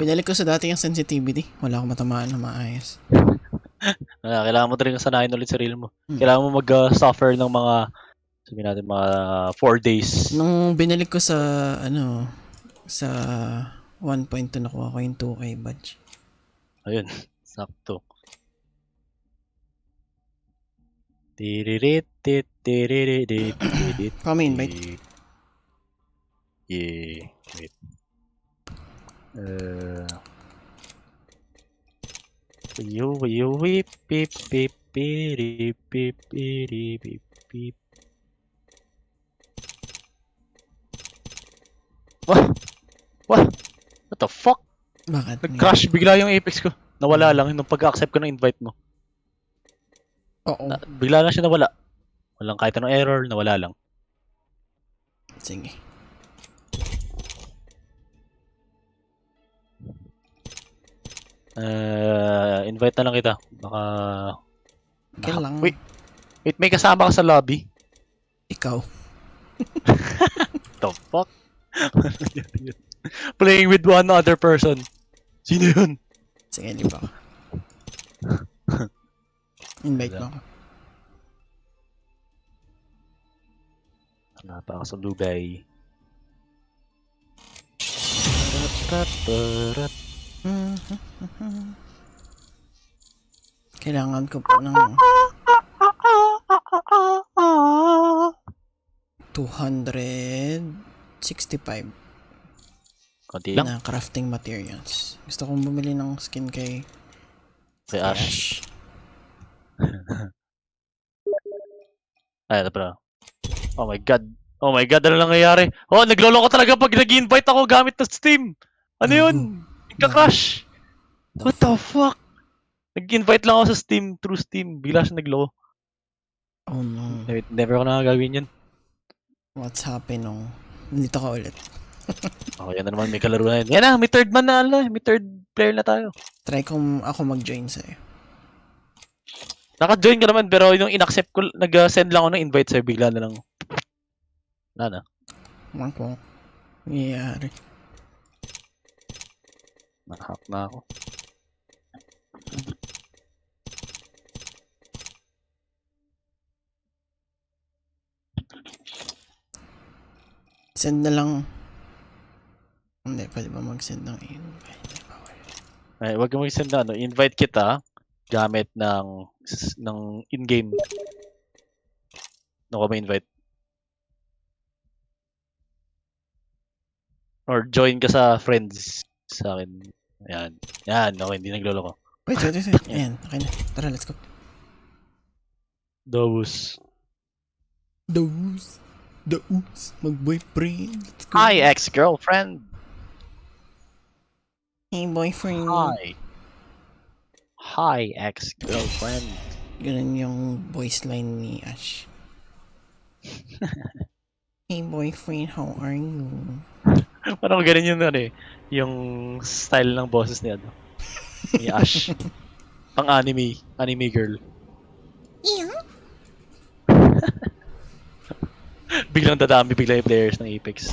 Binalik ko sa dati yung sensitivity. Wala akong matamaan na maayos. Ah, kailangan mo din sanayin ulit sarili mo. Hmm. Kailangan mo mag-suffer ng mga sabihin natin mga 4 days. Nung binalik ko sa, ano, sa 1.2 nakuha ko yung 2K badge. Ayun, sakto. Tiririt, tiririt, tiririt, Come invite. Yeah, wait. Uh, you, you, whip, beep, beep, beep, beep, beep, beep, beep. What? What? What the fuck? Bakit? Nag-crash bigla yung Apex ko. Nawala lang nung pag-accept ko ng invite mo. Oo. Na, bigla lang siya nawala. Walang kahit anong error, nawala lang. Sige. Uh, invite na lang kita. Baka... Kailang. Wait, wait, may kasama ka sa lobby. Ikaw. The fuck? Playing with one other person. Sino yun? Sige, di ba? Invite mo ako. Wala pa ako sa Dubai. Kailangan ko po ng 265 Konti lang. na crafting materials. Gusto kong bumili ng skin kay Kay Ash. Ay, pala. Oh my god. Oh my god, ano lang nangyayari? Oh, nagloloko talaga pag nag-invite ako gamit ng Steam. Ano yun? Nagka-crash. What the fuck? Nag-invite lang ako sa Steam through Steam. Bigla siya nagloko. Oh no. Never, never ako nakagawin yun. What's happening? Nandito ka ulit. Oh, yan na naman. May kalaro na yun. Yan na, may third man na. Ala. May third player na tayo. Try kong ako mag-join sa'yo. Naka-join ka naman pero yung in-accept ko, nag-send lang ako ng invite sa'yo. Bigla na lang. Wala na. Wank wank. Nangyayari. Nakahack na ako. Send na lang. Hindi, pwede ba mag-send ng invite? Ay, wag mo i-send na ano. Invite kita gamit ng ng in-game. No ka ma-invite. Or join ka sa friends sa akin. Yan. Yan. Okay, hindi nagloloko. Wait, wait, wait. wait. Ayan, okay na. Tara, let's go. Those. Those. Those. Mag-boyfriend. Let's go. Hi, ex-girlfriend. Hey, boyfriend. Hi. Hi, ex-girlfriend. Ganun yung voice line ni Ash. hey, boyfriend, how are you? Parang ganun yung ano eh. Yung style ng boses ni ano. Ni Ash. Pang anime. Anime girl. Yeah. Biglang dadami bigla yung players ng Apex.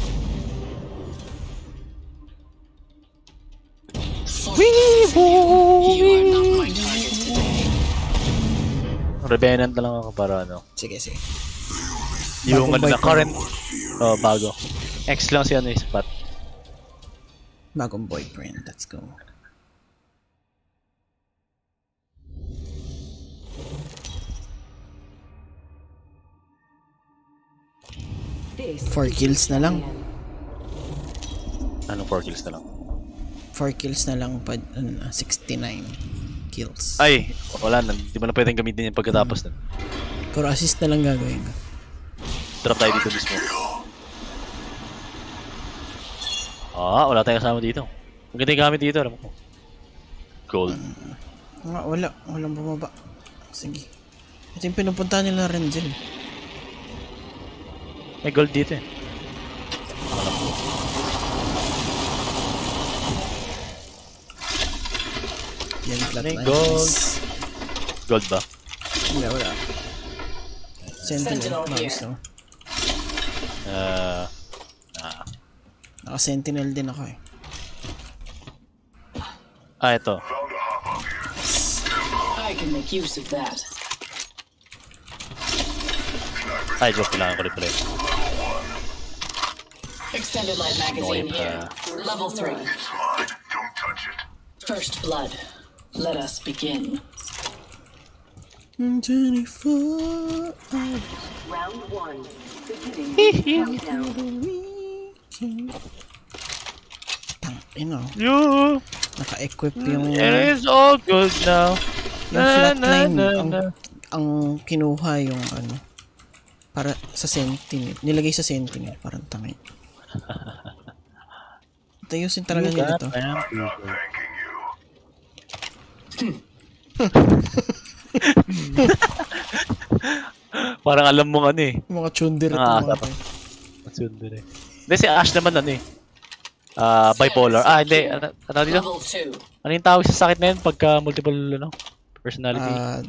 Today. Revenant na lang ako para ano. Sige, sige. Yung Bagong ano na current. Oh, bago. X lang si ano yung spot. Bagong boyfriend. Let's go. Four kills na lang. Anong 4 kills na lang? 4 kills na lang pa, ano, 69 kills. Ay, wala na. Di mo na pwedeng gamitin yung pagkatapos na. Puro assist na lang gagawin. Drop tayo dito mismo. Ah, wala tayong kasama dito. Maganda yung gamit dito, alam ko. Gold. Nga, wala. Walang bumaba. Sige. Ito yung pinupunta nila Renzel. May gold dito eh. Yan, flat May lines. gold. Gold ba? Wala, wala. Sentinel. Sentinel here. no? Uh, ah, Naka-sentinel din ako eh. Ah, ito. I can make use of that. Ay, joke lang. Kulit pala. yun. Extended light magazine here. Level 3. Don't touch it. First blood. Let us begin. 24 hours Round one. Beginning countdown. Weekend. Tang, ino. You, Naka-equip yung, it is all good now. yung flatline. na, ang, na. ang kinuha yung ano, para sa sentinel. Nilagay sa sentinel. Parang tangay. Tayusin talaga nila to. Thanking you. Parang alam mo ano eh. Mga chunder at Ah, eh. Hindi, si Ash naman ano eh. Ah, bipolar. Ah, hindi. Ano, ano dito? Level 2. Ano yung tawag sa sakit na yun pagka multiple ano? Personality? Ah,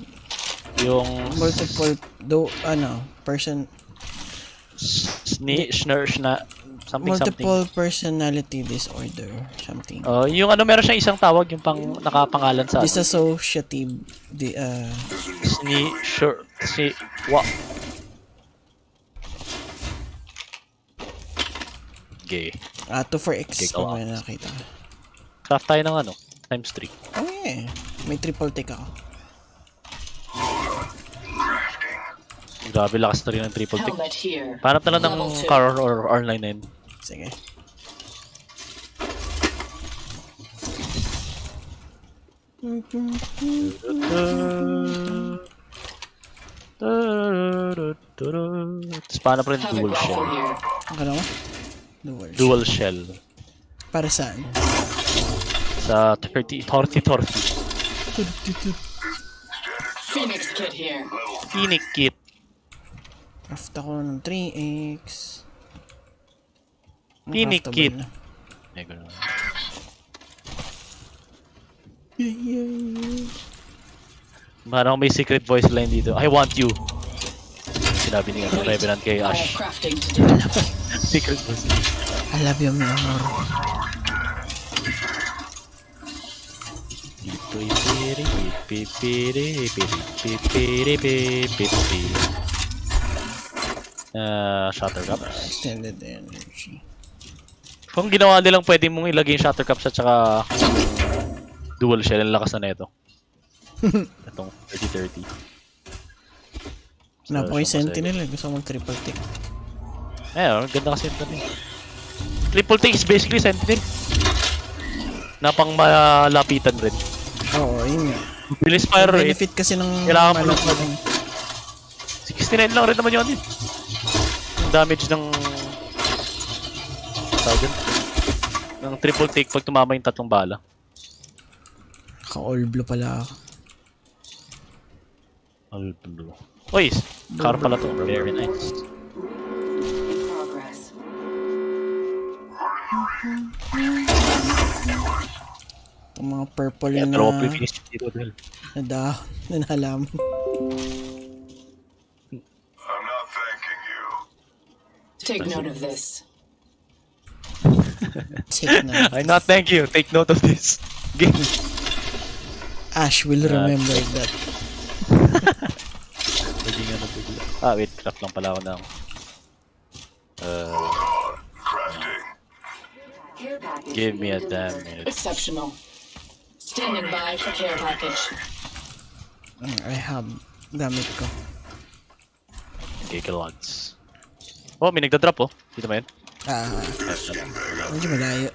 yung multiple, do, ano, person, sni, schnur, schna, something multiple something. personality disorder, something. Oh, yung ano meron siyang isang tawag yung pang nakapangalan sa Disassociative, di, ah, sni, sure, si, wa. Gay. ah, 2 for X, Okay, nakita. Craft tayo ng ano, times 3. Oh yeah, may triple take ako. Grabe lakas na rin ng triple here. Parang tala ng Level two. car or R9 na yun. Sige. Tapos paano pa rin dual shell? Ang mo? Dual. Dual shell. Para saan? Sa 30, 30, 30. Phoenix kit here. Phoenix kit. Craft ako ng 3X. Ang Phoenix kit. na. Ay, ganun. Yeah, yeah, yeah. Parang may secret voice line dito. I want you. Sinabi ni ano, Revenant kay Ash. Secret line. I love you, amor. Ah, shutter cups. Extended energy. Kung ginawa nilang pwede mong ilagay yung shutter cups at saka dual shell, ang lakas na nito. Itong 30-30. Siya masaya. sentinel eh. Gusto mag triple tick. Eh, oh, ganda kasi ito eh. Triple take is basically sentinel. Na pang malapitan rin. Oo, yun nga. Bilis fire rate. benefit kasi ng Kailangan mo lang- ng- 69 lang rin naman yun eh. Damage ng... Tawag yun? Ng triple take pag tumama yung tatlong bala. Ka-all blue pala ako. All blue. Uy! Car pala to. Very nice. In progress. Itong mga purple Kaya na, dalawa po yung finish dito dahil. na dahon na nahalaman. I'm not thanking you. Take note of this. Take na. I not thank you. Take note of this. Game. Ash will remember that. Naging ano bigla. Ah, wait. Craft lang pala ako ng... Uh, give me a damn minute. Exceptional. Standing by for care package. Mm, I have. Gamit ko. Gigalods. Oh, may nagda-drop oh. Dito ba yun? Ah, medyo malayo.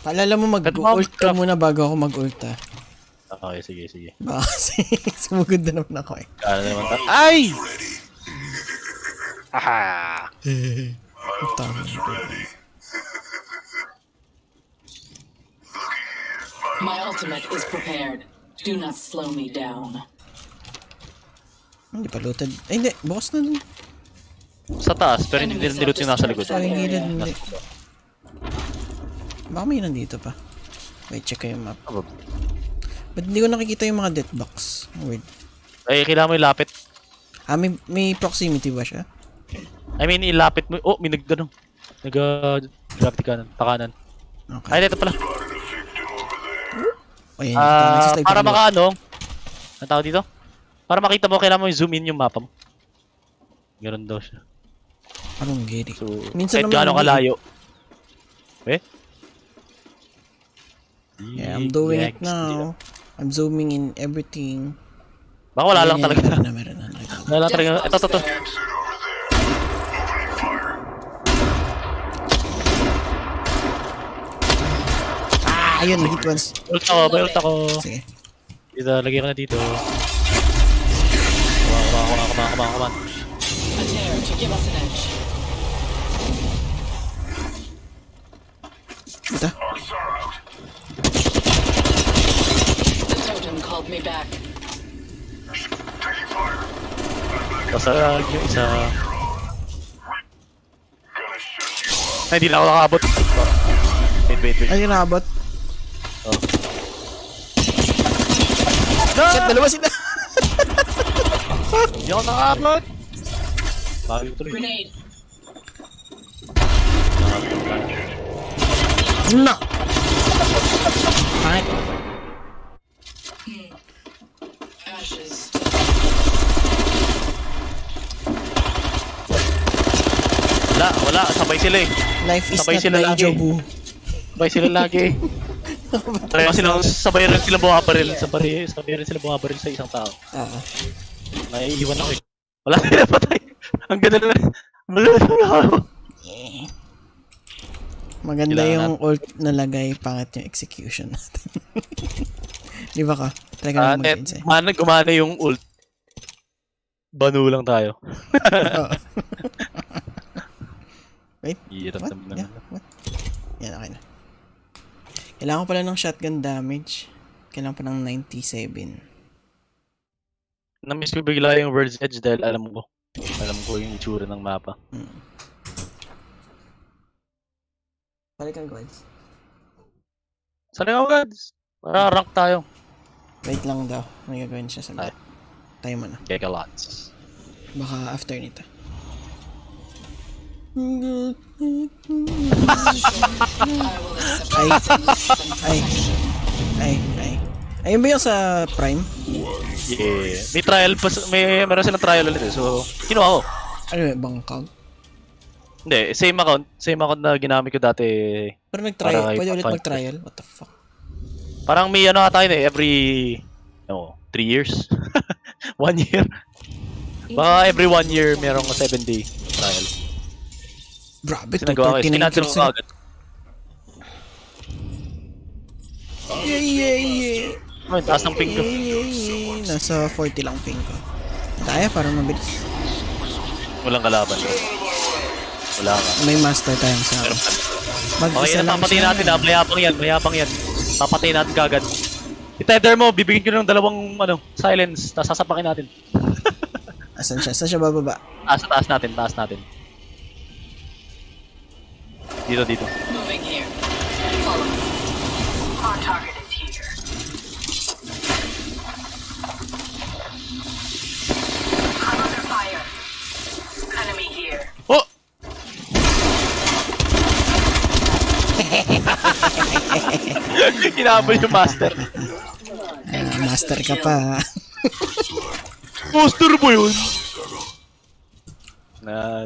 Paalala mo mag-ult ka muna bago ako mag-ult ah. Okay, sige, sige. Kasi sumugod na naman ako eh. Kala naman ta- Ay! Aha! Tama. My ultimate is prepared. Do not slow me down. Hindi pa looted. Ay, hindi. Bukas na dun. Sa taas, pero hindi nila nilut yung nasa likod. Sa gilid, hindi. Baka may nandito pa. Wait, check ko yung map. Ba? Ba't hindi ko nakikita yung mga death box? Weird. Ay, kailangan mo ilapit. Ah, may, may proximity ba siya? I mean, ilapit mo. Oh, may nagdanong. Nag-gravity kanan, pakanan. Okay. Ay, dito pala. Ayun, Ah, nagsistay pa para maka ano, ang tawag dito? Para makita mo, kailangan mo zoom in yung mapa mo. Ganun daw siya. Anong giri? So, Minsan kahit hindi. kalayo. Eh? Yeah, I'm doing it Yikes, now. I'm zooming in everything. Baka wala lang talaga. Meron na, meron na. Wala lang talaga. Ito, ito, ito. Ah, ayun, hit once. Ult ako, may ult ako. Sige. Dito, lagyan ko na dito. Come on, come on, come on, come on, come on, come on. A tear to give us an edge. Ito. Arcs are out. The totem called me back. Taking fire. Basag yung isa. Ay, hindi na ako nakabot. Wait, wait, wait. Ayun, nakabot. Oh. Shit, dalawa sila. Hindi ako nakabot. Bago ko tuloy. Grenade. No! Pangit. Ashes. Wala, wala. Sabay sila eh. Life is Sabay not sila lagi. Jobu. Sabay sila lagi. Pareho silang sabay rin sila bumabaril. Sabay, sabay rin sila bumabaril sa isang tao. Oo. Naiiwan ako eh. Wala sila patay. Ang ganda na. Malulog na ako. Maganda Kailangan yung ult nalagay, pangit yung execution natin. Di ba ka? Try ka Ah, lang net, mag-inside. gumana, yung ult. Banu lang tayo. Wait, Hirap what? naman Yeah, what? Yan, okay na. Kailangan ko pala ng shotgun damage. Kailangan pa ng 97. Na-miss ko bigla yung World's Edge dahil alam ko. Alam ko yung itsura ng mapa. Balikan ko, guys. Sana nga gods. Para rank tayo. Wait lang daw. May gagawin siya sa Ay. Tayo mo na. Keka lots. Baka after nito. Ay, ay, ay, ay. Ayun ba yung sa Prime? Yeah. May trial pa, may meron silang trial ulit eh. So, kinuha ko. Ano yung bang account? Hindi, same account. Same account na ginamit ko dati. Pero nag-trial. Pwede ulit mag-trial? What the fuck? Parang may ano ata yun eh, every, ano, 3 years? 1 year? Baka every 1 year merong 7 day trial. Grabe, Kasi nagawa ko, 239 sinansel kills ko agad. Yeah, yeah, yeah. Ay, taas ng ping ko. Yeah, yeah, yeah. Nasa 40 lang ping ko. Kaya, para mabilis. Walang kalaban. Wala nga. May master tayo sa Okay, Mag-isa yan, lang siya. natin ah. Mayapang yan, mayapang yan. Papatayin natin kagad. I-tether mo, bibigyan ko ng dalawang, ano, silence. Tapos sasapakin natin. Asan siya? Saan siya bababa? Taas, taas natin, taas natin. Dito, dito. moving here. Follow me. Our target is here. I'm under fire. Enemy here. Oh! Kinabol yung master. Ah, master ka pa. Master mo yun? Na...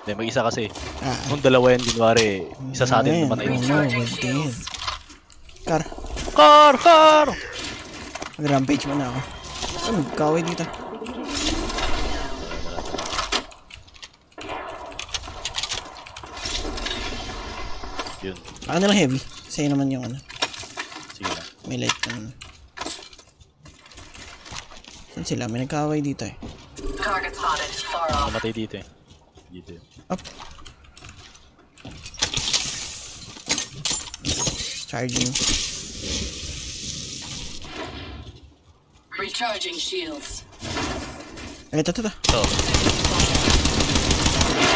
Hindi, mag-isa kasi. Ah, Kung dalawa yan, kunwari, isa sa atin ayun. namatay. Oh no, what this? Kar, Car! Car! mag-rampage mo na ako. Ano, kaway dito. Yun. Baka na lang heavy. Sa'yo naman yung ano. Sige na. May light naman. Saan sila? May nagkaway dito eh. Target spotted. Far off. Namatay dito eh. Dito eh. Up. Charging. Recharging shields. Ay, ito, ito, ito. So,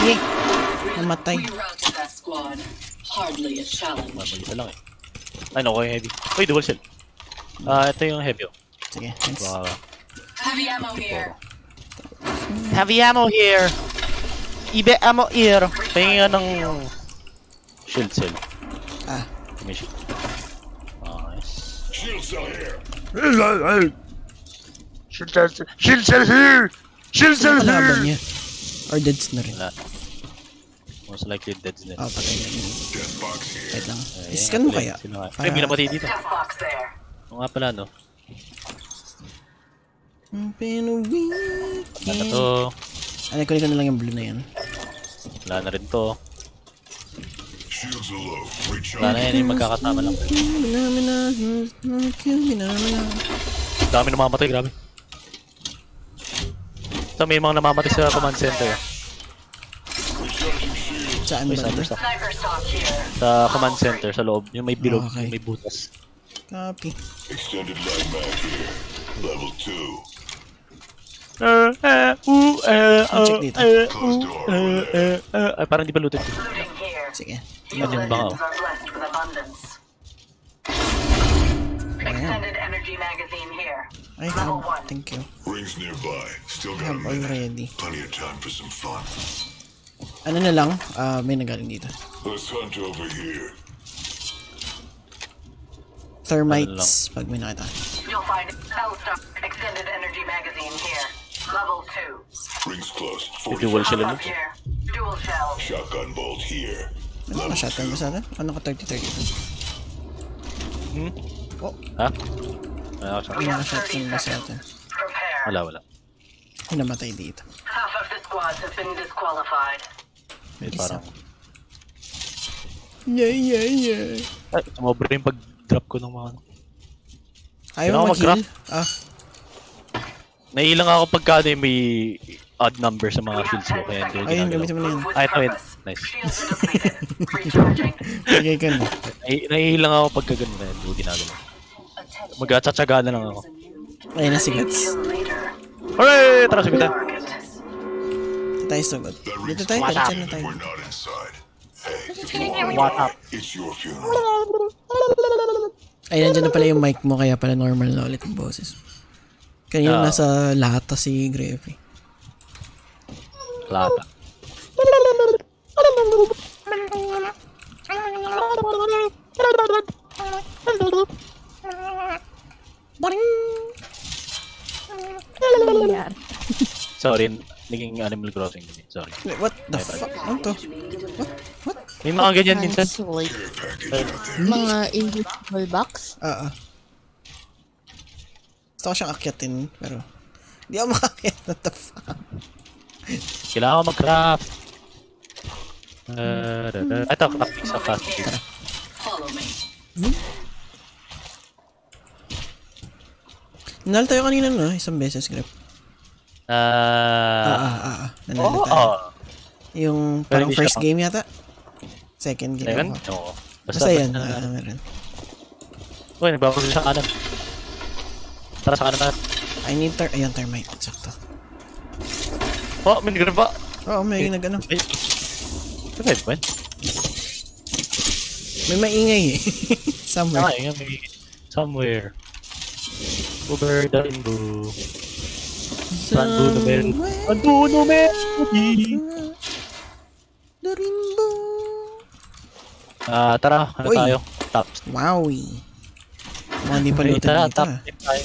Yay! Namatay. We routed that squad. Hardly a challenge. mag-isa lang eh. Ay, no, ko yung heavy. Uy, dual shell. Ah, ito yung heavy oh. Sige, thanks. Baka... Heavy ammo here. Heavy ammo here! Ibe ammo here! Pahinga ng... Shield cell. Ah, May shield. Ah. Shield cell here. Shield cell, shield cell here! Shield cell Sino kalaban here! Or deads na rin? Wala. Most likely dead na. Oh, patay na. Wait lang. Ayan, Iscan mo kaya? Sino nga? Para- Ay, may namatay dito. Oo nga pala, no? Been a Wala na weekend. to. Ano, kunin ko na lang yung blue na yan. Wala na rin to. Shields are low. Wala Recharge. na yan, yung magkakatama lang. Ang dami namamatay, grabe. Ito, may mga namamatay sa command center. Saan Uy, ba sniper stock. Sa command center, sa loob. Yung may bilog, Okay. yung may butas. Copy. Extended light mag here. Level 2. Uh, uh, uh, uh, uh, uh, uh, uh, ay, parang di pa looted. Sige. Your Ayun ba, abundance. Extended energy magazine here. I Level have. one. Thank you. Rings nearby. Still got a minute. already. Plenty of time for some fun. Ano na lang? Ah, may nagaling dito. Thermites. Pag may nakita. You'll find L-Star extended energy magazine here. Level two. Rings close. May 40 dual shell ulit. Dual shell. Shotgun bolt here. Ano ka shotgun ba sana? Ano ka 30-30? Hmm? Oh, Ha? Ano ka shotgun 30 ba sa atin? Wala, wala. May namatay dito. Half of the squads have been disqualified. May Isa. parang... Yeah, yeah, yeah. Ay, sumobra yung pag-drop ko ng mga... ano. Ayaw mo mag-heal? Ah, Naiilang ako pagka ano, may odd number sa mga shields ko, 10 kaya hindi ayun, gamitin mo na. Move with Ah, ito yun. Nice. Bigay ka na. Nai- Naiilang ako pagka ganun, kaya hindi ko ginagalaw. Magkatsaga na lang ako. Ayun na si Guts. Hooray! Tara, sagutan! Target. Tayo sugod. Dito tayo, close. diretso na tayo. We're not inside. Hey, if you want What up? it's your funeral. Ay, nandiyan na pala yung mic mo, kaya pala normal na ulit yung boses. Kanina Ah. nasa lata si Greffy. Lata. Sorry, naging Animal Crossing din. eh. Sorry. What the fuck? Ano to? What? What? May mga ganyan minsan. There. Mga invisible box. Ah, ah. Gusto ko siyang akyatin, pero... Hindi ako makakyat. What the fuck? Kailangan ko mag-craft. Uh. Ito, crafting sa fast. Follow me. Nanalo tayo kanina, no? Isang beses, Grep. Ah, Ah, ah, ah, ah. Oo. tayo. Yung parang hindi siya first game yata. Second game Second? Oo. Basta, yan. basta- Ah, meron. Uy, nagbabagay sa kanan. Tara sa kanan tayo. I need ter... Ayun, termite. Sakto. Oh, may nagre ba? Oo, may nag-ano. Ay. Revive ba? yun? May maingay eh. Somewhere. Ah, yun, may somewhere. Over the rainbow. Randu no Mel. Randu no Melody. The rainbow. Ah, tara, ano Uy. tayo? Top. Wowie. Mga hindi pa Ay, luto tara, dito. top ah. tip tayo.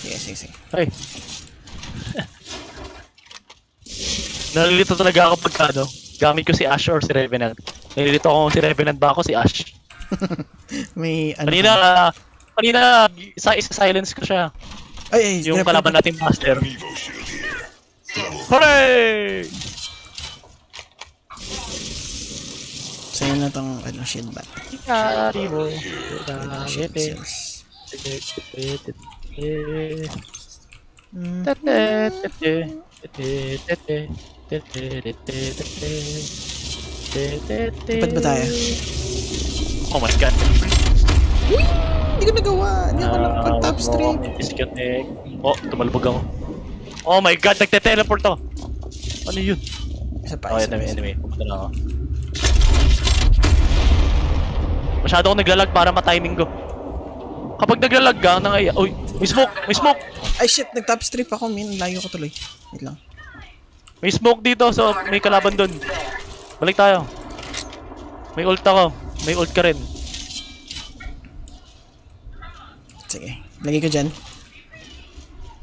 Sige, sige, sige. Ay. Nalilito talaga ako pagka ano, gamit ko si Ash or si Revenant. Nalilito ako si Revenant ba ako si Ash. May ano Kanina, kanina, sa isa silence ko siya. Ay, ay, Yung kalaban natin master. Hooray! Sa'yo na tong ano, shield bat. Yari mo. Shield cells. Mm. Tipad ba tayo? Oh my god. Hindi ko nagawa. Hindi ako nakapag-top stream. Disconnect. Oh, tumalbog ako. Oh my god, nagte-teleport ako. Ano yun? Isa pa, Oh, isa pa. anyway, anyway. Pumunta na ako. Masyado ako naglalag para ma-timing ko. Kapag naglalag ka, nang ay... Uy, may smoke! May smoke! Ay shit, nag-top strip ako, min. Layo ko tuloy. Wait lang. May smoke dito, so may kalaban dun. Balik tayo. May ult ako. May ult ka rin. Sige. Lagay ko dyan.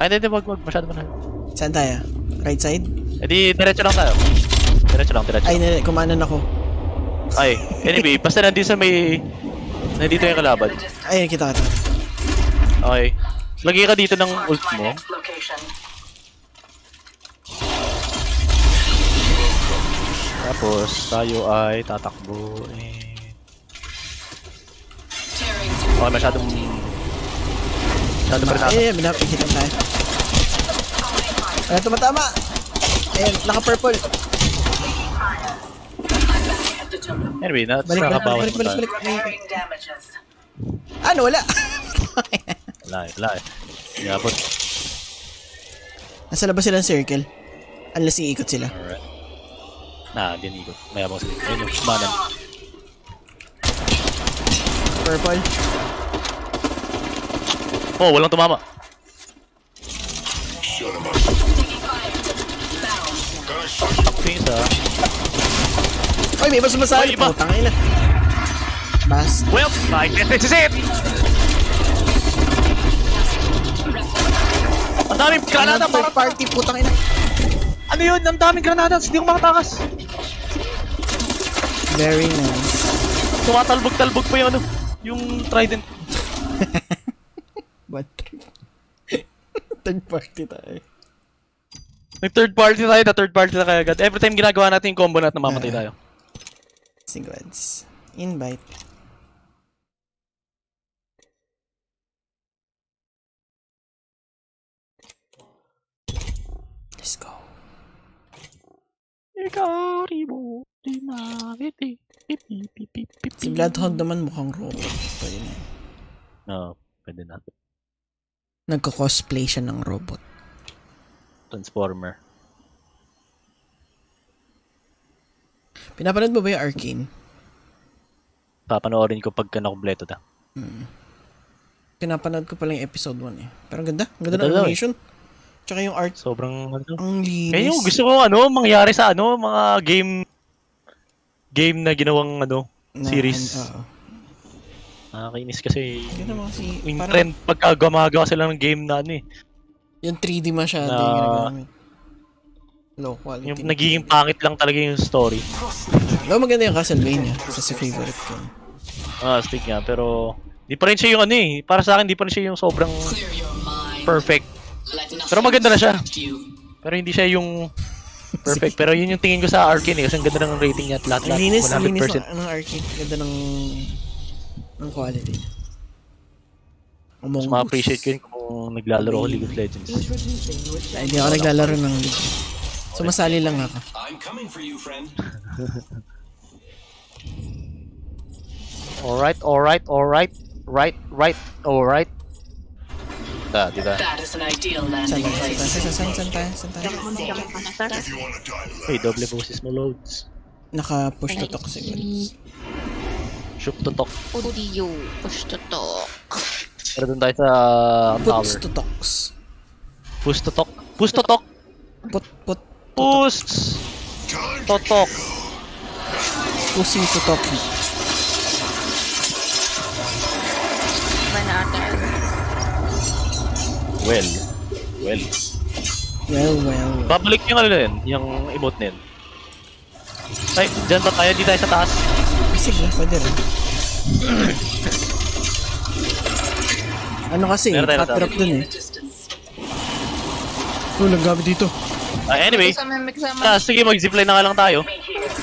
Ay, hindi, wag, wag, masyado na. Saan tayo? Right side? Eh di, diretso lang tayo. Diretso lang, diretso Ay, nila, kumanan ako. Ay, anyway, basta nandito sa may... Nandito yung kalaban. Ay, kita kita. Okay. Lagay ka dito ng ult mo. Tapos, tayo ay tatakbo. Eh... Okay, masyadong... Masyadong pa rin natin. Ay, binapikita tayo. Ay, tumatama! Ayan, naka-purple. Anyway, na, Balik, balik, nakabawas balik, balik, balik. Repairing damages. Ano, wala? Wala wala. Yabot. Nasa labas silang circle. Unless iikot sila. Alright. Nah, di ikot. Mayabang sila. Ayun yung manan. Purple. Oh, walang tumama. Takbo yung isa. Ay, may iba sumasali. Ay, iba. Putang ina. Bast. Well, I guess this is it! Ang daming granada para party, putang ina. Ano yun? Ang daming granada. Hindi ko makatakas. Very nice. Tumatalbog-talbog pa yung ano. Yung trident. Third party tayo. Nag third party tayo, na third party na kaya agad. Every time ginagawa natin yung combo natin, namamatay Ah. tayo. Singwads. Invite. Let's go. Si Bloodhound naman Nagko-cosplay siya ng robot. Transformer. Pinapanood mo ba yung Arcane? Papanoorin ko pagka nakompleto ta. Pinapanood ko pala yung episode 1 eh. Pero ang ganda. Ang ganda ng eh. animation. Tsaka yung art. Sobrang ano. Ang linis. Kaya yung gusto ko ano, mangyari sa ano, mga game game na ginawang ano, Na- series. Oo. Nakakainis kasi Ganda mo kasi. yung Parang trend pagka gumagawa sila ng game na ano eh. yung 3D masyado Na- yung ginagamit. Low quality. Yung nagiging pangit lang talaga yung story. Though maganda yung Castlevania. Isa sa favorite ko. Ah, stick nga. Pero, di pa rin siya yung ano eh. Para sa akin, di pa rin siya yung sobrang perfect. Pero maganda na siya. Pero hindi siya yung perfect. Pero yun yung tingin ko sa Arkane eh. Kasi ang ganda ng rating niya at lahat-lahat. linis, ang linis 100%. ng, ng arcade. Ganda ng ng quality. Among Mas ma-appreciate ko yun kung naglalaro ko League of Legends. Ay, hindi ako naglalaro ng League. Sumasali lang ako. I'm coming for you, friend. Alright, alright, alright. Right, right, alright. Ah, di ba? That is an ideal Saan landing tayo? Saan, saan, saan tayo? Saan tayo? Hey, double boses mo loads. Naka-push to siguro. Shook to talk. Audio. Push to talk. Pero dun tayo sa tower. Puts to talks. Push to talk. Push to talk. Put, put, Push to talk. pussy to talk. Manata. Well. Well. Well, well. Babalik yung ano yun, yung emote na yun. Ay, dyan ba tayo? Di tayo sa taas. Sige, pwede rin. ano kasi, Meron tayo hot drop dun eh. Oh, naggamit dito. Ah, anyway, Kasama, kasama. ah, sige, mag-zipline na nga lang tayo.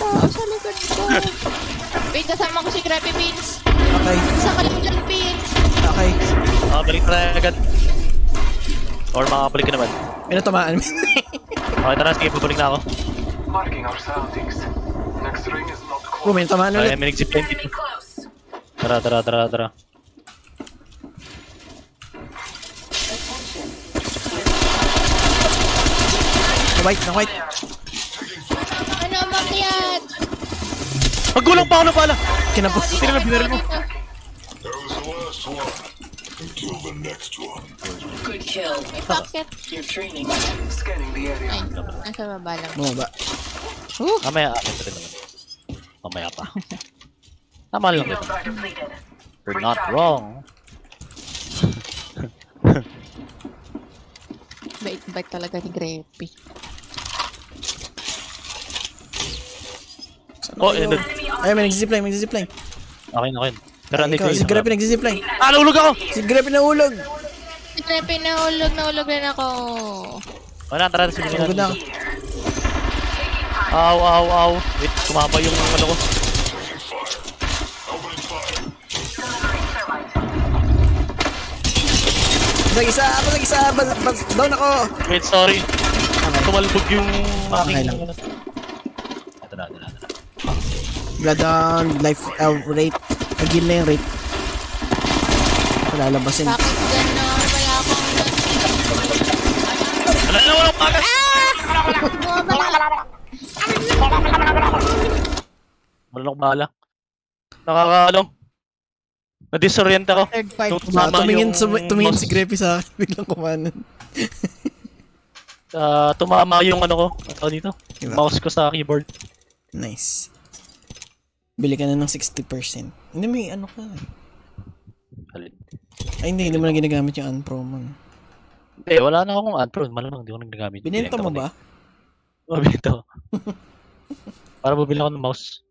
Oh, sa likod ko. Wait, kasama ko si Grabby Beans. Okay, Isa ka lang dyan, Beans. okay. Ah, balik na agad. Or makakabalik ka naman. May natamaan. Okay, tara, sige, babalik na ako. Marking our surroundings. Next ring is oh, may natamaan Ay, ulit. may nag-zipline dito. Tara, tara, tara, tara. Na white, na white. Ano, makyat? Maggulang pa ako na pala! Kinapos. Buti na binaril mo. That was the last one. Until the next one. Good kill. Bakit? You're training. Scanning the area. Ay, nasa baba lang. Bumaba. Mamaya, akin pa rin naman. Mamaya pa. Tama lang ito. You're not wrong. Bait-bait talaga ni Grepy. Oh, eh, nag... Ay, may nagsizipline, may nagsizipline. Okay, okay. Pero hindi andito yun. Si Grepy nagsizipline. Ah, naulog ako! Si Grepy naulog! Si Grepy naulog, naulog rin ako. Wala, tara, sige. Naulog na ako. Aw, aw, aw. Wait, tumama yung ano ko. Basag isa, basag isa, bas, bas, down ako. Wait, sorry. Tumalbog yung aking... Okay lang. ano. Ito na, ito na, ito na. Blood on life uh, rate. Agil na yung rate. Palalabasin. Bakit gano'n? Wala akong Wala na, walang pagas! Wala na akong bahala. Nakakaano. Na-disorient ako. Third fight. Tumama tumingin, yung tumingin mouse. si Greppy sa akin. Biglang kumanan. Ah, tumama yung ano ko. Ano dito? Diba? Mouse ko sa keyboard. Nice. Bili ka na ng 60%. Hindi, may ano ka. eh. Alin? Ay, hindi. Hindi mo na ginagamit yung unpro mo. no? Eh, wala na akong ad-pro. Malamang hindi ko nagagamit. Binenta mo ba? Oo, ko. Para bumili ako ng mouse.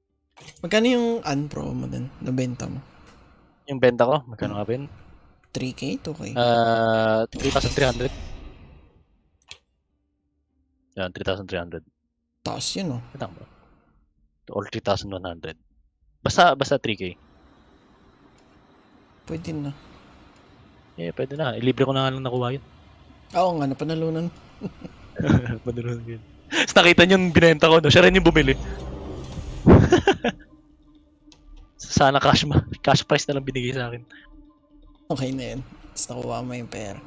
Magkano yung unpro mo dun? Nabenta mo? Yung benta ko, magkano nga ba yun? 3K? 2K? Ah, 3,300. Yan, 3,300. Taas yun, oh. Ito ba? Or 3,100. Basta, basta 3K. Pwede na. Eh, pwede na. Ilibre ko na nga lang nakuha yun. Oo nga, napanalunan. Maduro yun. Tapos nakita niyo yung binenta ko, no? Siya rin yung bumili. Sana cash ma cash price na lang binigay sa akin. Okay na yun. Tapos nakuha mo yung pera.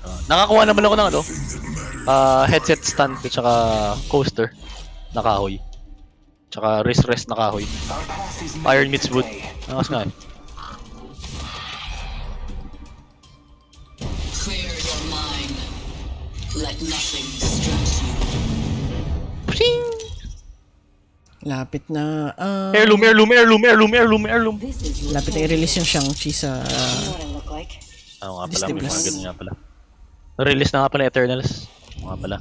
Ah, nakakuha naman ako ng ano, ah headset stand at saka coaster na kahoy. Tsaka wrist rest na kahoy. Iron meets wood. Angas nga eh. Clear your mind. Let nothing Lapit na, ah... Heirloom, heirloom, heirloom, heirloom, heirloom, heirloom. Lapit na i-release yung Shang-Chi sa... You know what I look like? Oo nga pala, Disney may mga ganun nga pala. Release na nga pala Eternals. Oo nga pala.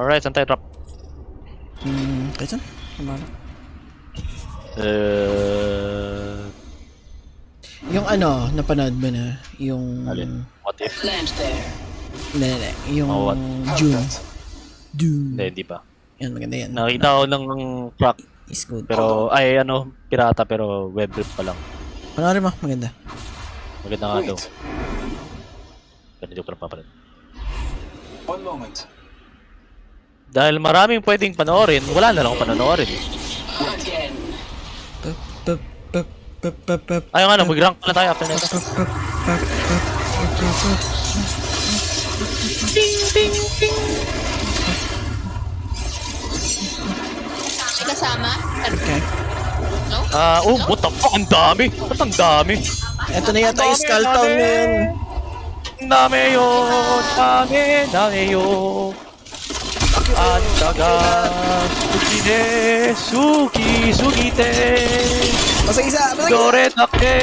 Alright, saan tayo drop? Hmm, kahit saan? Kumala. Uh, Yung ano, napanood mo na? Yung... alin? What if? Hindi, hindi. Yung Oh, what? That. Dune. Hindi, hindi pa. Yan, maganda yan. Nakita ko ng crack, Is good. pero, ay ano, pirata, pero web rip pa lang. Panoorin mo, maganda. Maganda nga daw. Hindi ko pa papalit. one moment. Dahil maraming pwedeng panoorin, wala na lang akong panoorin. Again. Pup, pup, pup, pup, pup, pup, Ay, ano, mag-rank pala tayo after nito. Kasama? Okay. No? Ah, oh, what the fuck? Ang dami! Ba't ang dami? Ito na yata yung Skull Town ngayon. Ang dami yun! Dami! Dami yun! Andaga! Sukide! Suki! Sugite! Basta isa, basta isa! Doretake!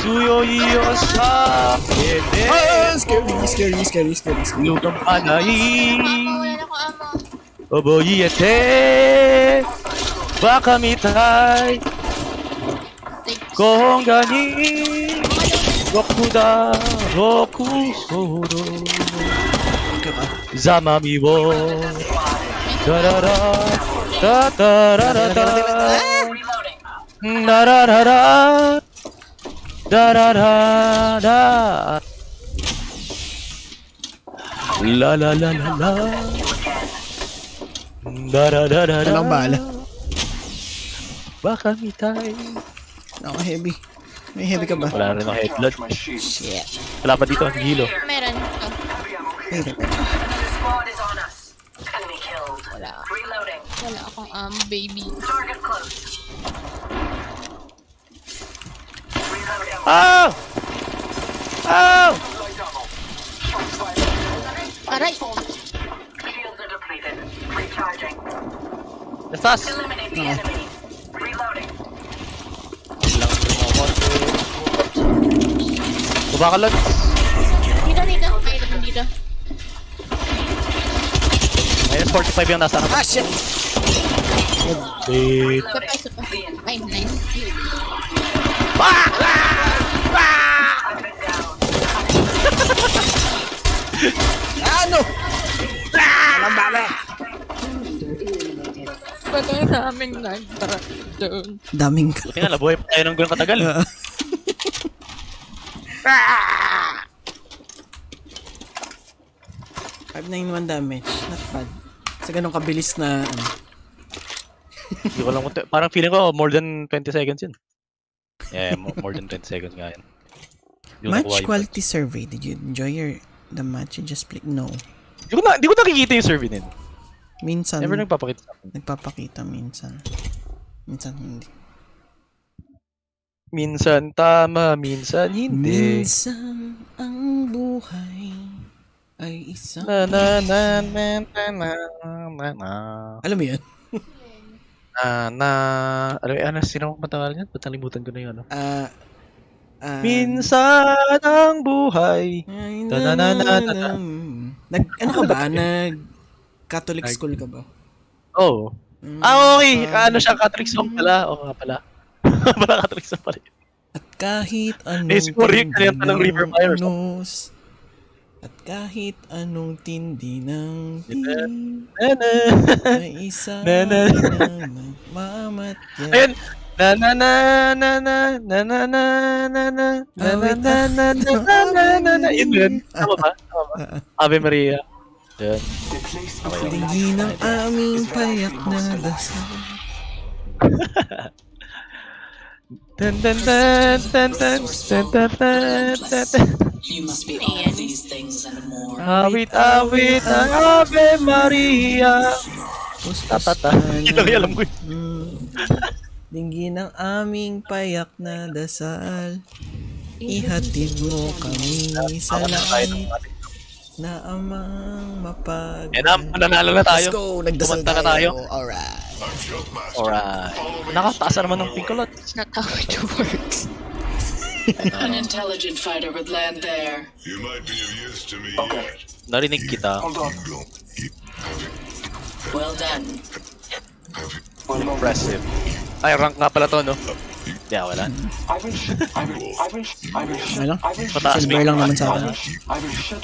Tsuyoi yo sakete! Ah, scary, scary, scary, scary, scary. Lugang panay! Amo, wala na akong amo. Oboyete! Baka mitai! Thanks. Kongani! Rokuda! Roku soro! Kaka. Zamami wo! Darara! Tatararata! Reloading. Dararara! Dararara! La la la la la! Dararara! Walang bala. Baka mitay! Ako heavy. May heavy ka ba? Wala rin ako shield. Shit. Wala pa dito, ang hilo. Meron. Oh, Heavy ka. The squad is on us. Enemy killed. wala. Reloading. Wala akong amo, baby. Ah! Ah! Aray! completed. Recharging. That's us. Eliminate the no. enemy. Reloading. Baba ka lang. Dito, dito. Ay, dito. Minus 45 yung nasa. Ah, shit! Update. Surprise, surprise. Ay, nice. Ah! Ah! Ah! ah, no! Walang bala! Baga namin nag-down. Daming ka. Buti nga, nabuhay pa tayo ng gano'ng katagal. Five nine one damage. Not bad. Sa ganun kabilis na ano. Hindi ko lang, kung- parang feeling ko more than 20 seconds yun. Yeah, mo- more than 20 seconds nga yun. Match yung- quality survey. Did you enjoy your the match you just played? No. Hindi ko, na, hindi ko nakikita yung survey din. Minsan Never nagpapakita sa akin. nagpapakita minsan. Minsan hindi. Minsan tama, minsan hindi. Minsan ang buhay ay isang Na na na na na na na na Alam mo yun? na na ano ano sino ang matagal niyan? Ba't nalimutan ko na yun ano? Ah ah, Minsan ang buhay. ay, Na, na, na, na, na, na. Nag ano ka ba? Nag Catholic school ka ba? Oh. Mm, Ah, okay. pa- Ano siya? Catholic song pala. Oo nga pala. pala Catholic song pala. At kahit anong Eh, siguro yun, tindi kanta ng River Fire unos, At kahit anong tindi ng team Na na. May isa Na, na. na nagmamatya Ayun. Na na na na na na na na na na na na na na na na na na na Yun yun. Tama ba? Tama ba? Ave Maria. Yun. Tingin ng aming payak na dasal Dun dun dun dun dun dun dun dun dun dun. You must be all of these things and more. Awit awit ang Ave Maria. Yun lang yung alam ko yun. Dinggin ng aming payak na dasal Ihatid mo kami sa langit na amang mapag Yan na, mananalo na tayo. Let's go! Nagdasal na tayo. Alright. Alright. Nakataas na naman ng pingkolot. It's not how it works. An intelligent fighter would land there. You might be of use to me Okay. yet. Narinig kita. Hold on. Well done. Impressive. Ay, rank nga pala to, no? Yeah, wala. Ano? Pataas Silver lang naman sa akin.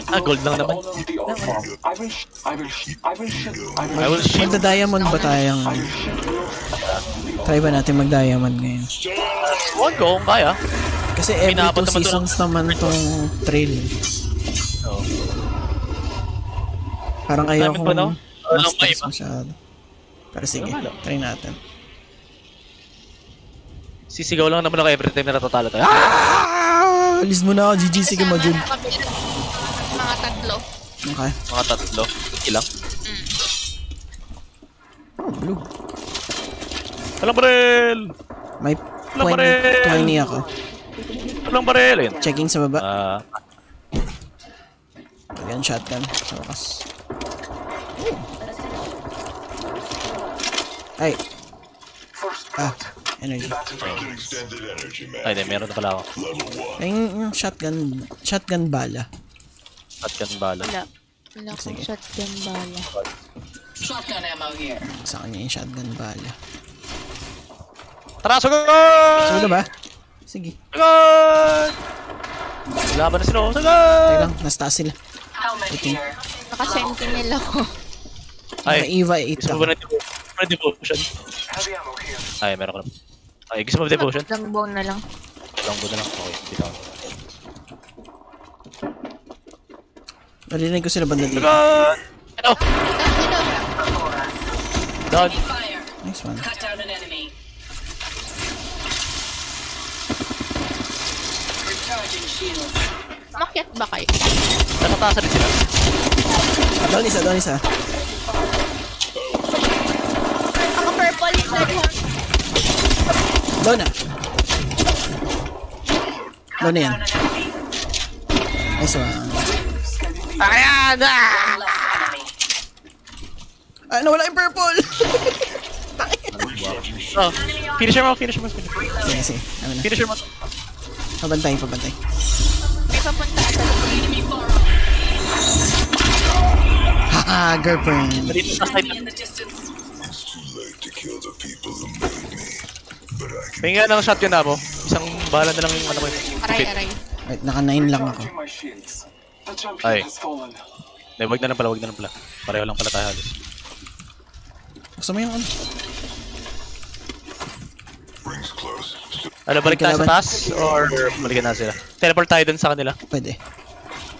Ah, gold lang naman. I will shoot. Magda-diamond ba tayong... Try ba natin mag-diamond ngayon? Huwag ko, kung kaya. Kasi every Pinapat two naman to ng- seasons naman tong trail. Oo. Parang ayaw Diamond ba, no? kong Walang mas masyado. Pero sige, Wala. try natin. Sisigaw lang naman ako every time na natatalo tayo. Ah! Alis mo na ako, GG, sige mo, Jun. Kasama ng kabila. Mga tatlo. Okay. Mga tatlo. Ilang? Oh, blue. Walang baril! May 20, baril! 20 ako. Walang baril! Ayun. Checking sa baba. Ah, Ayan, shotgun. Sa wakas. Ay. Ah, energy. Ay, di, meron na pala ako. Level 1. Ay, yung shotgun, shotgun bala. Shotgun bala. Wala. Wala akong Sige. shotgun bala. Shotgun ammo here. Sa kanya yung shotgun bala. Tara, sugod! Sige ba? Sige. Sugod! Laban na sila. oh. Sugod! Teka lang, nasa taas sila. Helmet here. Naka-sentinel ako. Ay, Eva 8 gusto ako. Mo ng devotion? Ay, meron ka na. Ay, gusto mo devotion? Longbow na lang. Longbow na lang. Okay, dito ako. Narinig ko sila banda dito. Ano? Fire. Nice one. Cut down an enemy. Recharging shields. Makyat ba kayo? Nakataas rin sila. Down isa, down isa. Down na. Down na yan. Nice one. Ayan! Ah! Ah, nawala yung purple! Oh, finisher mo, finisher mo, sige, sige. Ano na. Finisher mo. Pabantay, pabantay. May papunta sa Enemy far off. Ha? Ah, girlfriend. Dito sa side. Pahinga ng shotgun na mo. Isang bala na lang yung ano ko. yung Aray, aray. Wait, naka 9 lang ako. The Ay. Hindi, wag na lang pala, wag na lang pala. Pareho lang pala tayo halos. Gusto mo yung ano? Ano, balik tayo sa taas? Or balikan na sila? Teleport tayo dun sa kanila. Pwede.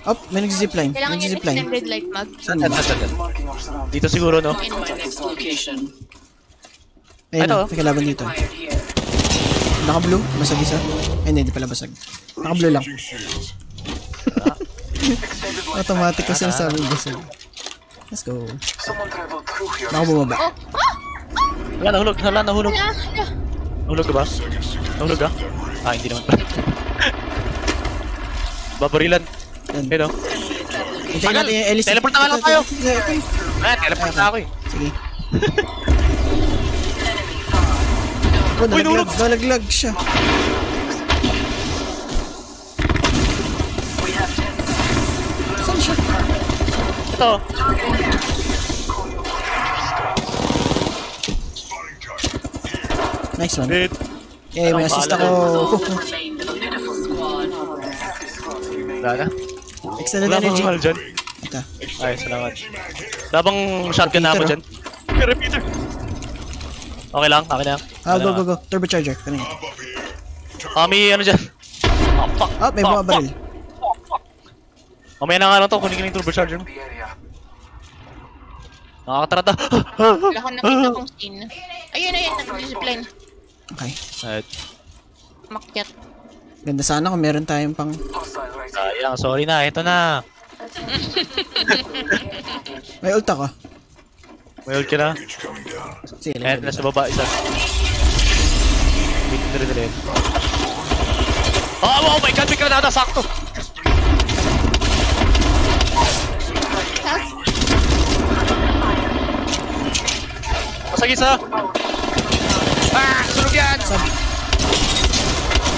Oh, may nag-zipline. Kailangan yung Nag-zipline. extended light mag. Saan Saan, saan. Dito siguro, no? In my next location. Ayun Ito. na, kalaban dito. Naka-blue? Basag isa? Ay, hindi, hindi pala basag. Naka-blue lang. Automatic kasi yung sabi basag. Let's go. Naka bumaba. Wala, nahulog. Wala, nahulog. Nahulog ka ba? Nahulog ka? Ah, hindi naman pala. Babarilan. Yung Elise. Teleport na nga lang tayo. Ah, teleport na ako eh. Sige. Oh, Uy, nalaglag, nalaglag siya. Saan siya? Ito. Nice one. Dead. Eh, may assist ako. Wala na. Extended Wala energy. mahal dyan? Ito. Ay, salamat. Wala bang shotgun na ako Repeater, dyan? Repeater. Okay lang, okay lang. Ah, Okay go, go, go. Turbocharger. Kanina. Ah, may ano dyan. Ah, fuck. Ah, may mga baril. Mamaya na nga lang to, kunin ko na yung turbocharger mo. Nakakatarata. Wala ko nakita kong scene. Ayun, ayun, nag-discipline. Okay. Alright. Makyat. Ganda sana kung meron tayong pang... Sayang, sorry na. Ito na. May ult ako. May ult ka na. Ayan, baba isa. Wait. Oh, oh my god, may granada, sakto! Sas? Masag isa! Ah! Sunog yan!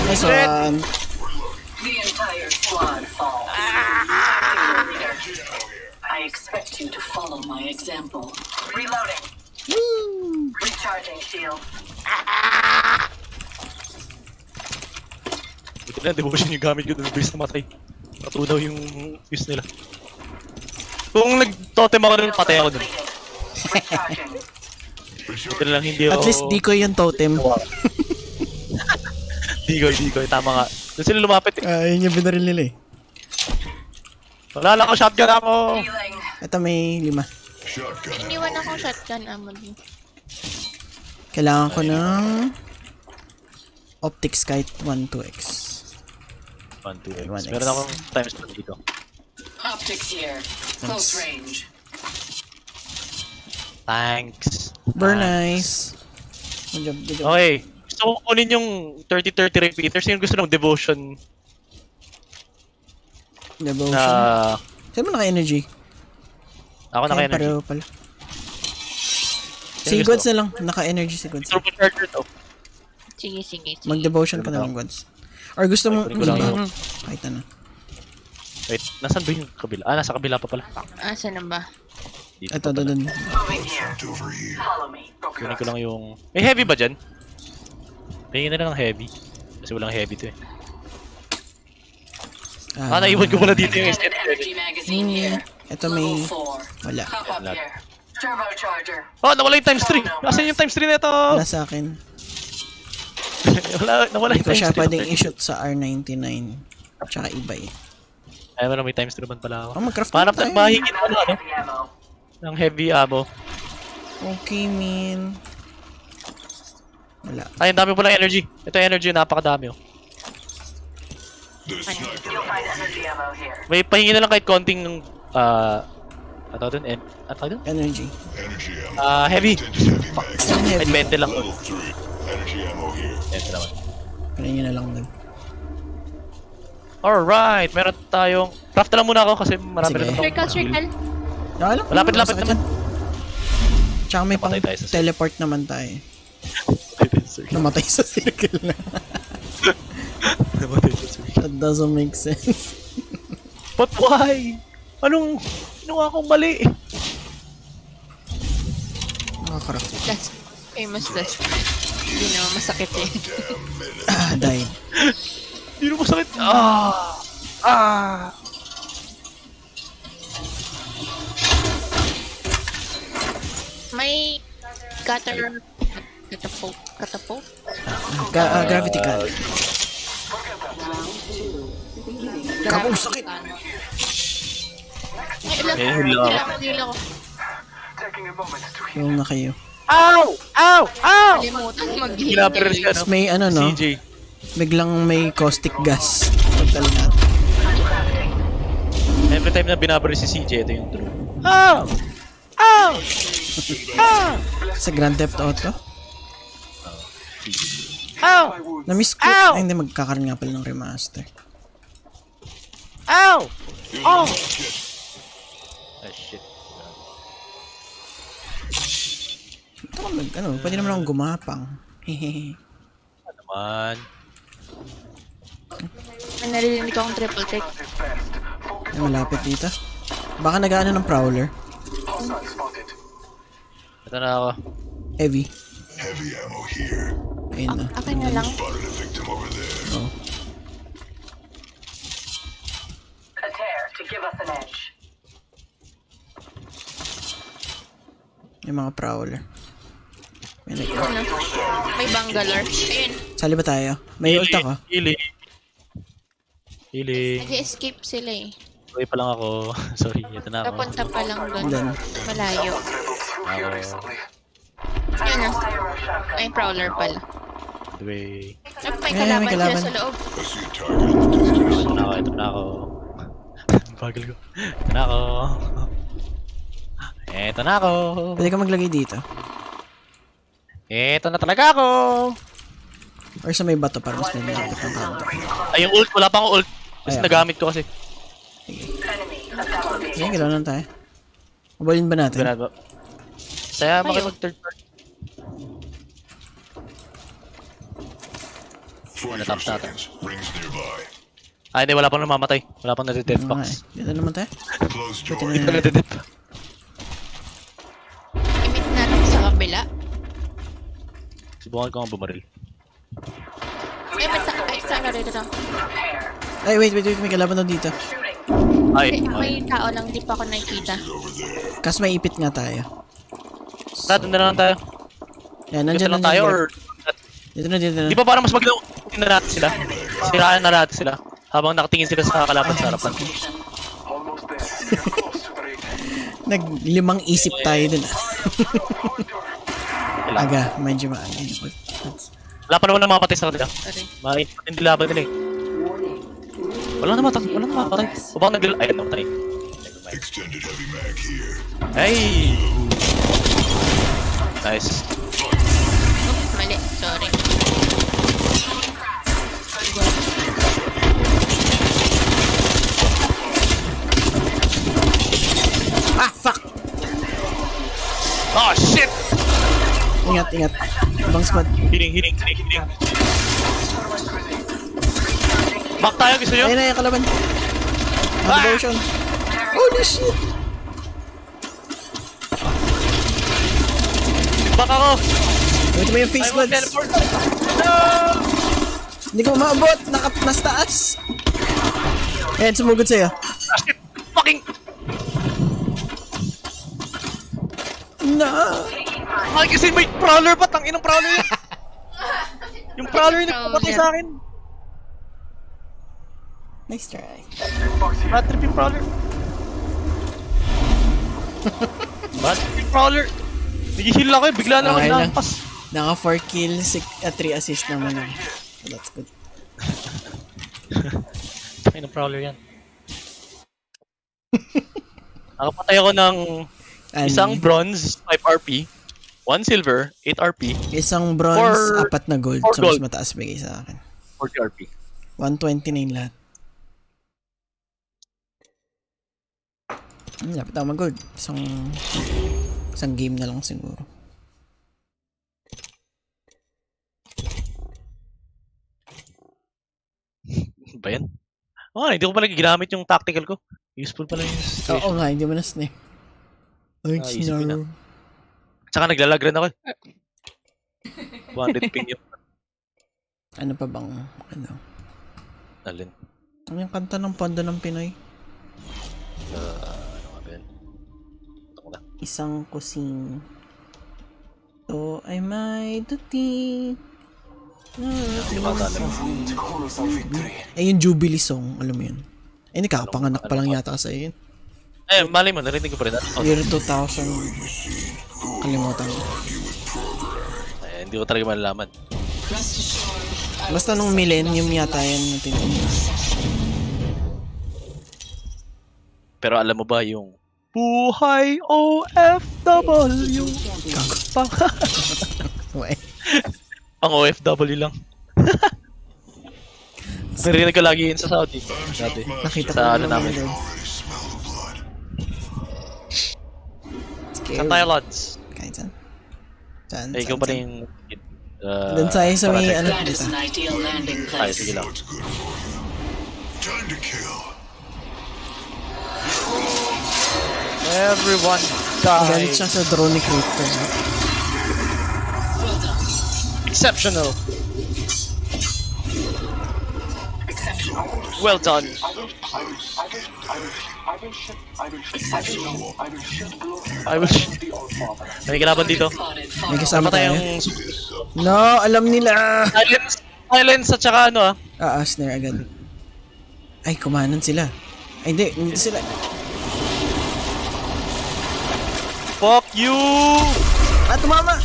Nice one. The entire squad falls. I expect you to follow my example. Reloading. Recharging shield. Buti na, devotion yung gamit ko dun, bilis na matay. Natunaw yung fuse nila. Kung nag-totem ako dun, patay ako dun. Na lang hindi ako... At least di ko yung totem. Digoy, digoy, tama nga. Doon sila lumapit eh. Ah, yun yung binaril nila eh. Wala lang ako shotgun ako! Ito may lima. Shotgun. Iniwan akong shotgun ammo din. Kailangan ko ng... Optics kahit 1 2x. 1, 2, 1x. Meron akong times 2 dito. Optics here. Close range. Thanks. Very nice. Good job, good job. Okay. Gusto ko kunin yung 30-30 repeaters. Yung gusto ng devotion Devotion. na... Saan mo naka-energy? Ako na Kaya kaya pareho pala. Si Sino Gods na lang. Naka-energy si Gods. Turbocharger to. Sige, sige, sige. Mag-devotion ka na lang, Gods. Or gusto mo iba? yun. Kahit ano. Wait, nasan ba yung kabila? Ah, nasa kabila pa pala. Asa na ba? Dito Ito, doon. Me. Kunin ko lang yung... May heavy ba dyan? Tingin na lang ng heavy. Kasi walang heavy to eh. Ah, naiwan ko pala dito yung Extended Ito may... Level 4. Wala. Oh, nawala yung times 3! Asan yung times 3 na ito? Wala sa akin. wala, nawala Hindi yung ko times siya 3. pwedeng i-shoot sa R99. Tsaka iba eh. Ay, wala, may times 3 naman pala ako. Oh, mag-craft Hanap tayo. ng mahigit ano, ano? heavy ammo. Ng heavy ammo. Okay, min. Wala. Ay, ang dami palang energy. Ito yung energy, napakadami oh. The sniper You'll find energy ammo here. May pahingi na lang kahit konting Ah... ano tawag dun? En- ano tawag dun? Energy. energy ammo. Ah, heavy. Mag. Saan Kahit heavy? 20 lang. Level 3. Energy ammo here. Ito naman. Kunin nyo na lang dun. Alright, meron tayong... Craft na lang muna ako kasi marami Sige. na naman. Circle, circle. Wala lang. Malapit-lapit naman. dyan. Tsaka may pang Namatay tayo sa circle. teleport naman tayo. Namatay sa circle na. That doesn't make sense. But why? Anong... Ginawa akong mali? craft. Last. Famous last. Hindi naman masakit eh. Ah, died. Hindi mo masakit. Ah! Ah! May cutter. Catapult. Catapult? Ga ah, gravity gun. Kapong sakit! Ay. Eh, to heal. Yung na kayo. Ow! Ow! Ow! Kalimutan mag-heal. Tapos may ano no, CJ. biglang may caustic gas. Pagtalingan. Every time na binabaril si CJ, ito yung true. Ow! Ow! Ow! Sa Grand Theft Auto. Ow! Na-miss ko. Ow! Ay, hindi, magkakaroon nga pala ng remaster. Ow! Oh! Ah, shit. Ito ka mag, ano, pwede naman akong gumapang. Hehehe. Ano naman? May naririnig akong triple. Focus Ay, malapit dito. Baka nag-ano ng prowler. Ito na ako. Heavy. Heavy ammo here. Ayun na. Akin na lang. Oh. A tear to give us an edge. Yung mga prowler. May nag- Ano? May Bangalore. Ayun. Sali ba tayo? May ult ako. Healing. Healing. Nag-escape sila eh. Uwi pa lang ako. Sorry, ito na ako. Papunta pa lang doon. Doon. Malayo. Ako. Yun na. Ay, prowler pala. Uwi. Ay, may Eh, kalaban may sila kalaban. sa loob. The. Ito na ako, ito na ako. Bagal ko. Ito na ako. Ito na ako. Pwede ka maglagay dito. Ito na talaga ako. Or sa may bato para mas may malapit ng counter. Ay, yung ult. Wala pa akong ult. Ay, okay. nagamit ko kasi. Established. Sige, galaw lang tayo. Mabalin ba natin? Ba? Saya makipag third party. 45 Natapos natin. Ay, hindi. Wala pang namamatay. Wala pang nade-death Oo nga eh. box. Dito naman tayo. Joint. na Ito nade-death box. Imit natin sa kabila. Subukan ko nga bumaril. Ay, may sa... Ay, saan na rin ito? Ay, wait, wait, wait. May kalaban daw dito. Ay, Ay, may tao lang. Di pa ako nakikita. Kas may ipit nga tayo. Tara, doon na lang tayo. Yan, Dito nandyan lang tayo or... Dito na, dito na. Di ba parang mas maglaw na natin sila? Siraan na natin sila. Habang nakatingin sila sa kalaban sa harapan. Almost there. Naglimang isip tayo dun. Aga, medyo maaga. Wala pa naman namapatay sa kanila. Mainit hindi laban nila eh. Wala namatay. Wala namapatay. O baka nagl... Ay, namatay. Ay! Nice. Oops, mali. Sorry. Ah, fuck! Oh, shit! Ingat, ingat. Ibang squad. Healing, healing, healing, healing. Back tayo, gusto nyo? Ayun na yung kalaban. Ah, devotion. Holy shit! Back ako! Wait mo yung face buds. No! Hindi ko maabot. Nakat nas taas. Ayan, sumugod sa'yo. Ah, shit! Fucking... Na! Ay, kasi may prowler pa! Tangin ng prowler yan! yung prowler yung nagpapatay sa akin! Nice try. Bad trip yung prowler! Bad trip yung prowler! Nag-heal ako eh, bigla na ako Okay lang. hinampas. Naka 4 kills, 3 assist naman lang. So that's good. Tangin ng prowler yan. Nakapatay ako ng Ano? isang bronze, 5 RP, 1 silver, 8 RP, Isang bronze, Four- apat na gold. So, mas gold. mataas bigay sa akin. 40 RP. 129 lahat. Hmm, dapat ako mag-gold. Isang, isang game na lang siguro. ba yan? Oh, hindi ko pala ginamit yung tactical ko. Useful pala yung Oo situation. nga, hindi mo na snare. Ay, Ah, isipin snare. Tsaka naglalag rin ako eh. 200 ping yung Ano pa bang, ano? alin. Ano yung kanta ng panda ng Pinoy? Ano nga ba na. Isang kusing. So, ay may duty. Ay, yung Jubilee song. Alam mo yun. Ay, nakapanganak pa lang yata sa yun. Eh, malay mo, narinig ko pa rin. Oh, Year 2000. Kalimutan ko. eh, hindi ko talaga malalaman. Basta nung millennium yata yan na tinanong. Pero alam mo ba yung Buhay OFW Pang, pang OFW lang. Narinig ko lagi yun sa Saudi. Dati Nakita ko Sa ano namin yun. Saan tayo, Lods? Kahit saan. Saan, Eh, ikaw saan, pa saan. rin uh, Doon tayo sa may ano dito. an ideal landing Ay, place. sige lang good for? Time to kill. Everyone Galit siya sa drone ni Crypto. Exceptional Well done I will May kalaban dito Spotted May far kasama Patay tayo. yung No, alam nila. Silence Silence at saka ano ah Ah, ah, snare agad. Ay, kumanan sila. Ay, hindi. Hindi sila. Fuck you Ah, tumama!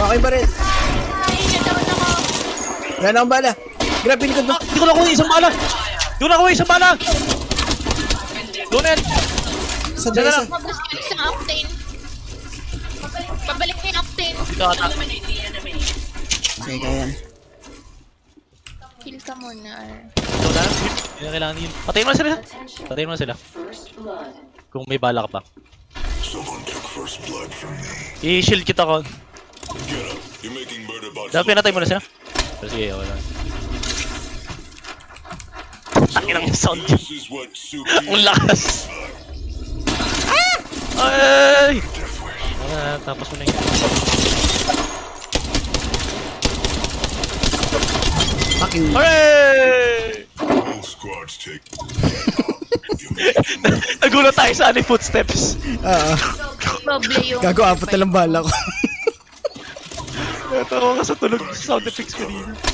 Okay ba rin? Wala na akong bala. Grabe likod mo. Hindi ko nakuha yung isang bala Hindi ko nakuha yung isang bala Donut Sa Diyan na lang. Mabos ka sa octane. Pabalik mo yung octane. Ito ata. Sige, kaya yan. Kill ka muna. Na Hindi na kailangan yun Patayin mo na sila Patayin mo na sila Kung may bala ka pa Someone took first blood from me. I-shield kita ko. Dapat pinatay mo na sila Pero sige wala Tangin ang sound yun Ang lakas Ay! Ah, tapos mo na yun. Fuck you. Hooray! Nagulat tayo sa ano yung footsteps. Ah. Doble yung... gago, apat na lang bala ko. Natawa ka sa tunog sound effects ko dito.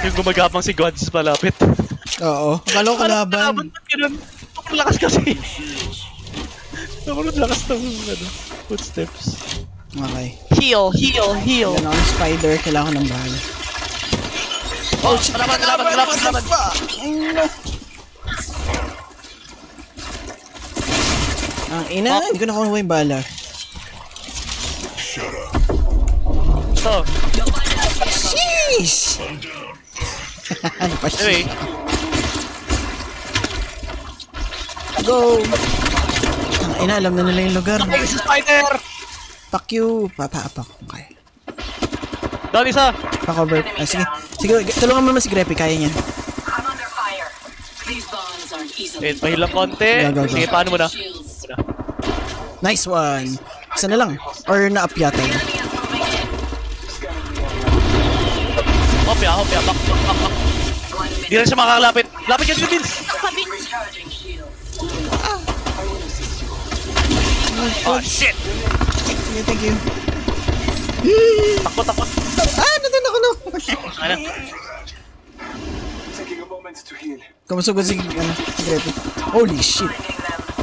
Yung gumagapang si Gods palapit. Oo. Akala ko kalaban. Ba't ganun? Ang lakas kasi. Nakulot lakas ng ano, footsteps. Okay. Heal, heal, heal. Yan ako ng spider. Kailangan ko ng bahala. Oh, shit! Laban, laban, laban, laban. Ang ina, hindi ko nakuha yung bala. Shut up. Ito. Sheesh! Anyway? Go! Ang ina, alam na nila yung lugar. ay, sa spider! Fuck you! Papaapak. Okay. Down isa! Pa-cover. Ah, sige. Sige, tulungan mo naman si Greppy. Kaya niya. Wait, pahilang konti. Go, go, go. Sige, paano mo na? Nice one! Isa na lang. Or na-up yata yun. Hopya, hopya, back, back, back, back. Di na siya makakalapit. Lapit ka dito. Recharging shield. Oh, shit! Sige, thank you. Takbo, takbo. Ah, nandun ako no! Taking a moment to heal. Kamusugod si, ano, si Greppy. Holy shit!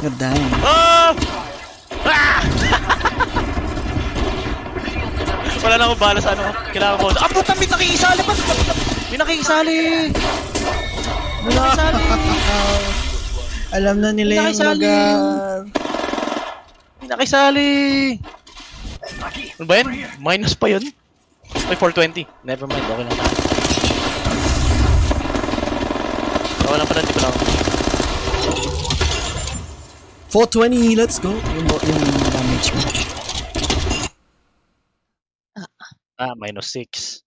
God damn. Oh! Ah! Wala na akong bala sa ano. Kailangan ko. Ah, puta, may nakikisali pa. May nakikisali. May nakikisali. Alam na nila yung lugar. May nakisali. Ano ba yan? Minus pa yun? May 420. Never mind, okay lang. Okay lang pala, di pa lang. 420, let's go. Yung, yung damage mo. Ah, minus 6.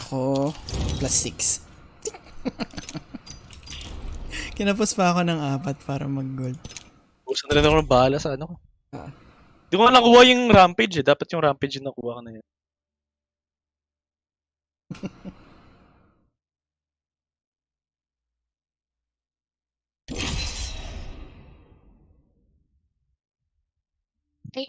Ako, plus 6. Kinapos pa ako ng apat para mag-gold. Uso na rin ako ng bahala sa ano ko. Ah. Di ko nga nakuha yung rampage eh. Dapat yung rampage yung nakuha ko na yun. Ay.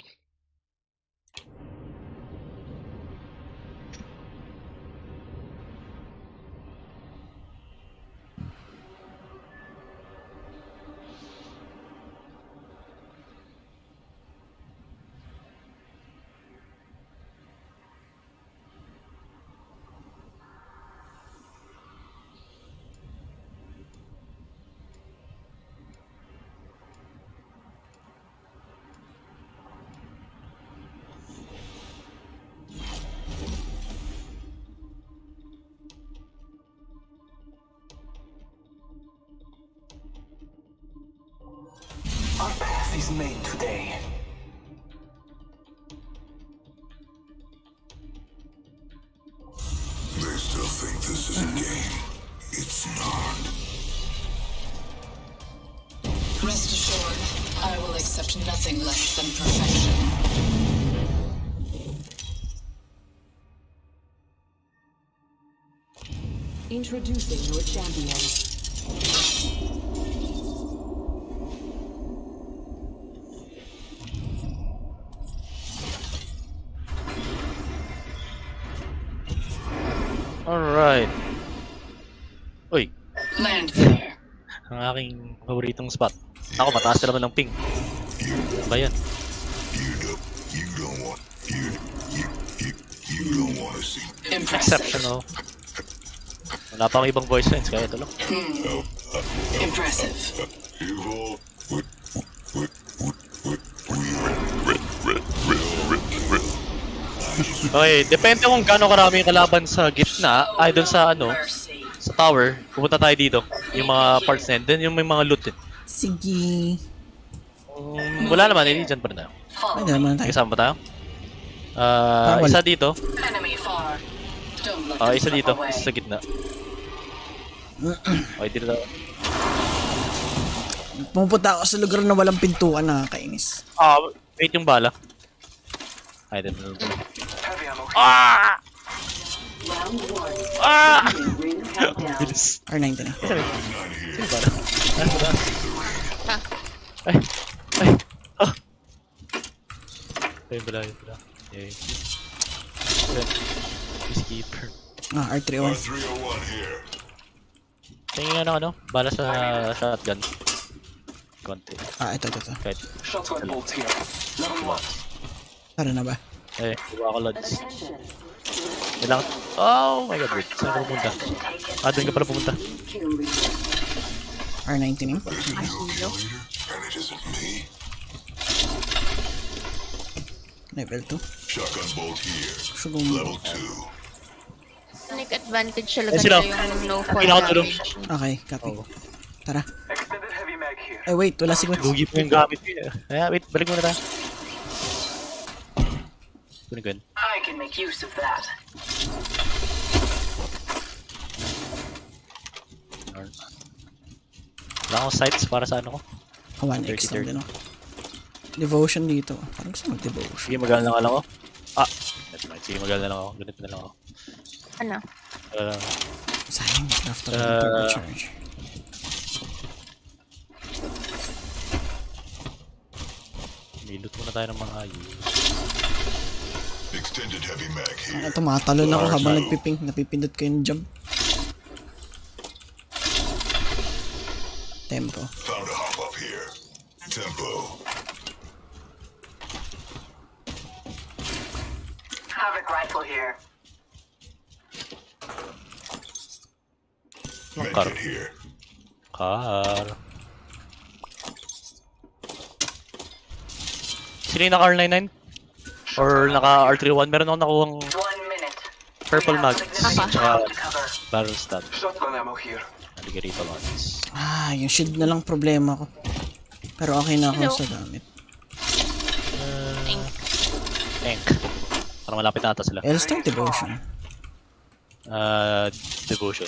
Introducing your champion. Alright. Uy, Land there. ang aking paboritong spot. Ako, mataas na naman ng ping. Ano Ba yan? You don't. You don't want. You. You. You. You don't want to see. Impressive. Exceptional. Wala pa akong ibang voice lines, kaya ito lang. Impressive. We. We. Okay, depende kung gaano karami yung kalaban sa gitna, ay doon sa ano, sa tower. Pupunta tayo dito. Yung mga parts na yun. Then yung may mga loot din. Sige. Um, wala naman, hindi dyan pa rin tayo. Ay, di naman tayo. Kasama tayo? Ah, wala. isa dito. Ah, them isa dito. sa gitna. Okay, dito tayo. Pumupunta ako sa lugar na walang pintuan, nakakainis. Ah, wait yung bala. Ay, dito. Here. Ah! Ah! Bilis. R90 na. Sino bala? Ay, bala. Ha? Ay, ay, ah. Ay, bala, yung bala. Yay. Peacekeeper. Ah, R31. R301 here. Tingin na ano, bala sa shotgun. Konti. Ah, ito, ito, ito. Kahit. Shotgun bolt here. Level 1. Tara na ba? Eh, kuha ko lods. Ilang... Oh my god, wait. Saan ka pumunta? Ah, doon ka pala pumunta. R19 yun? Level 2. Shotgun bolt here. Level 2. Like advantage talaga eh, sila yung no for Okay, copy. Oh. Tara. Eh wait, wala si Gugi po yung gamit ko Eh, wait, balik muna tayo. Kunin ko yun. I can make use of that. Wala akong sights para sa ano ko. Oh, 1x lang din ako. Devotion dito. Parang gusto mag-devotion. Sige, magalan lang ako. Ah, that's right. Sige, magalan lang ako. Ganito na lang ako. Ano? Uh, Sayang, craft ako ng Ah. turbo charge. nilot muna tayo ng mga ayun. Extended heavy mag here. Ah, tumatalon ako habang nagpiping. Napipindot ko yung jump. Tempo. Found a hop up here. Tempo. Havoc rifle here. Car. Medkit here. Car. Sino yung naka R99? Or naka R31? Meron ako nakuhang One minute. purple mag. Tsaka barrel stab. Here. Alligator ones. Ah, yung shield na lang problema ko. Pero okay na ako Hello. sa gamit. Ink. Tank. Parang malapit na ata sila. Start devotion. Uh, devotion.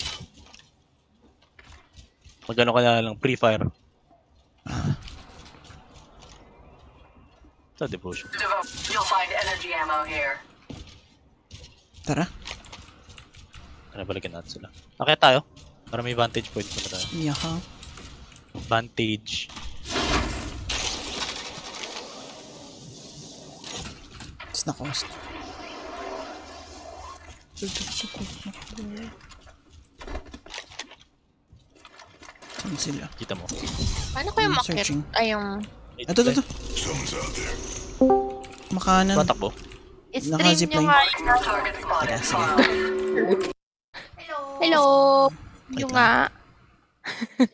Magano ka na lang, pre-fire. Sa devotion. Devo- You'll find energy ammo here. Tara. Ano, balikan natin sila. Okay tayo. Para may vantage point muna tayo. Yaha. Vantage. It's na cost. Saan sila? Kita mo. Paano ko yung Hmm, market? searching. Ay, yung... Ito, ito, ito. Makanan. Matakbo. Target spotted. Teka, sige. Hello! Yung Wait nga.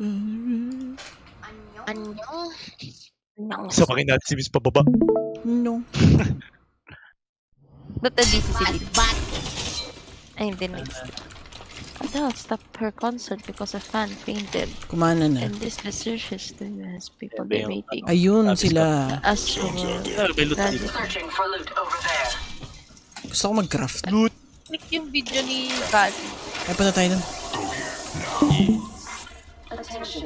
Anyong. Anyong. Sa pakin natin si Miss pababa. No. Ba't na DC si Lid? Ay, hindi na. Adele stopped her concert because a fan fainted. Kumana na. And this research system has people yung- debating. Ayun sila. As for may loot that, dito. Searching for loot over there. Gusto ko mag-craft. Loot! click yung video ni Gal. Ay, punta tayo dun.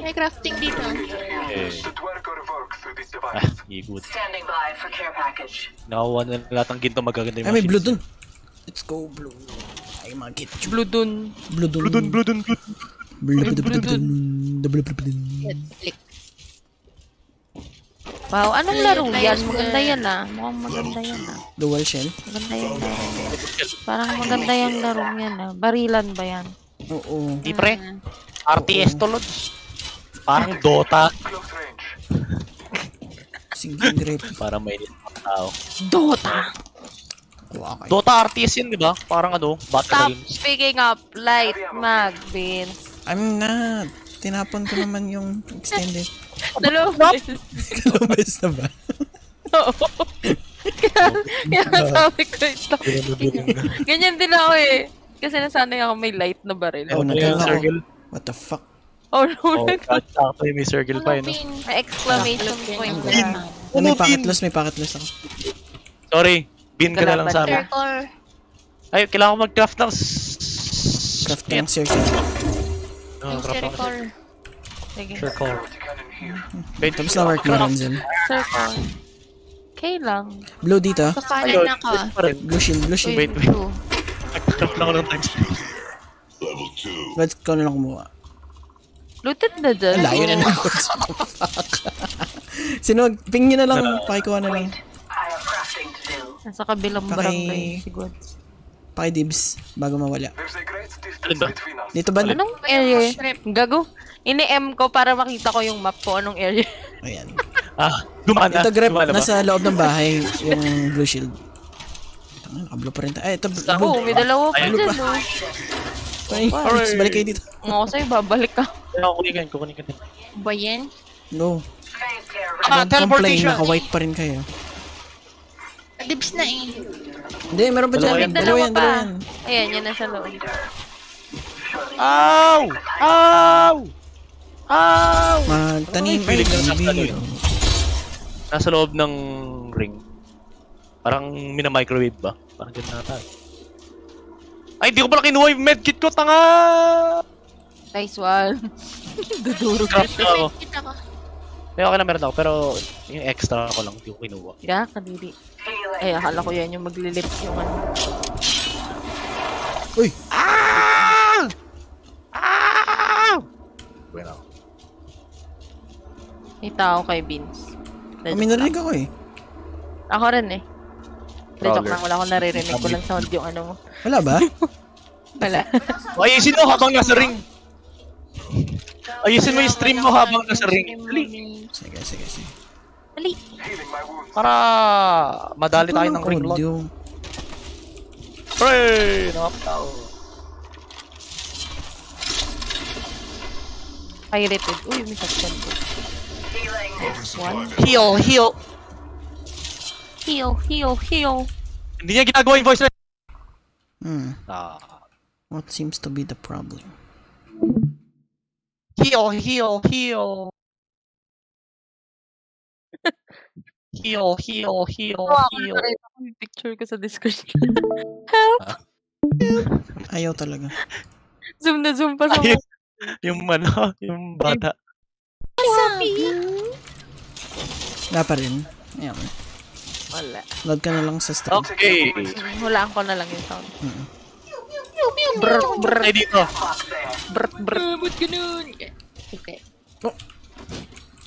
May crafting dito. This ah, device. good. Standing by for care package. Nakakuha na lahat ng ginto magaganda yung Ay, may blue dun. Let's go, blue. Ay, mga kit. Blue dun. Blue dun. Blue dun, blue dun, blue dun. Blue dun. Blue dun. Blue dun. Click. Wow, anong laro yan? Maganda yan ah. Mukhang maganda yan ah. Dual shell. Maganda yung laro. Parang maganda yung laro yan ah. Barilan ba yan? Oo. Di pre. RTS to, Lods. Parang Dota. Sige, grip. Para may mga tao. Dota! Kuha kayo. Dota RTS yun, di ba? Parang ano, battle Stop games. picking up light mag, Vince. I'm not. Tinapon ko naman yung extended. Dalawa beses. Kalabas na ba? Oo. Kaya kaya sabi ko ito. Ganyan din ako eh. Kasi nasanay ako may light na baril. Oh, nagkala yung ko. circle? What the fuck? Oh, no. Oh, God, sakto yung may circle pa, yun. no? May exclamation point. Ah, may packet loss, may packet loss ako. Sorry, bin ka na lang sa amin. Ay, kailangan ko mag-craft ng... Craft ng circle. Oh, Yung craft circle. Sige. Wait, Tapos na work na Renzel. Circle. Okay lang. Blue dito. Sa kanan ako. rin. Blue shield, blue shield. Wait, wait. Nag-craft lang ako ng times. Level two. Let's ko na lang kumuha. Looted na dyan. Layo na lang. Sino, ping nyo na lang. Pakikuha na lang. I have crafting to do. Nasa kabilang Paki- barangay si Gods. Pakidibs. Bago mawala. Ano. Dito ba? Anong area? Gago. Ini-M ko para makita ko yung map ko anong area. Ayan. Ah, gumana. Ito, Grep, Gumana ba? nasa loob ng bahay yung blue shield. Tangin, nakablo pa rin tayo. Ay, ito, Oo, may dalawa pa dyan, Ay, balik kayo dito. Ako sa'yo, babalik ka. Kailangan ko kunin ka, kukunin ka din. Ba yan? No. Ah, Don't complain, teleportation. naka-white pa rin kayo. Dibs na eh. Hindi, meron pa Dalawa dyan. yan, Dalawa Dalawa yan, pa. dalawa yan. Ayan, yan nasa loob. Ow! Ow! Ow! Matanim ay Feeling ko nasa gabi. yun. Nasa loob ng ring. Parang mina-microwave ba? Parang ganun nata. Ay, hindi ko pala kinuha yung medkit ko, tanga! Nice one. Dudurog Craft na ako. May okay na meron ako, pero yung extra ko lang, hindi ko kinuha. Yeah, kadiri. Ay, akala ko yan yung maglilip yung ano. Uy! Ah! Ah! Bueno. May tao kay Vince. Kami narinig ako eh. Ako rin eh. Hindi, joke lang. Wala akong naririnig ko lang sound yung ano mo. Wala ba? Wala. Ayusin mo habang nasa ring. Ayusin mo yung stream mo habang nasa ring. Dali. Sige, sige, sige. Dali. Para madali tayo ng ring lot. Audio. Pre! Nakapatao. Pirated. Uy, may saksan ko. Heal, heal. Heal, heal, heal. Hindi niya ginagawa yung voice line. Hmm. Ah. What seems to be the problem? Heal, heal, heal. heal, heal, heal, heal. Yung picture ko sa description. Help! Ayaw talaga. Zoom na zoom pa sa Ayun. Yung ano, yung bata. Wala pa rin. Ayan. Wala. Load ka na lang sa stream. Okay. Hulaan ko na lang yung sound. Brr, brr. Ay, dito. Brr, brr. Ba't ganun? Okay.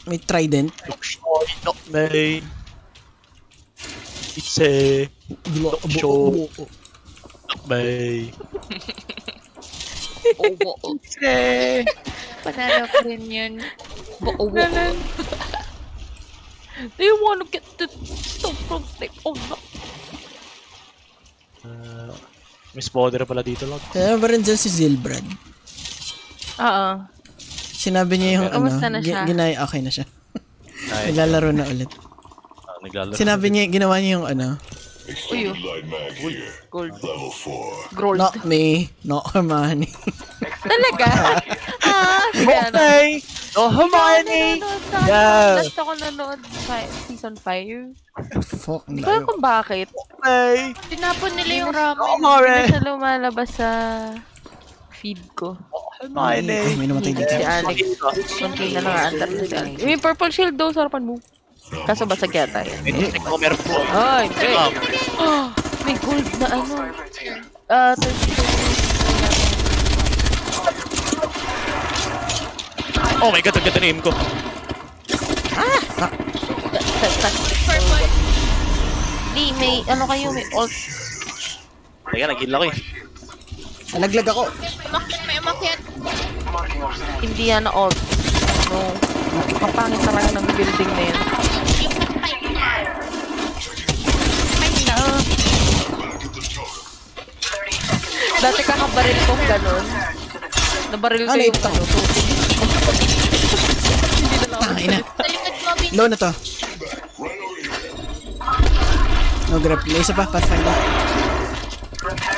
May trident. Oh, no, may... It's a... Show. May... Oo, oo. Panalo ko rin yun. Oo, Do you wanna get the stop from stick? Oh, no. Uh, may spawner pala dito lang. Kaya ba rin dyan si Zilbrad? Oo. Sinabi niya yung ano, Kamusta na gi- siya? ginaya, okay na siya. Ay, Naglalaro na ulit. ah, naglalaro. Sinabi niya, ginawa niya yung ano. Light mag here. Gold. Level 4. Gold. not me, not Hermione. Talaga? ah, ano. Okay! No, Hermione! Na ako. Yeah. Last ako nanood fi- season 5. Fuck, Hindi ko alam kung bakit. Okay! Tinapon nila yung ramen. Oh, Mare. Hindi na siya lumalabas sa feed ko. Ay, Hermione! may namatay dito. Si Alex. Kunti na lang aandar na si Alex. May purple shield daw sa harapan mo. Kaso basag yata yan. Check ko meron po. Ay, hindi. Um, Oh, may gold na ano. Ah, 32. Oh my god, ang ganda na aim ko. Di, may ano kayo, may alt. Teka, nag-heal ako eh. Alaglag ako. Marking our surroundings. Hindi yan na alt. No. Ang pangit talaga ng building na yan. Dati kakabaril kong ganun. Nabaril ko Ah, yung ano, tubig. Hindi na lang. Tangay na. Low na to. No grab. May isa pa, Pathfinder.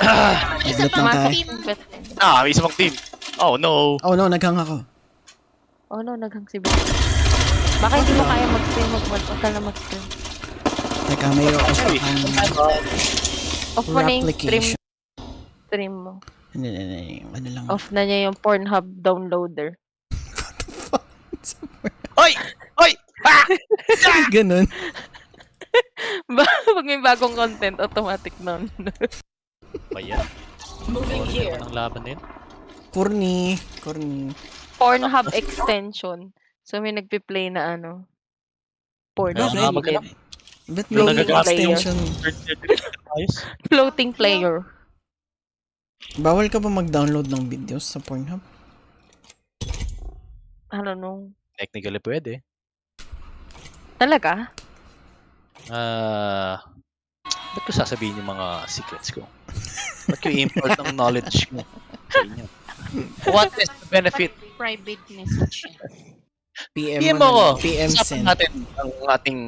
Naglat lang tayo. Bet. Ah, may isa pang team. Oh no. Oh no, naghang ako. Oh no, naghang si Bet. Baka hindi mo kaya mag-stream, mag-mag, huwag ka na mag-stream. Teka, may off ang Off mo na yung stream, replication. stream mo. Hindi, hindi, hindi. Ano lang. Off na niya yung Pornhub downloader. Hoy! Hoy! Ah! Ganun. Ba- Pag may bagong content, automatic nun. Ba yan? Moving here. Ang laban yun. Corny. Corny. Pornhub extension. So may nagpi-play na ano. Porn. Kaya nga maghanap. Ba't may extension? Floating player. Bawal ka ba mag-download ng videos sa Pornhub? I don't know. Technically pwede. Talaga? Ah... ba't ko sasabihin yung mga secrets ko? Ba't ko i-import ang knowledge mo sa inyo? What is the benefit? Private message. PM, PM ako. PM send. natin ang ating...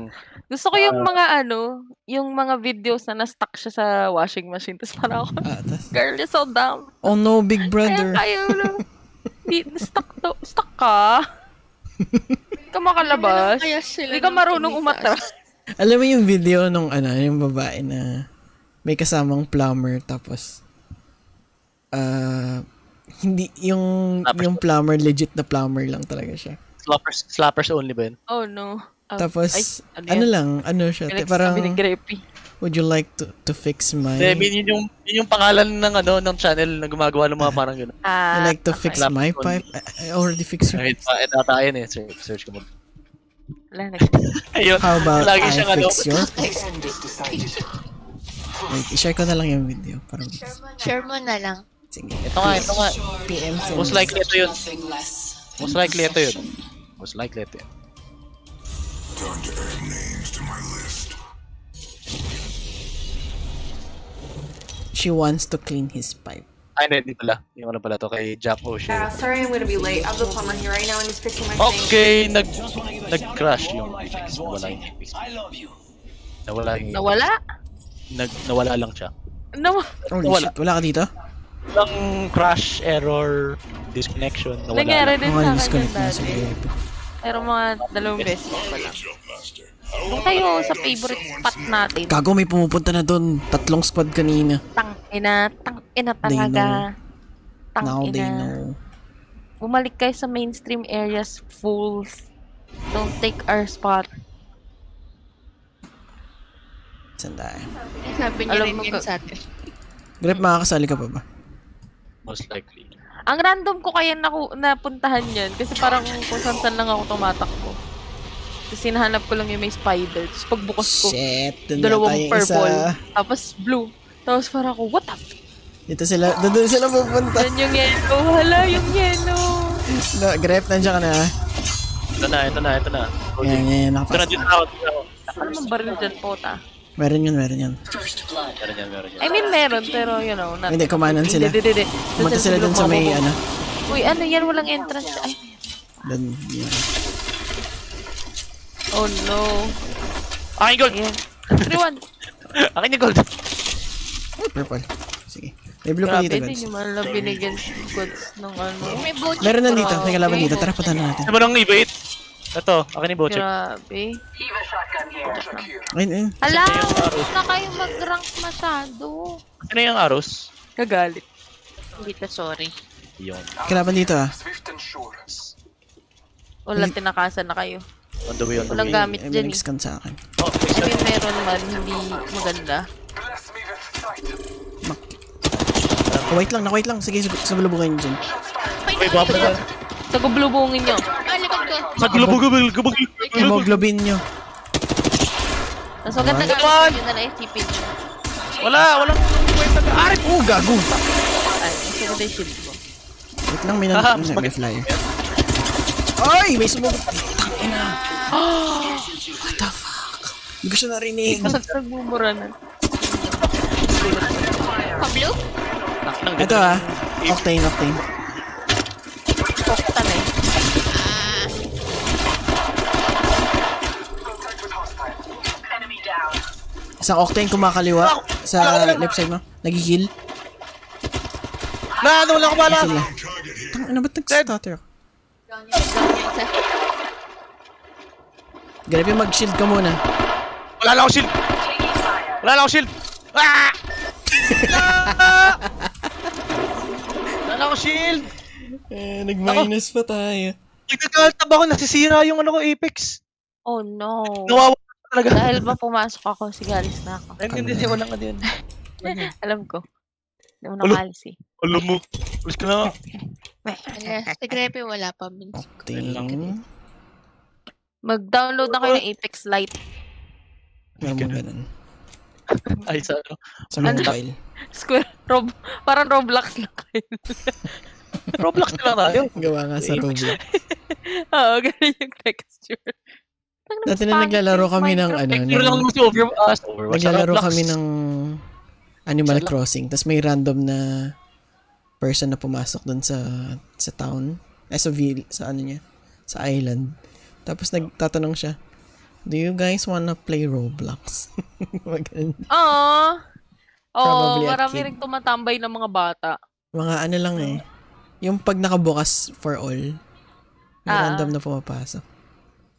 Gusto ko yung mga ano, yung mga videos na na-stuck siya sa washing machine. Tapos parang ako, Ah, tas- girl, you're so dumb. oh no, big brother. kaya mo. Di, stuck to. Stuck ka? Hindi ka makalabas. Hindi ka marunong umatras. Alam mo yung video nung ano, yung babae na may kasamang plumber tapos ah hindi yung Slappers. yung plumber legit na plumber lang talaga siya. Slappers, slappers only ba yun? Oh no. Ah, Tapos ay, ano, yan? lang, ano siya, Pinagsasabi parang. Would you like to to fix my Hindi, yun yung, yun yung pangalan ng ano ng channel na gumagawa ng mga parang gano'n. Ah, you like to okay. fix my pipe? I, I already fixed your Wait, pa, ito ata yun eh. Search, search ko mo. Wala, Ayun. How about Lagi I siyang ano. fix your is decided. Wait, i-share ko na lang yung video para Share mo na lang. Sige. Ito nga, ito nga. PM. Most likely ito yun. Most likely ito yun. Most likely ito yun. Time to add names She wants to clean his pipe. Ay, hindi, hindi pala. Yung ano pala to kay Jack O'Shea. sorry I'm gonna be late. I have the plumber here right now and he's fixing my Okay, nag nag-crash yung Apex. Nawala yung Apex. Nawala yung Nawala? Nag, nawala lang siya. Naw- Holy Wala. shit, wala ka dito? Walang crash, error, disconnection. Nawala Nangyari lang. din sa akin dati. Pero mga dalawang beses pa lang. Doon tayo sa favorite spot natin. Gago, may pumupunta na doon. Tatlong squad kanina. Tang ina, tang ina talaga. Tang Now they ina. know. bumalik kayo sa mainstream areas, fools. Don't take our spot. Saan tayo? Sabi niya Alam rin mo yun ka- sa atin. Grep, makakasali ka pa ba? Most likely. Ang random ko kaya naku, napuntahan yan kasi parang kung saan saan lang ako tumatakbo. Tapos hinahanap ko lang yung may spider. Tapos pagbukas ko, Shit, dalawang yung purple. isa. Tapos blue. Tapos parang ako, what the f***? Dito sila, doon doon sila pupunta. Yan yung yellow. Hala, yung yellow. No, Grep, nandiyan ka na. Ito na, ito na, ito na. Yan, yan, Ito na, dito na ako, dito na ako. Ano naman baril dyan, pota? Meron yun, meron yun. Meron yan, meron yan. I mean, meron, pero you know, not... Hindi, kumanan sila. Hindi, hindi, hindi. Pumunta sila dun sa may, ano, Uy, ano yan? Walang entrance. Ay, dun, yun. Oh no. Akin gold! Ayan. 3-1. Akin yung gold! Purple. Sige. May blue pa Grabe, dito, hindi guys. nyo man lang binigyan goods ng ano. May boat Meron na dito, may kalaban dito. Tara, punta na natin. Ano ba nang i-bait? Ito, akin yung Bochek. Grabe. Ayun, ayun. Hala, huwag na kayo mag-rank masyado. Ano yung arrows? Kagalit. Hindi ka sorry. Yun. Kalaban dito, ah. Wala tinakasan na kayo. On the way, on the Walang way. gamit Ay, dyan may eh. scan sa akin. Oh, I mean, meron man, hindi maganda. Sight. Oh, wait lang, na-wait lang. Sige, sub- subulubugin dyan. May bumper na. Sa gublubungin nyo. Ah, likod ko. Glubog. Hemoglobin nyo. Mas maganda Come gamit on! nyo na na-SCP nyo. Wala, walang kwenta ka. Oh, gago! Ay, mas maganda yung shield ko. Wait lang, may, Ah, nan- mas may, may flyer. Ay, may sumubok. Tangina. What the fuck? Hindi ko siya narinig. Mas nagmumura na. Pablo? Ito ah. Octane, Octane. Pokta na eh. Contact with hostile. Enemy down. Isang Octane kumakaliwa sa left side mo. Nag-heal. Na, ano, wala ko bala. Na. Tangina, ba't nag-stutter? Down niya isa. Grabe, mag-shield ka muna. Wala lang ako shield. Wala lang ako shield. Ah! Wala lang ako shield. Eh, nag-minus pa tayo. Nagkakatab ako, nasisira yung ano ko, Apex. Oh no. Nawawa talaga. Dahil ba pumasok ako, sige alis na ako. Ay, hindi, hindi, walang ano yun. Alam ko. Hindi mo nakalis eh. Alam mo. Ulis ka na. Wala. Si Grepe wala pa. Vince. Octane. Mag-download na kayo ng Apex Lite. Meron mo ganun. Ay, sa ano. Sa mobile. Square, Rob, parang Roblox na kayo. Roblox na lang tayo. Gawa nga sa Roblox. Oo, ganun yung texture. Dati na naglalaro kami ng ano, Pero lang si Over, Overwatch. naglalaro kami ng Animal. Crossing. Tapos may random na person na pumasok dun sa sa town. Eh, sa vil, sa ano niya, sa island. Tapos nagtatanong siya, Do you guys wanna play Roblox? Oo. Oo, marami rin tumatambay ng mga bata. Mga ano lang eh. Yung pag nakabukas for all, may Ah. random na pumapasok.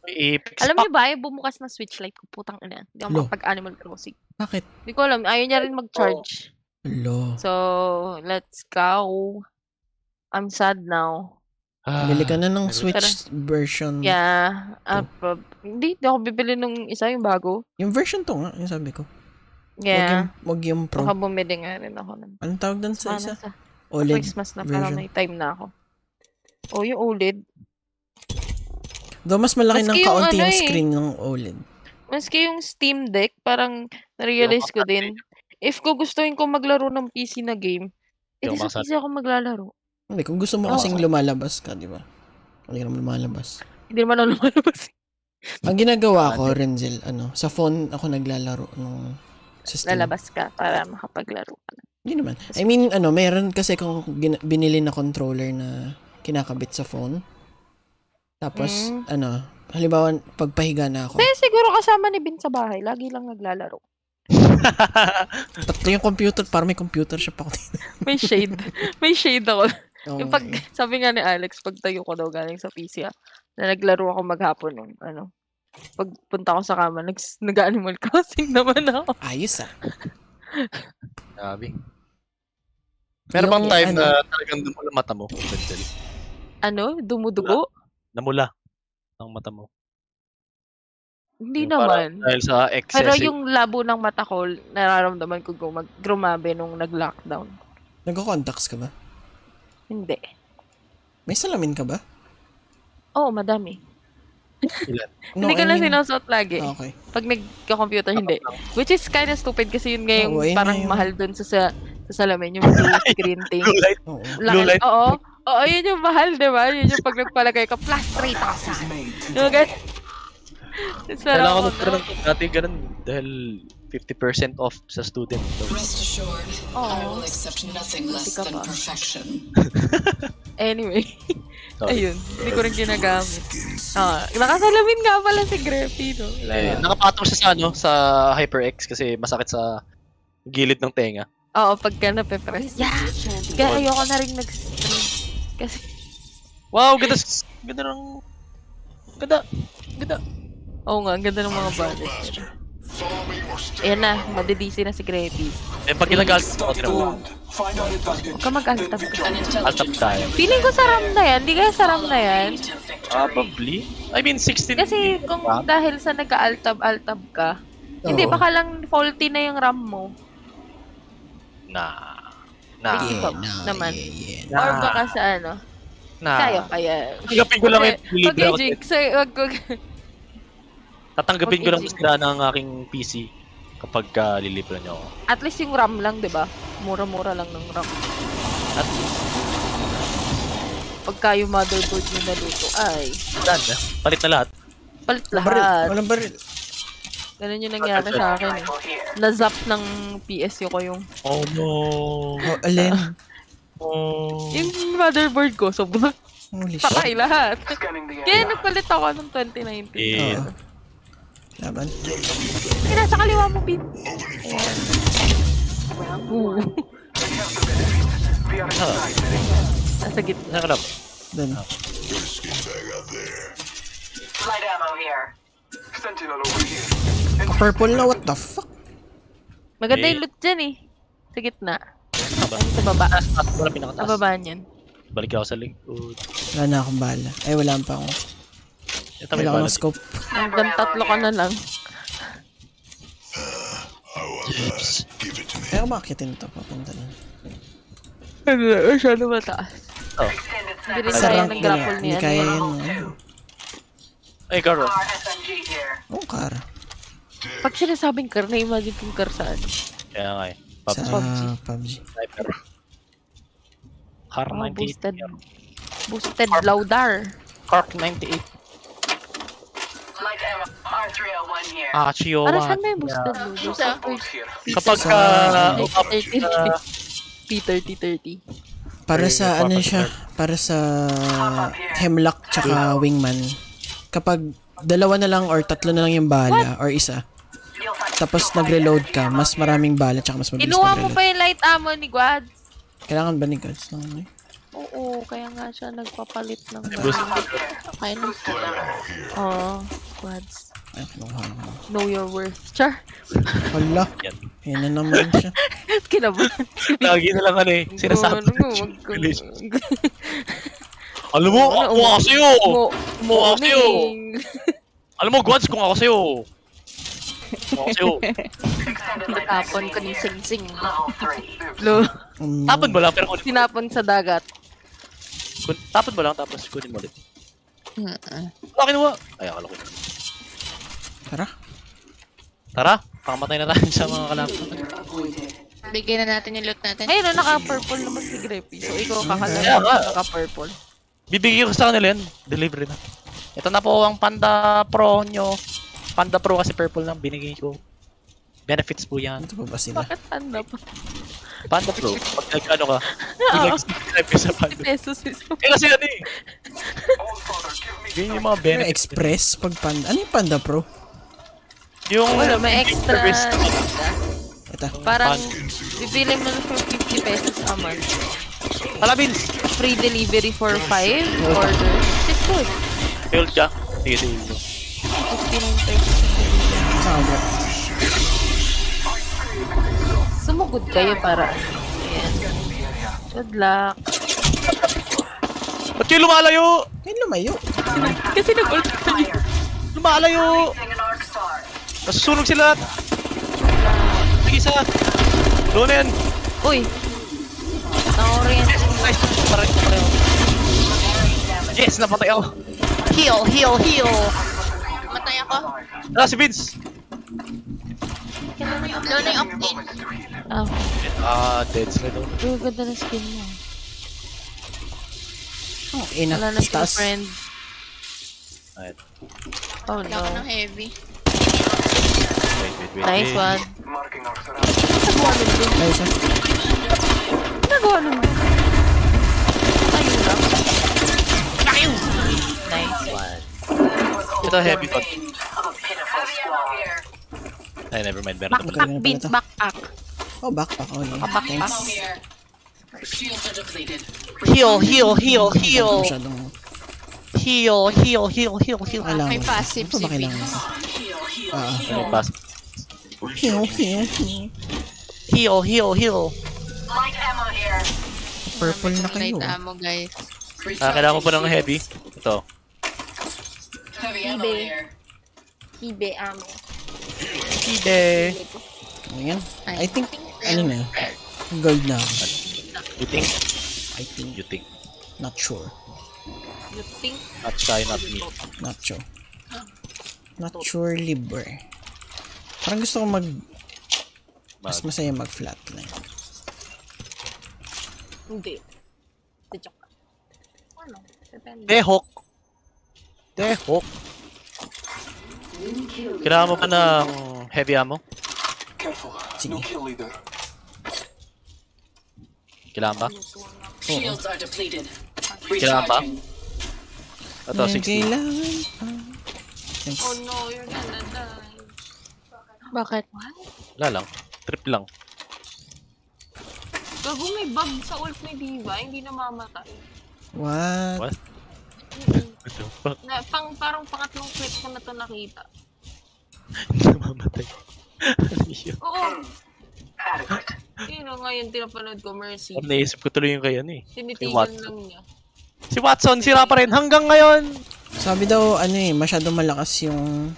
Apex. Alam niyo ba, yung bumukas na switch light ko, putang ina. Hindi ako Lo. makapag-Animal Crossing. Bakit? Hindi ko alam, ayaw niya rin mag-charge. Lo. So, let's go. I'm sad now. Ah, Bili ka na ng Switch version. Yeah. Uh, prob- hindi, hindi ako bibili nung isa, yung bago. Yung version to nga, yung sabi ko. Wag yung, Yeah. wag yung pro. Baka bumili nga rin ako ng Anong tawag doon sa sana isa? sa OLED Christmas na parang version. may time na ako. Oh, yung OLED. Though mas malaki ng Maski yung kaunti ano yung eh. screen ng OLED. Maski yung Steam Deck, parang na-realize ko din, if ko gustuhin ko maglaro ng PC na game, eh Yung di sa PC ako maglalaro. Hindi, kung gusto mo Oo. kasing lumalabas ka, di ba? Hindi ka naman lumalabas. Hindi naman ako lumalabas. Ang ginagawa ko, Renzel, ano, sa phone ako naglalaro nung sa Steam. Lalabas ka para makapaglaro ka. na. Hindi naman. I mean, ano, meron kasi kung gin- binili na controller na kinakabit sa phone. Tapos, Mm. ano, halimbawa, pagpahiga na ako. Eh, siguro kasama ni Bin sa bahay. Lagi lang naglalaro. Tatlo yung computer, para may computer siya pa ako dito. May shade. may shade ako. Oh, yung pag, sabi nga ni Alex, pag tayo ko daw galing sa PC, ah, na naglaro ako maghapon nung, ano, pagpunta ko sa kama, nag, nag-animal crossing naman ako. Ayos ah. Grabe. Meron bang time ano, na talagang dumula mata mo? Denzel? ano, dumudugo? Namula ang mata mo. Hindi Yung naman. Dahil sa excessive. Pero yung labo ng mata ko, nararamdaman ko gumag grumabe nung nag-lockdown. Nagko-contacts ka ba? Hindi. May salamin ka ba? Oo, madami. No, hindi ko I na mean- sinusuot lagi. Ah, okay. Pag nagka-computer, hindi. Which is kind of stupid kasi yun nga yung Oo, yun parang yung- mahal dun sa, sa, sa salamin, yung blue screen thing. Blue light. Laki- Blue light. Oo. Oo, yun yung mahal, di ba? Yun yung pag nagpalagay ka, plus 3,000. Yung gan- Tapos parang Kailangan ko nagkaroon ng dati ganun dahil 50% off sa student. So, Rest assured, I Oo. will accept nothing less than pa. perfection. Anyway. sorry. Ayun, hindi ko rin ginagamit. Ah, nakasalamin nga pala si Greppy, no? Eh, nakapatong siya sa ano, sa HyperX kasi masakit sa gilid ng tenga. Oo, pagka nape-press. Yeah! Kaya ayoko na rin nag-stream. Kasi, Wow, ganda, ganda ng, ganda, ganda. oo nga, ang ganda ng mga banners. Ayan na, madidisi na si Greppy. Eh, pag ko, Starting to tinawa. Huwag ka. An Altap tayo. Feeling ko sa RAM na yan. Di kaya sa RAM na yan. Probably. I mean, 16 Kasi kung RAM. dahil sa nag-altab-altab ka, hindi, baka lang faulty na yung RAM mo. Nah. Nah. Hindi ko no, naman. yeah, yeah. Or Nah. baka sa ano, Nah. kaya kaya. Tanggapin ko lang yung libre Okay, ako. Jig, so, wag ko. Tatanggapin ko lang sira ng aking PC kapag uh, lilibre niyo ako. At least yung RAM lang, di ba? Mura-mura lang ng RAM. At least, Pagka yung motherboard nyo naluto, ay, done na. Palit na lahat. palit Baril. lahat. Walang baril. Ganun yung nangyari sa akin eh. Na-zap ng PSU ko yung, Oh no. Oh, alin? Oh. yung motherboard ko. Sobrang Holy patay lahat. Kaya nagpalit ako ng 2019. Eh, Oo. Laban. Kaya nasa kaliwa mo, Pin. Ayan. Oo. We are inside. Nasa gitna. Saan ka lang? Dun. Light ammo here. Sentinel over here. Purple na, what the fuck? Maganda Eh. yung loot dyan eh. Sa gitna. Saan ba? Ayun, sa baba. Taas, taas. Wala Sa pinakataas. baba niyan. Balik ako sa likod. Wala na akong bala. Ay, wala pa ako. Ito may ng scope. Hanggang tatlo ka na lang. Jeez. Kaya umakitin ito, papunta na. Ano, masyado mataas. Oh. Hindi rin Sa kaya rank ng nila, grapple hindi niya. kaya ano. yan. no? Ay, Garo. Oo, kara. Pag sinasabing car, na-imagine kong car saan. Kaya nga eh. Sa PUBG. PUBG. Sniper. Car Oh, 98. boosted. Boosted louder. Car 98. Ammo. R301 here. Ah, Chio. Para saan ba yung boosted loader? Sa Bolt here. Kapag Sa- ka... Like, umabot 30, sa- P30-30. Para sa ano siya, para sa Hemlock tsaka Wingman. Kapag dalawa na lang or tatlo na lang yung bala or isa, tapos nag-reload ka, mas maraming bala tsaka mas mabilis Kinuha mo pa yung light ammo ni Guads. Kailangan ba ni ng ano eh? Oo, kaya nga siya nagpapalit ng. Kaya na. Oo, Guads. Ay, kinuha mo. Know your worth. Char. Hala, Yan. yan na naman siya. Kinabahan. Lagi na lang ano eh. Sinasabi ko-. Alam mo, ako sa'yo! Mo, Oo, sa'yo. Alam mo, Gwads, kung ako sa'yo! Kung ako sa'yo. Natapon ko ni Singsing. level 3. Lo, Um, Tapon mo lang, pero kunin mo. sinapon sa dagat. Tapon mo lang, tapos kunin mo ulit. Wala kinuha. Ay, akala ko. Tara. Tara, pakamatay na tayo sa mga kalaban. Bigyan na natin yung loot natin. Ayun, no, naka-purple naman si Greppy. So, ikaw Kaya kakalala nga. naka-purple. Bibigyan ko sa kanila yan. Delivery na. Ito na po ang Panda Pro nyo. Panda Pro kasi purple lang binigay ko. Benefits po yan. Ito pa ba sila? Bakit tanda pa? Panda Pro. Pag nag-ano ka, nag-subscribe ka sa Panda. Pesos is Eh kasi ano eh. Ganyan yung mga benefits. Express pag panda. Ano yung Panda Pro? Yung Wala, may extra. service. Ito. Parang, bibili mo for 50 pesos a month. Palabins! Free delivery for 5 orders. It's good. Build ka. Sige, sige. 59 pesos. Sabi. Sumugod kayo para. Ayan. Good luck. Ba't kayo lumalayo? Ngayon lumayo. Kasi nag-ult pa niya. Lumalayo! Nasusunog sila! Sige isa! Doon na yan! Uy! Na-orient. Nice! Pareho, pareho. Yes! Napatay ako! Heal! Heal! Heal! Matay ako. Ah, si Vince! Low na yung octane. Ah, Ah, dead sila doon. oh, ganda ng skin mo. Oh, ina. Wala na si Taas. friend. Ayun. Oh Wala no. ng heavy. Wait, wait, wait. Nice wait. one. Marking our surroundings. Nice ah. Nagawa nun mo. Ayun lang. Nice one. Ito, heavy pot. Ay, never mind. Meron. Backpack, Vince, backpack. Oh, backpack. Oh, yeah. Backpack. Thanks. Here. Shields are depleted. Heal! Heal! Heal! Heal! Heal! Heal! Heal! Heal! Heal! May passive Ano si? Vince. Heal, heal, Ah, heal. Ano pass? heal, heal, heal. Heal! Heal! Heal! Light ammo here. Purple na kayo. Light ammo, guys. Ah, kailangan mo pa ng heavy. Ito. Heavy ammo here. Ibe ammo. Hide! Ayan. I think, ano na yun? Gold na. You think? I think. You think? Not sure. You think? Not shy, not me. Not sure. Not sure libre. Parang gusto ko mag... Mas masaya mag-flatline. Hindi. Hindi joke. Ano? Depende. Dehok! Dehok! Kailangan mo pa ng heavy ammo? Sige. No kill leader. Kailangan ba? Depleted. Kailangan ba? Ito, May 60. kailangan pa. Thanks. Oh no, you're gonna die. Bakit? What? Wala lang. Trip lang. Gago may bug sa ult ni Diva, hindi namamatay. What? What? What the fuck? Na, pang, parang pangatlong clip ko na to nakita. Namamatay. Ano yun? Oo, Adequate. yun o ngayon tinapanood ko, Mercy. Parang naisip ko tuloy yung kay ano eh. Tinitigan lang niya. Si Watson, sira pa rin hanggang ngayon! Sabi daw, ano eh, masyadong malakas yung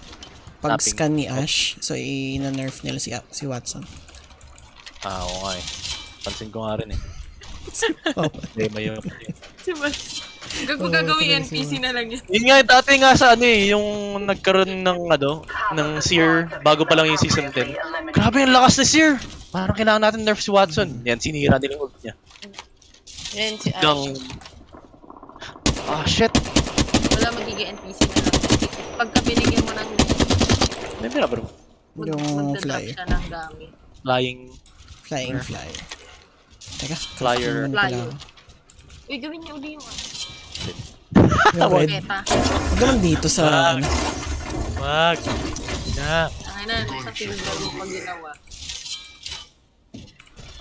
pag-scan ni Ash. So, i-nerf nila si, si Watson. Ah, oo nga eh. Pansin ko nga rin eh. Oh. Dema yung... Si Mercy. Gago Oo, gagawin si NPC na lang yan. Yun nga, dati nga sa ano eh, yung nagkaroon ng ano, ng Seer, bago pa lang yung season 10. Grabe yung lakas ni Seer! Parang kailangan natin nerf si Watson. Yan, sinira nila yung ult niya. Yan si Ash. Hanggang... Ah, shit! Wala magiging NPC na lang. Pagka binigyan mo ng May pera bro. mag- Yung flyer. siya ng gamit. Flying... Flying flyer. Teka. Flyer. Flyer. Uy, gawin niyo uli yung ano. Yung red. Huwag naman dito sa, Wag. ano. Wag! Na! Ang ina, sa Tinder mo pag ginawa.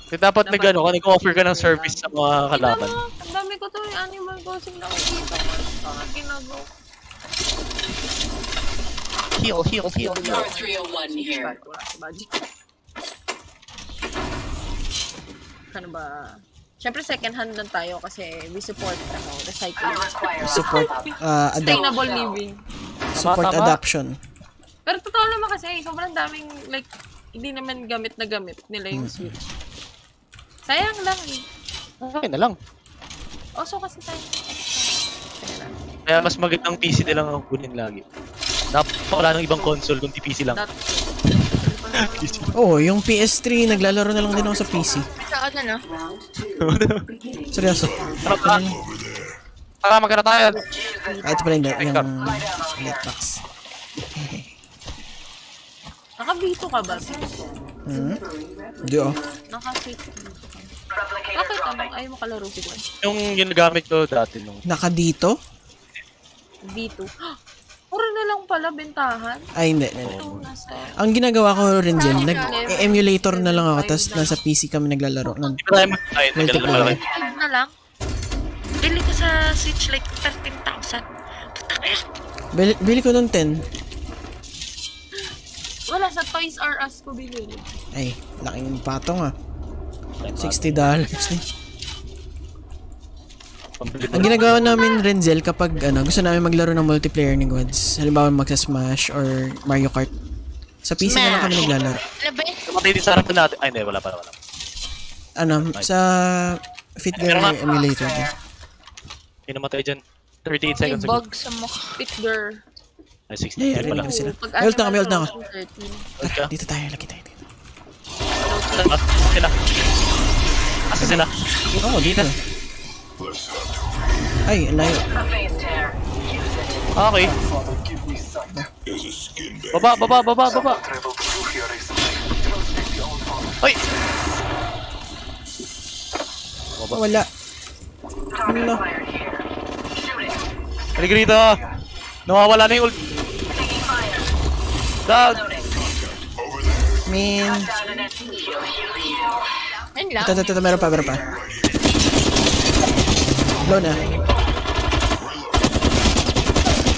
Kaya dapat nag ano, ka, nag-offer ka ng service sa mga kalaban. Mo, ang dami ko to yung animal crossing nakikita ko. Bakit ginagawa? Heal, heal, heal, heal. R301 here. Wala si Budgie. Ano ba? Siyempre second hand lang tayo kasi we support ano, recycling. Support, uh, Sustainable living. support Tama, tama. adoption. Pero totoo naman kasi, sobrang daming like, hindi naman gamit na gamit nila yung Hmm. Switch. Sayang lang eh. Okay na lang. Also kasi sayang. Kaya mas magandang PC na lang ang kunin lagi. Dapat wala ng ibang console kundi PC lang. Oh, yung PS3, naglalaro na lang din ako sa PC. Sa ano, no? Seryoso. Ano ka? Para magkano tayo. Ah, ito pala yung, yung letbox. Naka-V2 ka ba? Hmm? Di oh. Naka-Switch V2 ka. Bakit ano? Ayaw mo kalaro si Gwen? Yung ginagamit ko dati nung... Naka dito? V2. Puro na lang pala bentahan. Ay, hindi. hindi. Ito nasa... Ang ginagawa ko rin dyan, nag-emulator na lang ako, tapos nasa PC kami naglalaro. Nag? Multiplayer. Ano na lang? Bili ko sa Switch like 13,000. Puta kaya. bili, bili ko nung 10. Wala, sa Toys R Us ko binili. Ay, laking patong ah. $60 dollars. Pambili Ang ginagawa namin, Renzel, kapag ano, gusto namin maglaro ng multiplayer ni Gods, halimbawa magsa-Smash or Mario Kart, sa PC na lang kami naglalaro. Ano ba yun? Namatay din sa harapan natin. Ay, hindi, wala pa, wala pa. Ano, sa Fit Girl. Emulator. Hindi namatay dyan. 38 May seconds ago. bug sa. Fit girl. Ay, 60. Yeah, Ay, pala. sila. May ult na ka, may ult na ka. 13. Ult ka? Dito tayo, lagi tayo dito. Sila. Asa sila? Oo, dito. Ay, layo. Okay. Baba, baba, baba, baba. Ay! Oh, wala. Wala. Halika rito. Nawawala na yung ult. Taking fire. Yun lang. Ito, ito, ito, meron pa, meron pa. Low na.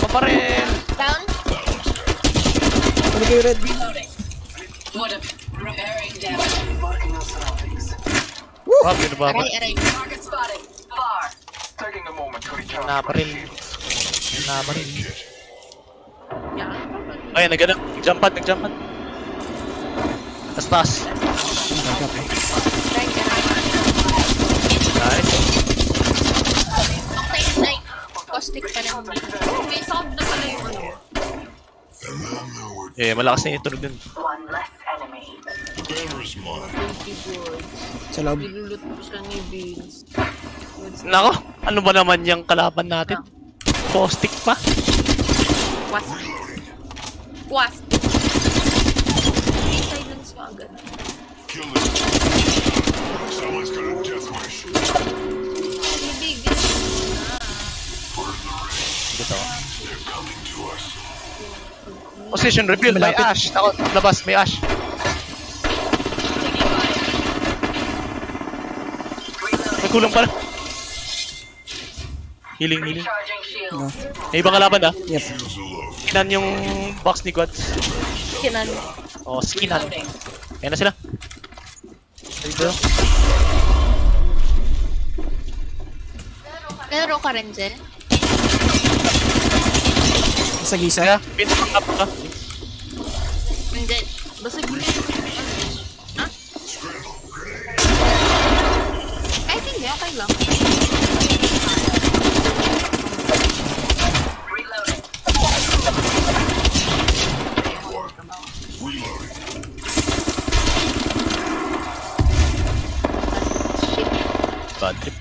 Pa rin! Down. Huli kayo, Red. Yun ba? Aray, aray. Target spotted. Far. Taking a moment to recharge Na pa rin. Na pa rin. Ay, nagana. Nag-jump pad, nag-jump pad. Tas taas. Aray, aray. Nice. Okay, like, caustic pa rin. May sound na pala yung ano. Eh, malakas na yung tunog dun. Sa loob. Nilulot ko siya ni Vince. Nako, ano ba naman yung kalaban natin? Caustic pa? Wasp. Wasp. May silence mo agad. Kill it. Someone's got a death wish. Dito. They're coming to us. Position reveal, may Malapit. ash. Ako, labas, may ash. May kulang pala. Healing, healing. Shields. May ibang kalaban ah. Yep. Skinan yung box ni Gods. Kinan. O, oh, skinan. Ayan na sila. Dito. Laro ka rin, Zel? Sa gisa. Kaya, pinapang up ka. Hindi. Basta gilid. Kahit hindi, okay lang.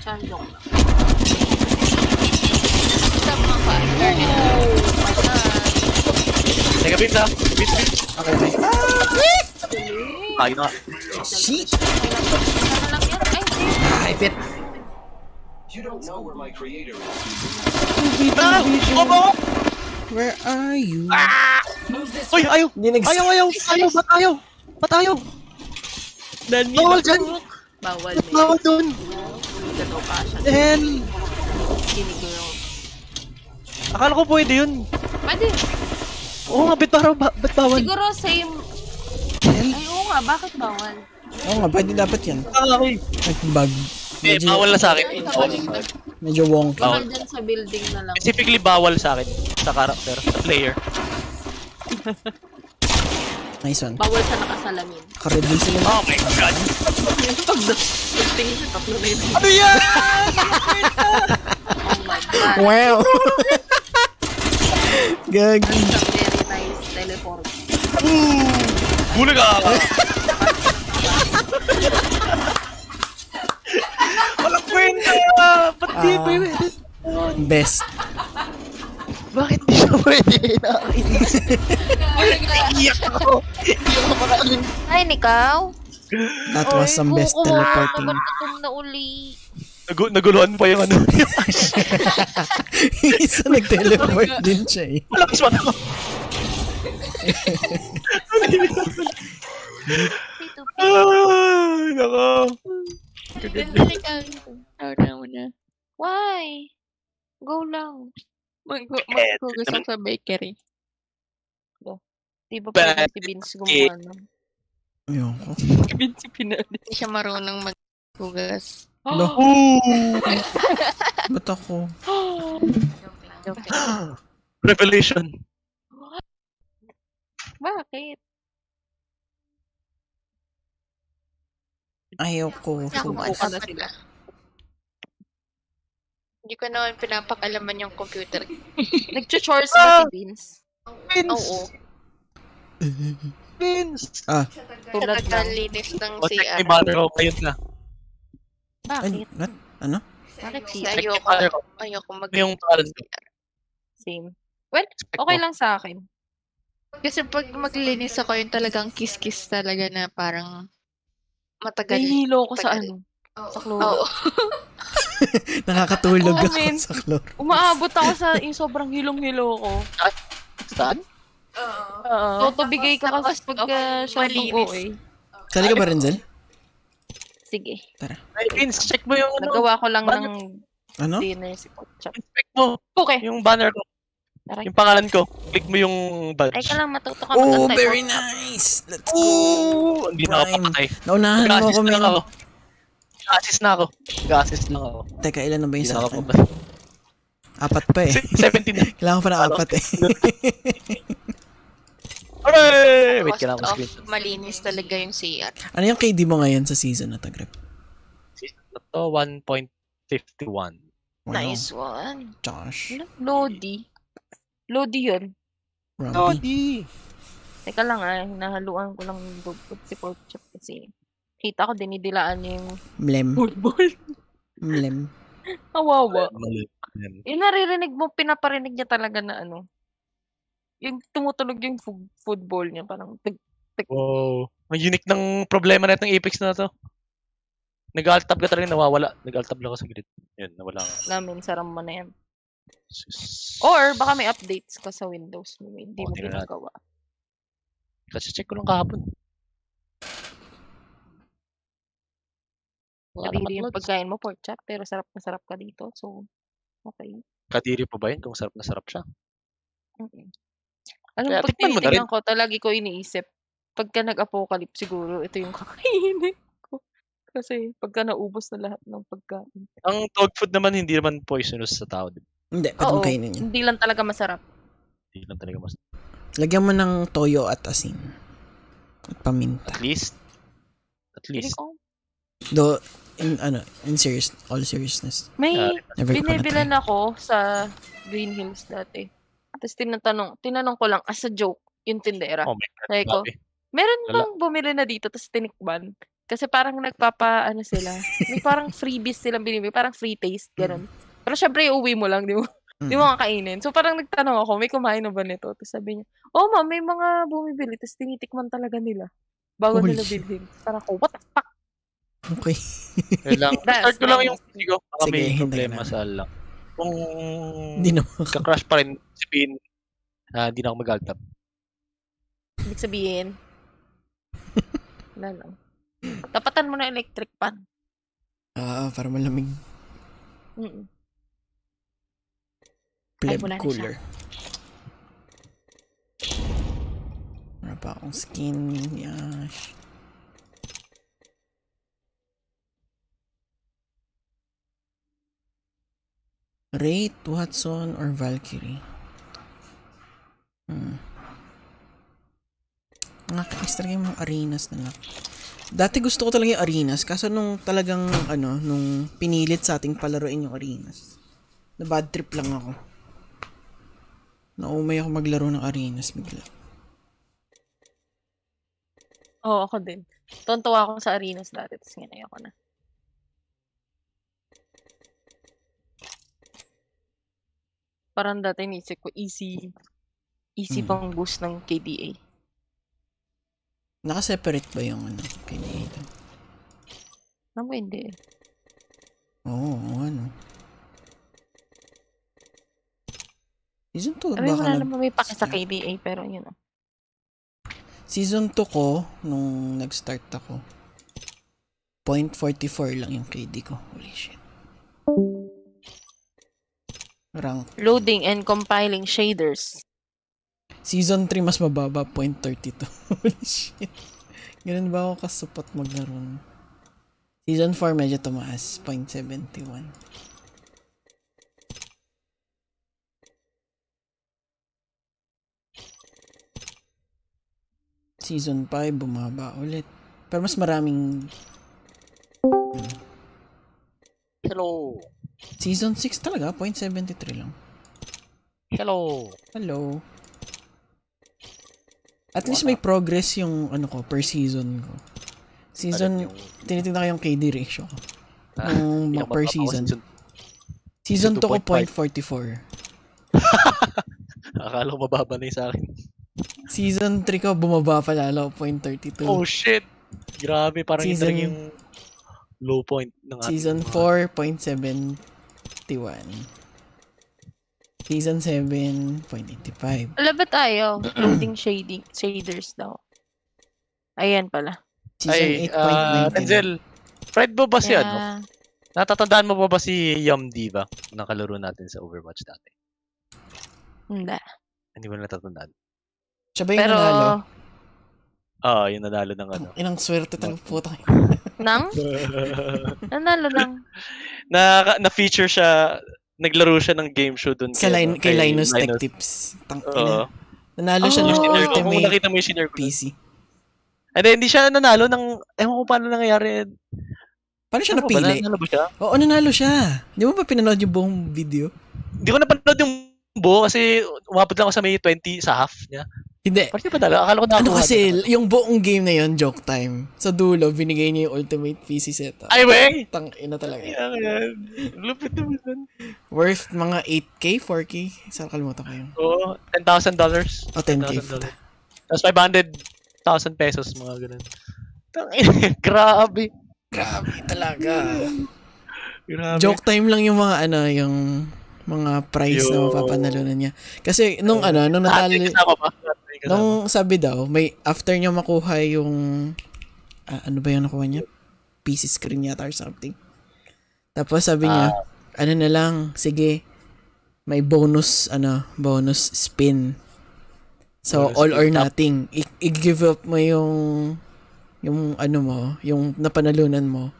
Partner nila. Teka, Vince ah. Vince, Vince. Okay, okay. Na. Sheesh. Sana lang yan. Ay, pit. You don't know where my creator is. Ah! Opo! Where are you? Uy, ayaw! Ayaw, ayaw! Ayaw! Ba't ayaw? Ba't ayaw? Bawal dyan! Bawal Bawal dun! Ka siya. Hell! Kinig ko yung... Akala ko pwede yun. Pwede. Oo nga, ba't, parang, ba, ba't bawal? Siguro same... Hell. Ay, oo nga. Bakit bawal? Oo nga, pwede dapat yan. Ah, okay. Nag-bug. Eh, Medyo, bawal na sa akin. Ay, Bawal. bawal. medyo wonky. Bawal dyan sa building na lang. Specifically, bawal sa akin. Sa character, sa player. Nice one. Bawal sa nakasalamin. Kared din sila. Oh my god! Pag pagtingin siya, tatlo na yun. Ano yan? Oh my God. Wow! A very nice teleport. Bulaga! Walang kwenta! Ba't di Ah. pwede? Best. Bakit di siya pwede? Nakakainis. Iiyak ako. Hindi ako makakalim. Ay, ikaw? That was some best teleporting. Nagutom na uli. Nagu naguluhan pa yung ano. yung ash. Isa nag-teleport din siya eh. Malakas pa ako. Ay, nako. Ganda na. Why? Go lang. Mag Mag-focus ako sa bakery. Di ba pala si Vince gumawa nun? Ayun ko. Vince pinali. Hindi siya marunong maghugas. Lo. Ba't ako? Joke lang. Revelation. Bakit? Ayoko. Na na sila. Hindi ko naman pinapakalaman yung computer. Nag-chores ba si Vince? Vince! Oo. Vince! Ah, Tulad ng... Nakakalinis ng O, check CR. yung banner ko. Ayun na. Bakit? what? Ano? Bakit Kasi si Check yung ayoko, ayoko mag Yung ko. Same. Well, Check okay lang sa akin. Kasi pag maglinis ako, yung talagang kiss-kiss talaga na parang matagal. Nahihilo ko sa ano. Sa. Oo. Nakakatulog Oo, ako sa kloro. Umaabot ako sa yung sobrang hilong-hilo ko. Saan? Oo. Tutubigay ka kasi pagka siya Malinis. OA. Sali ka ba, Renzel? Sige. Ay, Vince, check mo yung ano. Nagawa ko lang Banner. ng Ano? dinner si Potchap. Check mo. Okay. Yung banner ko. Aray. Yung pangalan ko. Click mo yung badge. Ay ka lang, matuto ka Oh, very nice! Let's go! Oo! Hindi na ako Prime. patay. Naunahan mo ako, lang ako. Nag-assist na ako. Nag-assist lang ako. Teka, ilan na ba yung na sa akin? Apat pa eh. 17 na. Kailangan pa ng apat eh. Hooray! Wait, kailangan ko of screenshot. malinis talaga yung CR. ano yung KD mo ngayon sa season na to? Season na to, 1.51. Wow. Nice one. Josh. Ano? Lodi. Lodi yun. Rumpy. Teka lang ah, hinahaluan ko lang yung dugtog si Potchap kasi kita ko dinidilaan niya yung Mlem. football. Mlem. Kawawa. Yung naririnig mo, pinaparinig niya talaga na ano, yung tumutunog yung fu- football niya, parang tig, Wow. Ang unique ng problema na itong Apex na to. Nag-alt-tab ka talaga nawawala. Nag-alt-tab lang ako sa grid. Yan, nawala nga. namin, saram mo na yan. Sus. Or baka may updates ka sa Windows mo, hindi Oh, mo tingnan natin. ginagawa. Kasi check ko lang kahapon. Kadiri yung pagkain mo, pork chop, pero sarap na sarap ka dito. So, okay. Kadiri pa ba yun kung sarap na sarap siya? Mm. Alam Kaya mo, pag tinitingnan ko, talagi ko iniisip, pagka nag-apocalypse siguro, ito yung kakainin ko. Kasi pagka naubos na lahat ng pagkain. Ang dog food naman hindi naman poisonous sa tao. di ba? Hindi, pwede Oo, mong kainin yun. hindi lang talaga masarap. Hindi lang talaga mas... Lagyan mo ng toyo at asin. At paminta. At least. At least. Do, in, ano, in serious, all seriousness. may Never binibilan ako sa Green Hills dati. Tapos tinatanong, tinanong ko lang as a joke, yung tindera. Oh my God. Sabi ko, meron Wala. bang bumili na dito tapos tinikman? Kasi parang nagpapa, ano sila, may parang freebies silang binibigay, parang free taste, ganun. Pero syempre, uwi mo lang, di mo, di mo kakainin. So parang nagtanong ako, may kumain na ba nito? Tapos sabi niya, oh ma'am, may mga bumibili, tapos tinitikman talaga nila. Bago Holy nila bilhin. Parang ako, what the fuck? Okay. Lang. Start ko lang yung PC ko. Baka Sige, may problema na. sa lang. Kung Hindi na ka-crash pa rin, sabihin, ah, hindi na ako mag-alt-tab. Ibig sabihin, wala lang. Tapatan mo na electric fan. Ah, para malamig. Mm-mm. Pleb na cooler. Wala pa akong skin. Yash. Wraith, Watson, or Valkyrie? Hmm. Nakakainis talaga yung mga arenas na. Dati gusto ko talaga yung arenas, kaso nung talagang, ano, nung pinilit sa ating palaruin yung arenas, na bad trip lang ako. Naumay ako maglaro ng arenas bigla. Oo, ako din. Tontuwa ako sa arenas dati, tapos ngayon ayoko na. Parang dati inisip ko, easy, easy Mm. pang boost ng KDA. Naka-separate ba yung ano, doon? Alam mo, hindi eh. Oo, oh, ano. Season 2, I mean, baka wala naman may pake sa KDA, pero yun know. Season 2 ko, nung nag-start ako, 0.44 lang yung KD ko. Holy shit. Rank. Loading and compiling shaders. Season 3 mas mababa, 0.32. Holy shit. Ganun ba ako kasupot maglaro? Season 4 medyo tumaas, 0.71. Season 5 bumaba ulit. Pero mas maraming... Hello! Season 6 talaga, 0.73 lang. Hello! Hello! At What least may progress yung ano ko, per season ko. Season, yung... tinitignan ko yung KD ratio ko. Ah, yung per season. Season 2 ko 0.44. Akala ko mababa na yung sa akin. Season 3 ko bumaba pa lalo, 0.32. Oh shit! Grabe, parang season... yung low point ng ating Season 4.7 51. Season 7.85. Wala ba tayo? Loading shading, shaders daw. Ayan pala. Season Ay, 8.99. Uh, Renzel, mo ba si yeah. ano? Natatandaan mo ba ba si Yum Diva? Nakalaro natin sa Overwatch dati. Hindi. Hindi mo na natatandaan. Siya ba yung Pero... nanalo? Oo, oh, yung nanalo ng ano. Inang swerte talaga po tayo. nang? nanalo ng na na-feature siya, naglaro siya ng game show dun Sa kay, line, ano, kay Linus Tech Tips. Tang, ina. Nanalo siya Oh. ng Sinare ko, kung ultimate nakita mo yung sinare ko. PC. And then, hindi siya nanalo ng, ewan ko paano nangyari. Paano siya Ano ba, napili? nanalo ba siya? Oo, nanalo siya. Di mo ba pinanood yung buong video? Hindi ko napanood yung buo kasi umabot lang ako sa may 20 sa half niya. Hindi. Parang di pa dala. Akala ko Ano nakakuha kasi, na. yung buong game na yon joke time. Sa dulo, binigay niya yung ultimate PC setup. Ay, wey! Tang ina talaga. Lupit naman yan. Worth mga 8K, 4K. Saan kalimutan ko yun? Oo, $10,000. dollars. O, 10K. $10,000. Tapos 500,000 pesos, mga ganun. Tangina, grabe. Grabe talaga. Grabe. Joke time lang yung mga ano, yung mga prize na Yo. mapapanalunan niya. Kasi nung ano, nung natalo, kasama ba? Ate, kasama. nung sabi daw, may after niya makuha yung ah, ano ba yung nakuha niya? PC screen yata or something. Tapos sabi niya, ano na lang, sige, may bonus, ano, bonus spin. So, Bonus all or nothing. I- i-give up mo yung, yung ano mo, yung napanalunan mo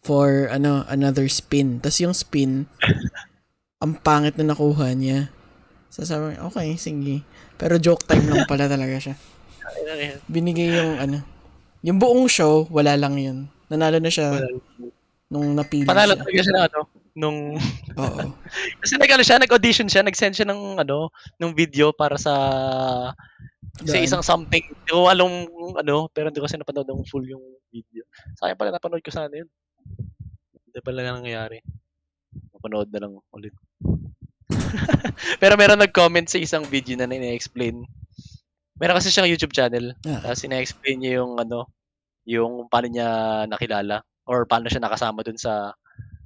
for, ano, another spin. Tapos yung spin, ang pangit na nakuha niya. So, sabi okay, sige. Pero joke time lang pala talaga siya. Binigay yung, ano, yung buong show, wala lang yun. Nanalo na siya nung napili Panalo siya. talaga siya na ano, nung... Oo. Kasi nag, ano siya, nag-audition siya, nag-send siya ng, ano, ng video para sa... Sa Daan. isang something. Hindi ko alam ano, pero hindi ko kasi napanood ng full yung video. Sa akin pala napanood ko sana yun. Hindi pala nangyayari. Napanood na lang ulit. pero meron nag-comment sa isang video na ina-explain. Meron kasi siyang YouTube channel. Ah. Tapos ina-explain niya yung ano, yung paano niya nakilala or paano siya nakasama dun sa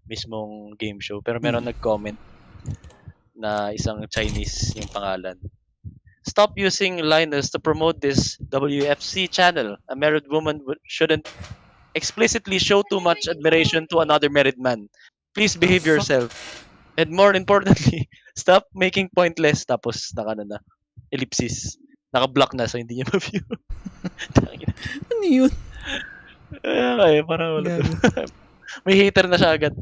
mismong game show. Pero meron nag-comment na isang Chinese yung pangalan. Stop using Linus to promote this WFC channel. A married woman shouldn't explicitly show too much admiration to another married man. Please behave yourself. And more importantly, stop making pointless tapos naka ano na ellipsis. Naka-block na so hindi niya ma-view. Ano yun? Ay, parang wala. May hater na siya agad.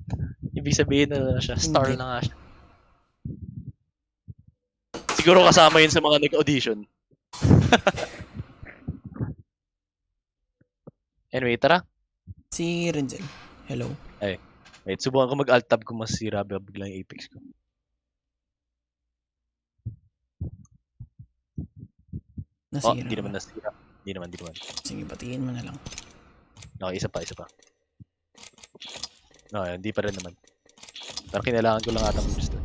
Ibig sabihin na, na siya. Star Hindi. na nga siya. Siguro kasama yun sa mga nag-audition. anyway, tara. Si Renzel. Hello. Wait, subukan ko mag-alt tab kung masira ba bigla yung Apex ko. Nasira. Oh, hindi naman nasira. Hindi naman, hindi naman. Sige, batiin mo na lang. Okay, isa pa, isa pa. No, hindi pa rin naman. Pero kinailangan ko lang atang gusto.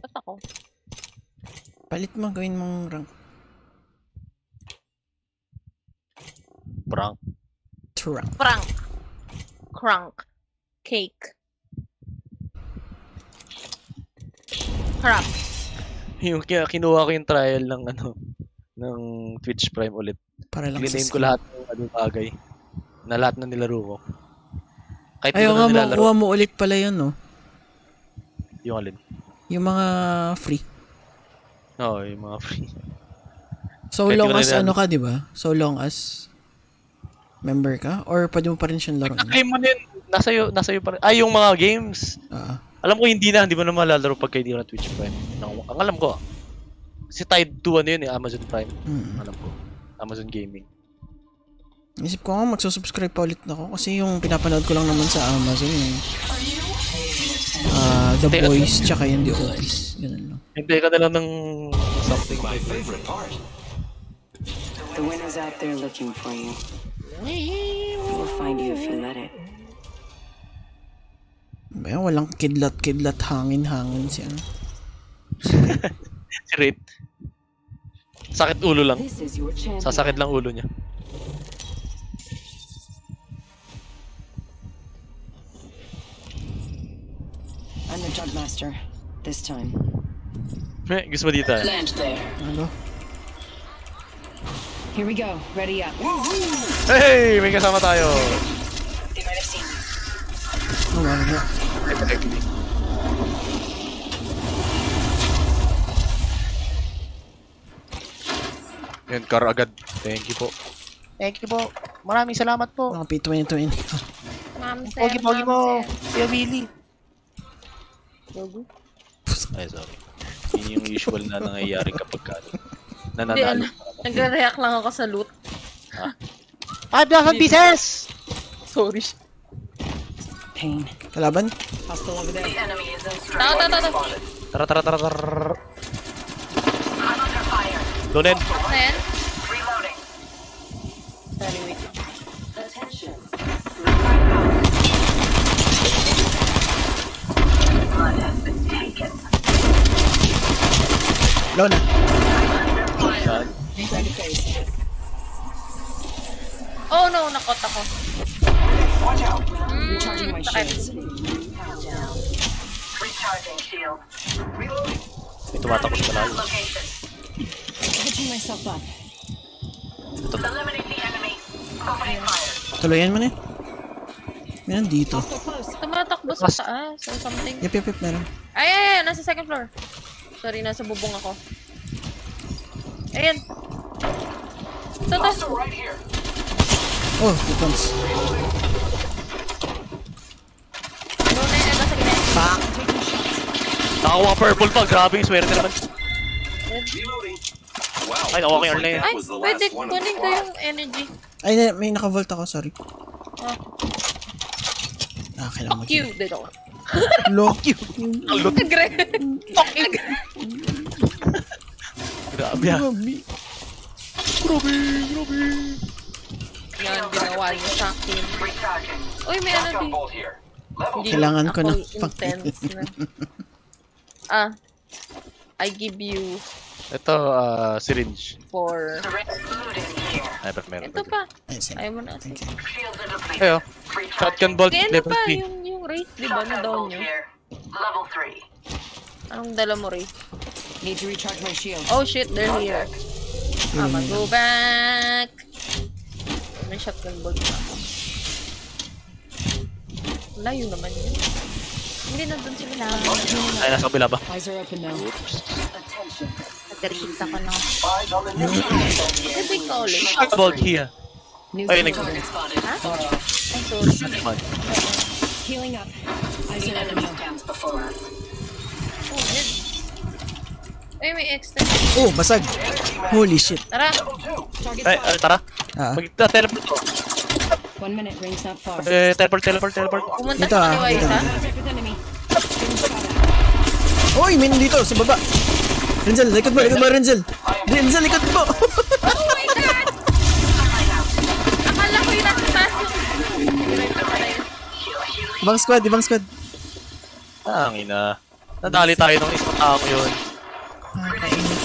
Ba't ako? Palit mo, gawin mong rank. Prank. Trunk. Frank. Crunk. Cake. Crap. Yung kaya kinuha ko yung trial ng ano ng Twitch Prime ulit. Para lang sa Cliname ko lahat ng ano bagay na lahat ng nilaro ko. Kahit na nilalaro. makuha mo ulit pala yun, no? Yung alin. Yung mga free. Oo, yung mga free. So Kahit long na as ano ka, di ba? So long as member ka? Or pwede mo pa rin siyang laruin? Claim mo yun. Nasa iyo, nasa iyo pa rin. Ay, yung mga games. Ah. Alam ko hindi na, hindi mo na malalaro pagka hindi na Twitch Prime. Ang, ang alam ko, ah. Kasi tied to ano yun eh, Amazon Prime. Hmm. Alam ko. Amazon Gaming. Isip ko nga magsusubscribe pa ulit ako kasi yung pinapanood ko lang naman sa Amazon yung ah The Teka. Boys tsaka yung The Office. Ganun lang. Hindi ka na lang ng something. The winner's out there looking for you. We'll find you if you let it. Ba, walang kidlat-kidlat hangin-hangin siya. Si Rate. Sakit ulo lang. Sasakit lang ulo niya. I'm the jump master. This time. Eh, gusto mo dito eh. Land there. Ano? Here we go. Ready up. Hey! May kasama tayo! They might have seen. Oh, wala. Yan, car agad. Thank you po. Thank you po. Maraming salamat po. Mga P2020. Ma'am, sir. Pogi, pogi mo. Kuya Willie. Gogo. Ay, sorry. Yun yung usual na nangyayari kapag ka nananalo. Nagre-react lang ako sa loot. Ah. 5,000 pieces! Sorry. Pain. Kalaban? Hostile over there. Tao, tao, tao, tao. Tara, tara, tara, tara. Donen. Donen. Reloading. Attention. Lona. Oh no, nakot ako. Recharging my sakit. shields. Recharging shield. Reloading. May tumatakbo sa malayo. Location. Pitching myself up. Eliminate the enemy. Opening fire. Tuluyan mo na yun. May nandito. Tumatakbo sa taas or something. Yep, yep, yep, meron. Ay, ay, ay, nasa second floor. Sorry, nasa bubong ako. Ayan. Saan tayo? Oh, defense. Doon na ba sa gina? Fuck. Nakakuha purple pa. Grabe yung swerte naman. Ay, okay only. Ay, pwede kunin ko yung energy. Ay, may nakavolt ako. Sorry. Oh. Ah, kailangan mag- Fuck you, dito ako. Lock you. Lock you. Fuck you. Grabe ah. Grabe. Grabe. Yan, ginawa niya sa akin. Uy, may ano din. Kailangan ko ng intense na. ah. I give you... Ito, uh, syringe. For... Ay, ba't meron Ito pa. Ayaw mo na. Sige. Shotgun bolt, level 3. Kaya ano pa yung, yung rate, diba? Na down yun. Level 3. Anong dala mo, Ray? Need to recharge my shield. Oh shit, they're here. I'ma go back. May shotgun bolt pa ako. Layo naman yun. Hindi na doon sila. Ay, nasa kabila ba? Eyes are open now. Attention. Nagkarikita ka na. What they call it? Bolt here. New Ay, zone nag- target. Spotted. Ay, sorry. Man. Healing up. Eyes The are open enemy now. Oh, yun. Ay, may extra. Oh, basag. Holy shit. Tara. Ay, ay, tara. Ah, Mag-teleport ko. One minute. Rings not far. Eh, teleport, teleport, teleport. Pumunta Dito, sa ah, kaliwa dito. isa. Contact with enemy. Getting shot at. Oy, may nandito sa baba. Renzel, likod mo, likod mo, Renzel. Renzel, likod mo. Oh my God! Akala ko yung nasa taas yung... ibang squad, ibang squad. Tangin na. Nadali tayo ng isang tao yun. Nakakainis.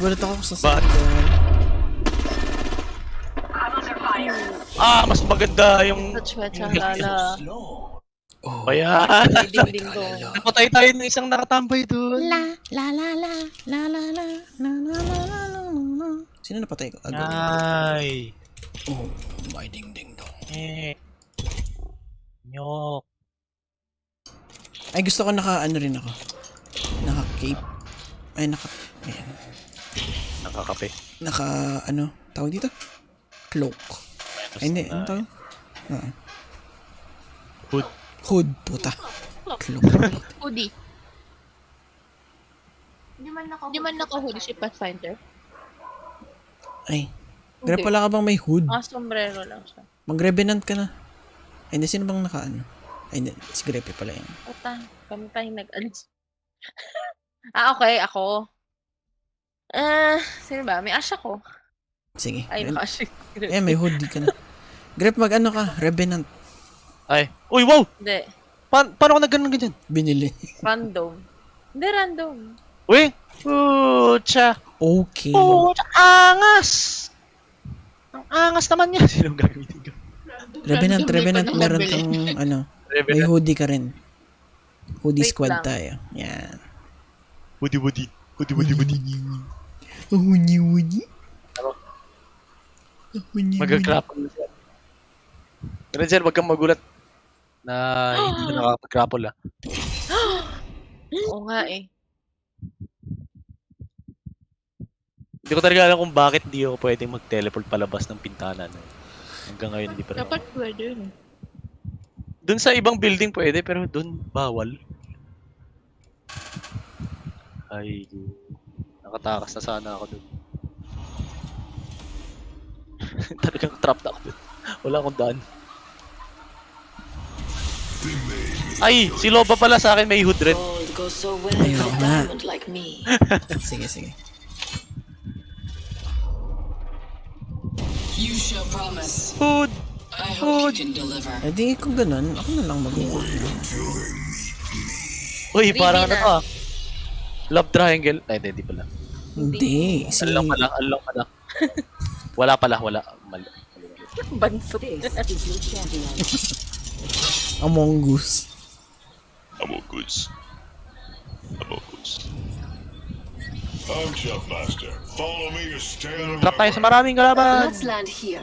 Gulat ako sa sandal. Ah, mas maganda yung... Touch what lala. Oh. Ko. Napatay tayo ng isang nakatambay doon. La, la, la, la, la, la, la, la, la, la, la, la, la. Sino napatay ko? Agad. Ay. Oh, may ding ding dong. Eh. Nyok. Ay, gusto ko naka, ano rin ako. Naka cape. Ay, naka, ayan. Nakakape. Naka, ano, tawag dito? Cloak. Ay, hindi, ano tawag? Ah, Hood. Hood, puta. Klok. Hoodie. Hindi man naka Hindi man naka-hoodie si Pathfinder. Ay. Grab pala ka bang may hood? Mga sombrero lang siya. Mag-revenant ka na. Ay, hindi. Sino bang naka-ano? Ay, hindi. Si Grepe pala yan. Puta, kami tayo nag-alis. ah, okay, ako. Ah, sino ba? May ash ako. Sige. Ay, Ay, naka-ash. eh, may hoodie ka na. Grep, mag-ano ka? Revenant. Ay. Uy, wow! Hindi, Pa paano ko nagganon ganyan? Binili. random. Hindi, random. Uy! Pucha! Okay. Pucha! Angas! Ang angas naman niya. Sino gagamitin ko? Revenant, Revenant, meron kang, ano, may Revenant. hoodie ka rin. Hoodie Wait squad lang. tayo. Yan. Woody, woody. Woody, woody, woody. Hoodie, hoodie. Ano? Hoodie, Mag-grapple na siya. Renzel, wag kang magulat na hindi ka nakapag-grapple ah. Oo nga eh. Hindi ko talaga alam kung bakit hindi ako pwedeng mag-teleport palabas ng pintana. No? Hanggang ngayon hindi pa rin. Dapat pwede yun. Doon sa ibang building pwede, pero doon bawal. Ay, nakatakas na sana ako doon. Talagang trapped ako doon. Wala akong daan. Ay, si Loba pala sa akin may hood red. Gold goes so well Ayun with a na. diamond like me. Sige, sige. You show promise. Hood! I hope you can deliver. Eh di kung ganun, ako na lang mag Uy, parang ano na. to ah. Love triangle. Ay, hindi, hindi pala. Hindi. Si, lang pala, lang pala. Wala pala, wala. Mali. Bansot. Among Us. Amogus. Amogus. I'm Jump Master. Follow me or stay of Trap tayo sa maraming kalaban. Let's land here.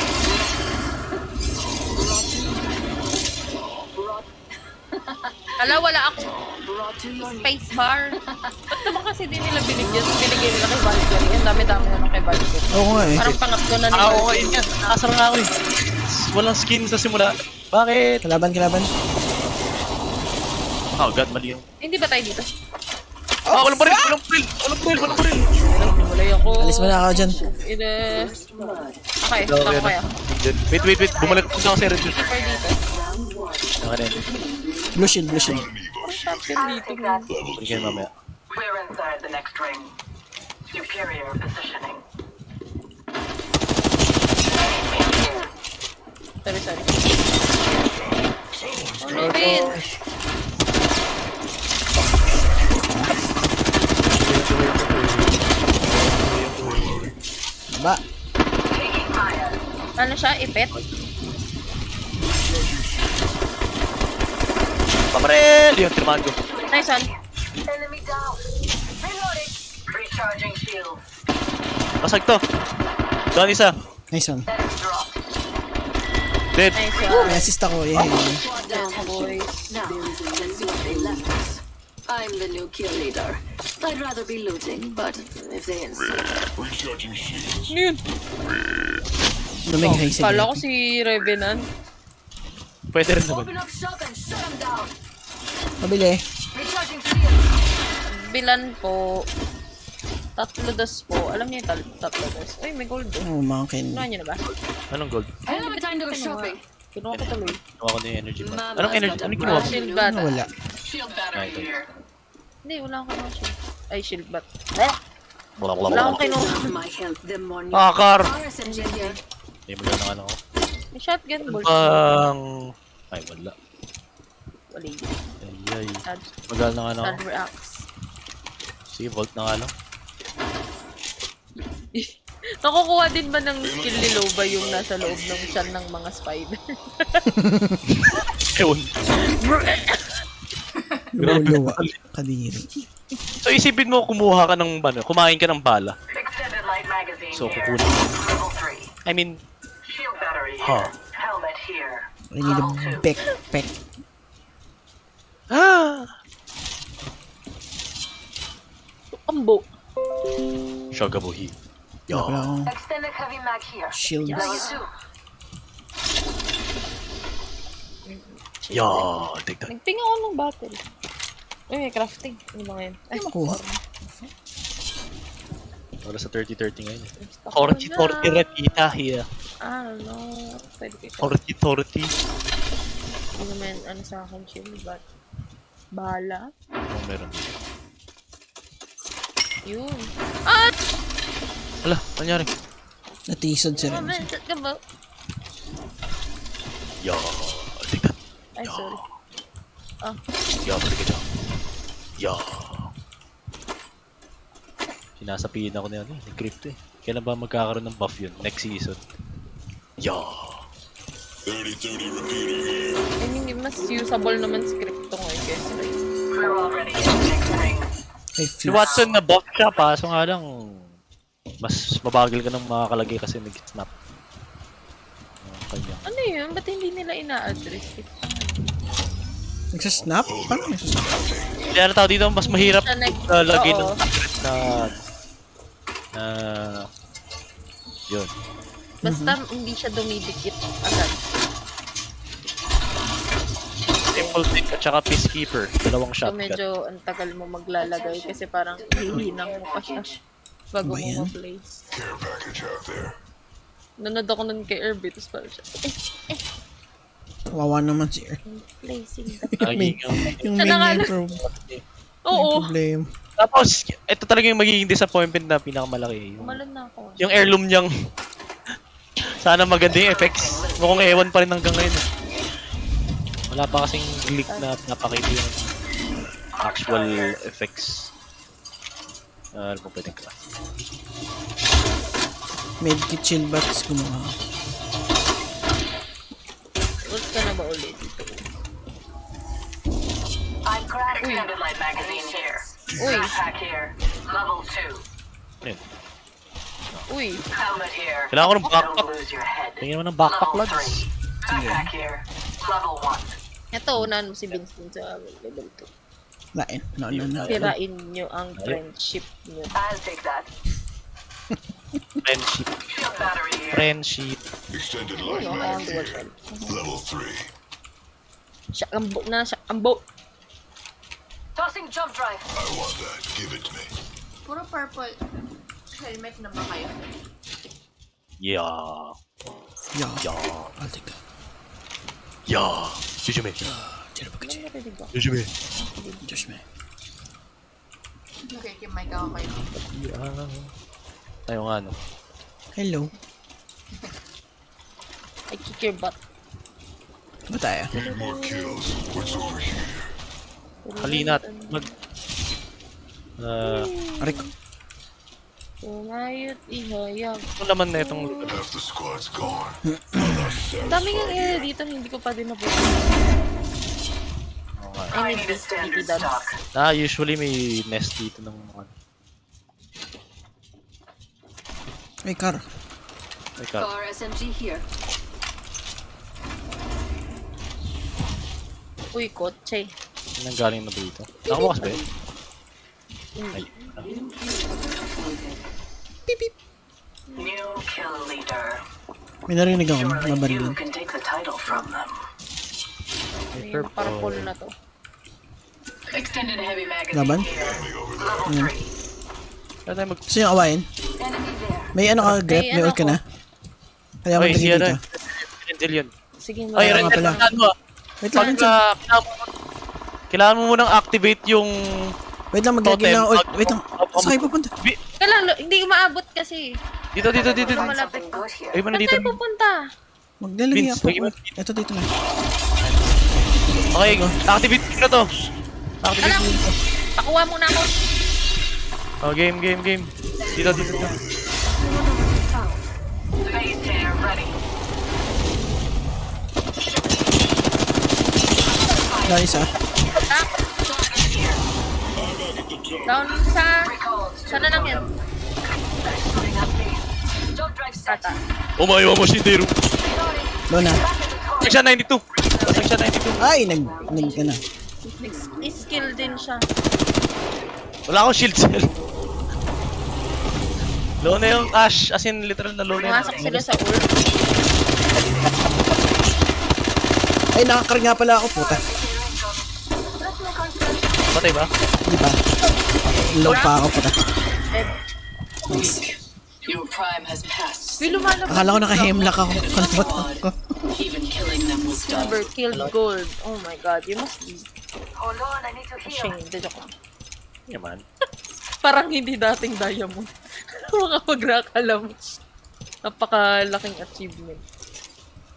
Hala, wala ako brought to your space bar. Ba't naman kasi di nila binigyan? Binigyan nila kay Valkyrie. Ang dami-dami na ng kay Valkyrie. Oo nga eh. Parang pangatlo na ni Ah, oo, Valkyrie. yun yan. Nakasar nga ako eh. Walang skin sa simula. Bakit? Kalaban, kalaban. Oh god, mali yung... Hindi ba tayo dito? Ah, walang baril! Walang baril! Walang baril! Walang baril! Wala ako. Alis mo na ako dyan. Ine... Okay, ako yan. kaya. Wait, wait, wait. Bumalik ko sa dito. Okay na yun. Blue shield, blue shield. kayo mamaya. We're inside the next ring. Superior positioning. Sorry, sorry. Oh, Ba? Ano siya? Ipet? Pamarel! Yun, tinamaan ko. Nice one. Enemy down. Reloading. Recharging shields. Basag to. Doon isa. Nice one. Dead. Nice one. May assist ako. Yay. down, boys. Now, let's see what they left us. I'm the new kill leader. I'd rather be looting, but if they insist. Recharging shields. Ano yun? Lumigay sige. Kala ko si Revenant. Pwede rin naman. Open up shop and shut them down. Mabili. Recharging shields. Bilan po. Tatlo dos po. Alam niyo yung tatlo dos. Uy, may gold doon. Oh, candy. Kinuha niyo na ba? Anong gold? I don't have time to go shopping. Kinuha ko tuloy. Kinuha ko na yung energy bar. Anong energy? Anong kinuha? Shield Ano bat. wala? Shield battery Right. here. Hindi, wala akong kinuha shield. Ay, shield bat. Eh! Wala, wala, Wala akong kinuha. My health. Ah, car! Here. Hindi mo lang ng ano. May shotgun bolt. Pang... Ay, wala. Wala yun. Ay, ay. Sad, Magal na ano. sad reacts. Sige, vault na nga lang. Nakukuha din ba ng skill ni Loba yung nasa loob ng tiyan ng mga spider? Ewan. Luwa-luwa. Kadiri. So isipin mo kumuha ka ng ano, kumain ka ng bala. So kukunin. Level 3. I mean. Huh. I need a 2. backpack. ah, Ambo. Shagabuhi. Akong Extended heavy mag here. shields. Level 2. Yo, take that. Nagping ako ng battle. Uy, may crafting. Ano ba ngayon? Ay, makuha. Para sa 30-30 ngayon. Gusto ko 40-40 na. repita here. I don't know. Pwede ko 40-40. Hindi naman ano sa akin shield, but bahala. Oh, meron. Yun. Ah! Wala, nangyari. Natisod si Renzo. Ka ba? Yo, Ay, sorry. Ah, Yo, balik ka dyan. Yo. Sinasapihin ako na yan eh, ni Crypto eh. Kailan ba magkakaroon ng buff yun? Next season. Yo. 30-30 repeater here. I mean, mas usable naman script to ngayon guys. We're already in. Ay, Si. Watson na buff siya, paso nga lang, mas mabagal ka ng makakalagay kasi nag-snap. Kanya. Ano yun? Ba't hindi nila ina-address? Nagsasnap? Paano nagsasnap? Kaya na tao dito, mas mahirap Siya nag- lalagay ng secret na na yun. Basta hindi siya dumidikit agad. Simple thing at saka peacekeeper. Dalawang So shotgun. medyo ang tagal mo maglalagay kasi parang hihinang mo pa siya bago mo ma-place. Care package out there. Nanood ako nun kay Irby, tapos parang siya, eh, Kawawa naman si placing the... Lagi May- yung- Yung main na nga may lang. pro- may Oo, problem. Tapos, ito talaga yung magiging disappointment na pinakamalaki. Yung, umalun na ako. yung heirloom niyang sana maganda yung effects. Mukhang ewan pa rin hanggang ngayon. eh. Wala pa kasing leak na napakita yung actual effects. Ah, ano pa pwedeng ka? Medkit shield bats gumawa. Ult ka na ba ulit dito? I've grabbed extended light magazine here. Uy, Backpack here. Level 2. Ayun. uy. Helmet here. Kailangan ko ng backpack. Don't lose your head. Tingin mo ng backpack Level lads. 3. Backpack here. Level 1. Ito, unahan mo si Vince dun sa level 2. Lain. No, no, no. Sirain nyo ang friendship nyo. I'll take that. Friendship. Shield battery here. Friendship. Extended light Ano, mag ang dual here. shell. Level 3. Siya, ambo na, siya, ambo. Tossing jump drive. I want that. Give it to me. Puro purple helmet na ba kayo? Yeah. Yeah. Yeah. I'll take that. Yeah. Jujume. Tira ba kasi? Ano narinig ako? Jujume. Diyos me. Okay, kimay ka ako kayo. Yeah. Tayo nga no. Hello. I kick your butt. Ba tayo? Halina't mag... Uh, Aray ko. Tumayot, ihayag. ano naman na itong lugar? Half the squad's gone. Ang area dito, hindi ko pa din nabuti. Nga. I need a this standard stock. Ah, usually may nest dito ng mga... Ay, car. May car. Car SMG here. Uy, kotse. Anong galing na dito? Nakabukas ba yun? Ay. New kill leader. May narinig ako. Them. May purple na to. Extended heavy magazine Laban? 3. Kaya tayo mag... Gusto yung awayin? May ano ka, grip? May May ano ult ka ko. na? Kaya mo Ay, si ano? dito. Rendel yun. Sige, Ay, pala. kailangan mo. Wait lang, na... Kailangan mo, kailangan mo munang activate yung... wait lang, maglagay na ult. Wait lang. Saan kayo pupunta? Kailan, lo- hindi umaabot kasi. Dito, dito, dito. dito. Ay, mo na Saan dito. tayo pupunta? Maglalagay ako. Ito dito na. Okay, activate mo na to. Activate Alam, mo. pakuha muna ako. Oh, game, game, game. Dito, dito, dito. Ready. Nice ah. Down sa... Sana lang yan. Tata. Umayo mo si Dero. Doon na. Basag siya 92. Basag siya 92. Ay, nag, nag, ano. Skill din siya. Wala akong shield cell. Low na yung Ash. As in, literal na low na Pumasok sila yun. sa ult. Ay, nakakaring nga pala ako, puta. Patay ba? Di ba? Low pa ako, puta. Your prime has passed. Akala ko naka-hemlock ako. Kalabot ako. Even killing them was done. Silver killed gold. Oh my god, you must be Hold on, I need to heal. Joke. Yaman. Parang hindi dating diamond. Makapag-rock, alam. Napakalaking achievement.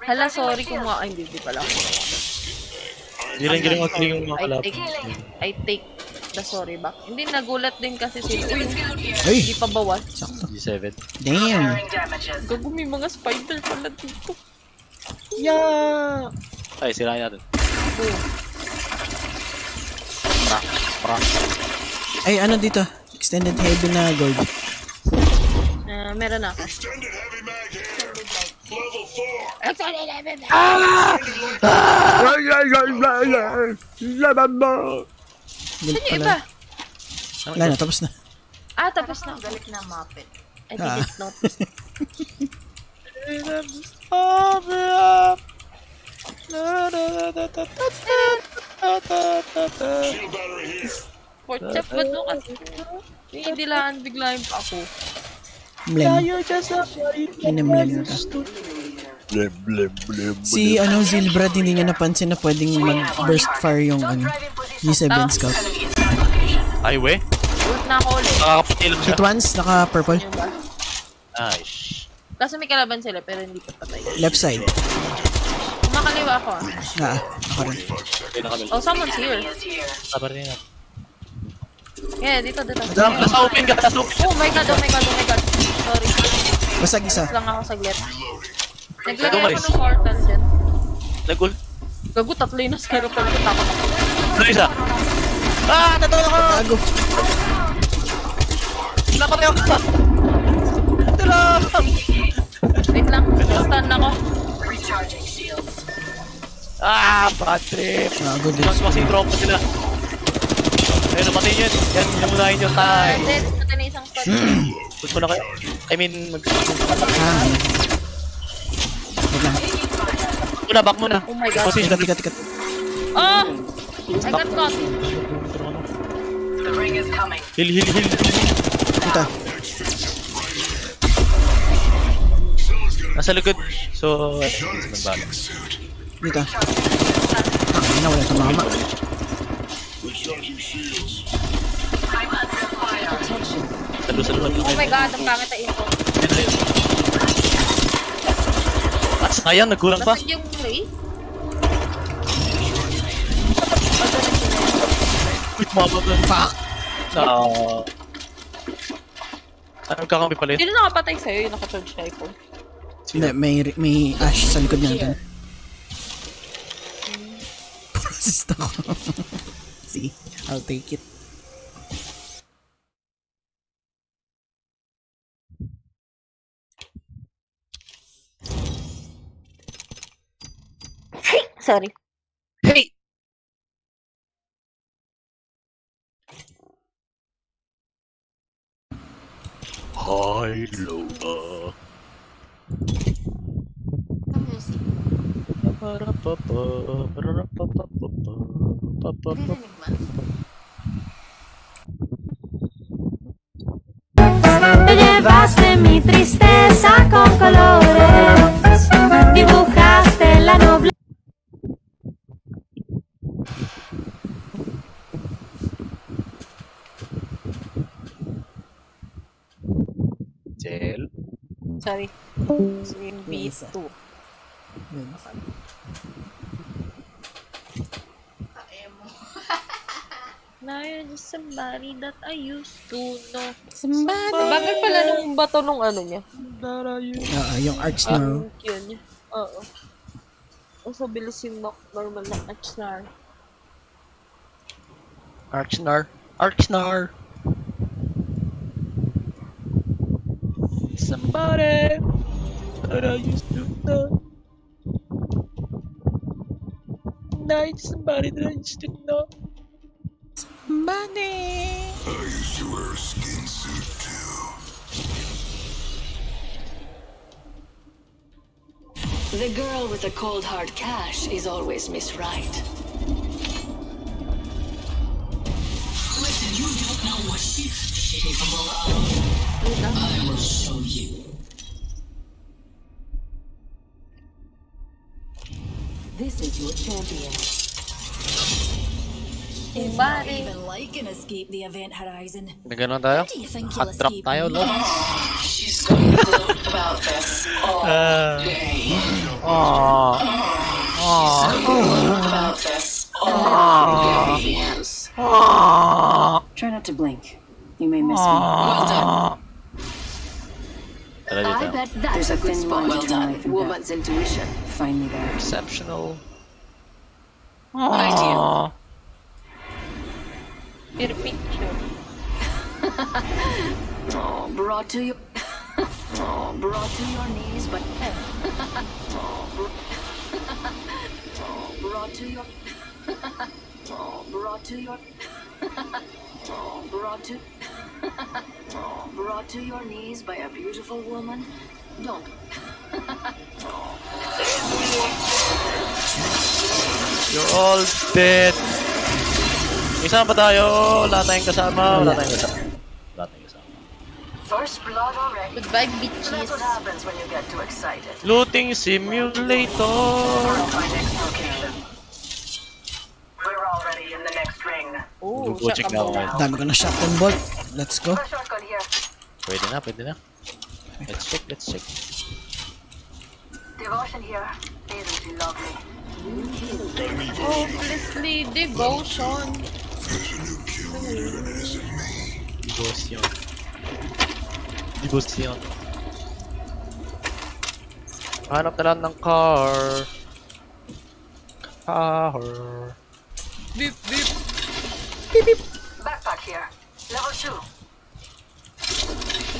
Hala, sorry kung mga... Ay, hindi, hindi pala. Hindi lang ginawa ko yung mga I kalap. take, I take the sorry back. Hindi, nagulat din kasi sila. Uy, Ay, hindi pa bawas. sakto. G7. Damn. Gago, may mga spider pala dito. Yeah! Ay, sirain natin. Boom. Prank. Prank. Ay, ano dito? Extended heavy na gold. Ah, meron na ako. Extended heavy mag here. Level 4. Gold Saan yung iba? Wala na, tapos na. Ah, tapos na. Balik na Muppet. I Ah. didn't notice. Shield battery here. Pork chop, ba't mo kasi? Hinidilaan bigla yung pa ako. Blem. Inemblem ka. Blem, blem, blem. Si ano, Zilbrad, hindi niya napansin na pwedeng mag-burst fire yung ano, G7 Scout. Ay, we. Ult na ako ulit. Nakakaputi lang siya. Hit once, naka-purple. Nice. Kaso may kalaban sila pero hindi pa patay. Left side. Kumakaliwa ako ah. Ah, ako rin. Na. Oh, someone's here. Sabar rin. Yeah, dito, dito. Nasa open ka, nasa open. Oh my god, oh my god, oh my god. Sorry. Basag isa. lang ako saglit. Naglagay ako ng portal dyan. Nag-ult. Gago, tatlo yung nasa aeroplane ko. Ako. Ano isa? Ah! Natulog ako! Tago. Napatay ako! Tulog! Wait lang, stun ako. Recharging shields. Ah! Bad trip! Tago din. Mas mas yung tropa sila. Ayun, namatay yun. Yan, yung unahin yung tay. Dead, patay na isang. Put mo na kayo. I mean, mag... Ah, wait lang. Muna, back muna. Oh my god. Position. Tikat, tikat. Oh! I got caught. The ring is coming. Heal, heal, heal. Dito. Nasa likod. So, nagbala. Dito. Ah, na, wala tumama. Recharging shields. Salo, salo, salo. Oh my god, ang pangit na info. Na yun. At sayang, nagkulang pa. Nasaan yung Ray? Wait, mababa. Fuck! Ah... Anong kakampi pala yun? Sino nakapatay sa'yo yung naka-charge rifle? Hindi, may, may ash sa likod natin. Puro assist ako. See, I'll take it. Sorry. Hey! Hi, Lola. Te llevaste mi tristeza con colores, dibujaste la nobleza. V2. Yun. Now you're just somebody that I used to know. Somebody. Bagal pala nung bato nung ano niya. Ah, yung arch na. Yung yun niya. Oo. Mas mabilis yung knock normal na Archnar. Archnar. Arksnar. Somebody that I used to know. Night, somebody that I used to know. Money! I used to wear a skin suit too. The girl with the cold hard cash is always Miss Right. Listen, you don't know what she's capable of. I will show you. This is your champion. May ganun tayo? Do you think you'll Hot drop escape tayo, me? lol. She's going to gloat about this all Ah. day. Aww. About this all Aww. day. Try not to blink. You may miss Well done. Tara I dito. bet that's There's a a good thin spot. line Well between done. life and Woman's intuition. me. Find me there. Exceptional. Ideal. Aww. Peer picture. Oh, brought to you. Oh, brought to your knees, but. Eh. Oh, br- oh, brought to your. Oh, brought to your. Oh, brought to. Oh, brought to your knees by a beautiful woman. Don't. You're all dead. Isa pa tayo. Wala tayong kasama. Wala tayong kasama. Wala tayong kasama. First blood already. Goodbye, That's bitches. what happens when you get too excited. Looting simulator. My next location. We're already in the next ring. Oh, Mag-watching na ako ngayon. Dami ko na shotgun bolt. Let's go. Pwede na, pwede na. Let's check, let's check. Devotion here. Isn't she lovely? Hopelessly devotion. Devotion. Devotion. Hanap na lang ng car. Car. Beep, beep. Backpack here. Level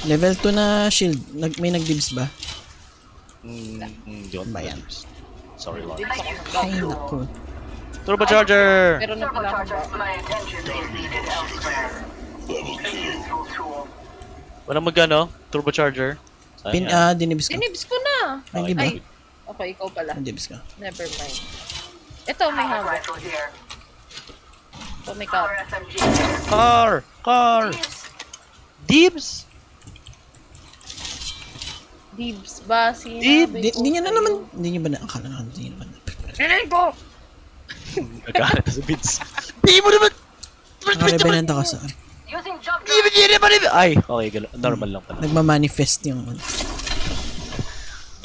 2. Level 2 na shield. Nag, may nagdibs ba? Mm, mm, yun. Ba yan? Sorry, Lord. Ay, naku. Turbocharger! Meron na pala akong Turbocharger. My attention is needed elsewhere. A useful tool. Walang magano? Turbocharger? Pin, ah, dinibis ko. Dinibs ko na. Ay, di ba? Ay, okay, ikaw pala. Dinibis ka. Never mind. Ito, may hawak. Ito, may here. Car! Car! Dibs! Dibs ba? Sinabi Dib- Di, ko di niya na naman. Hindi niya ba na, akala na, hindi niya naman. Sinin ko! Nagkahanap sa bits. Di mo naman! Sa, jump Di mo di naman! Ay! Okay, gal- normal lang pala. nagmamanifest yung, ano.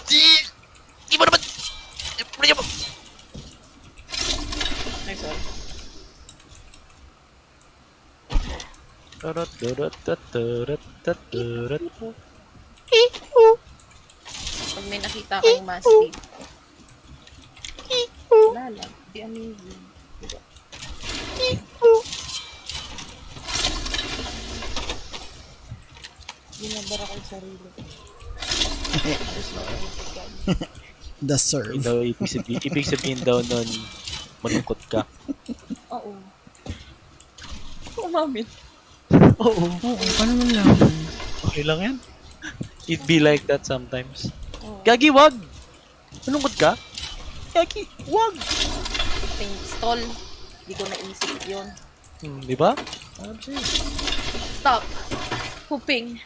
Di! Di mo naman! Di mo tarot. Pag may nakita kang mastiff. Wala lang. Di amazing. Diba? Ginabara ko yung sarili ko. The serve. Daw, ibig sabihin, ibig sabihin daw nun, malungkot ka. Oo. Umamin. Oo. Oo, paano mo nalaman? Okay lang yan. It be like that sometimes. Oo. Gagi, wag! Malungkot ka? Gagi, wag! Ting stall. Hindi ko naisip yun. Hmm, di ba? Stop. Hooping.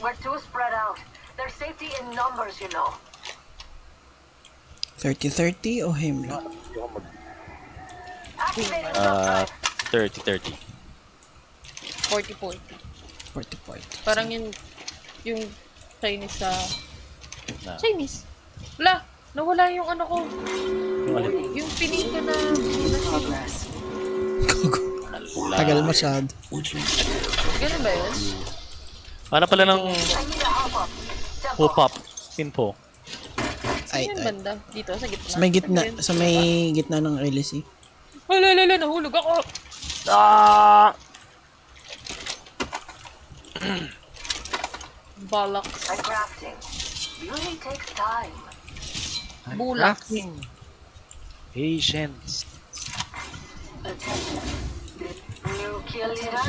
We're too spread out. There's safety in numbers, you know. 30-30 o Hemlock? Uh, jump drive. 30-30. 40-40. 40-40. Parang yung yung Chinese sa Na, Chinese. Wala. Nawala yung ano ko. yung? Yung piling ko na Tagal masyado. Ganun ba yun? Para pala ng hop-up. Info. Ay, Saan yung ay. banda? Dito, sa gitna. Sa may gitna, sa may gitna ng LSE. Hala, hala, hala, nahulog ako. Ah! Balak. I'm crafting. Beauty takes time. Bulak. Patience. Attention. New kill leader.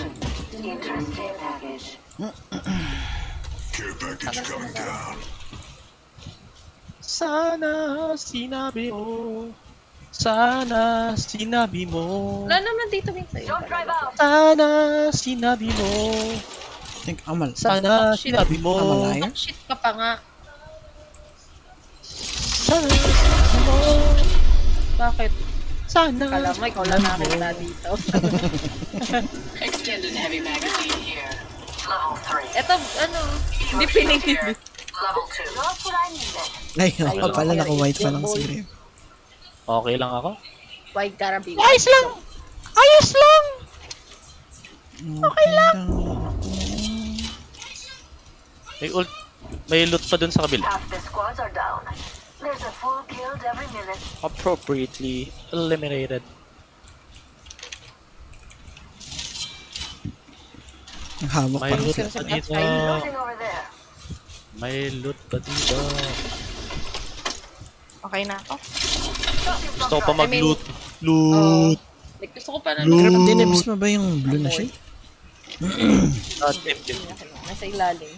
Interesting package. Care package coming down. Sana sinabi mo. Sana sinabi mo. Wala naman dito min sa'yo. Don't drive out. Sana sinabi mo. Think, amal. Sana Shit. sinabi mo. I'm a liar. Shit ka pa nga. Sana sinabi mo. Bakit? Sana. Kala mo, ikaw lang nakakita dito. Extended heavy magazine here. Level 3. Eto, ano, hindi pinigil. Level 2. Just what I needed. Ay, ako pala, naka-white pa lang si Graham. Okay lang ako? Why gotta be Ayos lang! Ayos lang! Okay lang. May ult, may loot pa dun sa kabila. Half the squads are down. There's a full killed every minute. Appropriately eliminated. Ang hawak May pa. loot Sino pa dito. May loot pa dito. Okay na ako. Gusto ko pa mag-loot. Loot! Like, gusto ko pa na Graham, dinibs mo ba yung blue na shit? Ah, tip, tip. Nasa ilalim.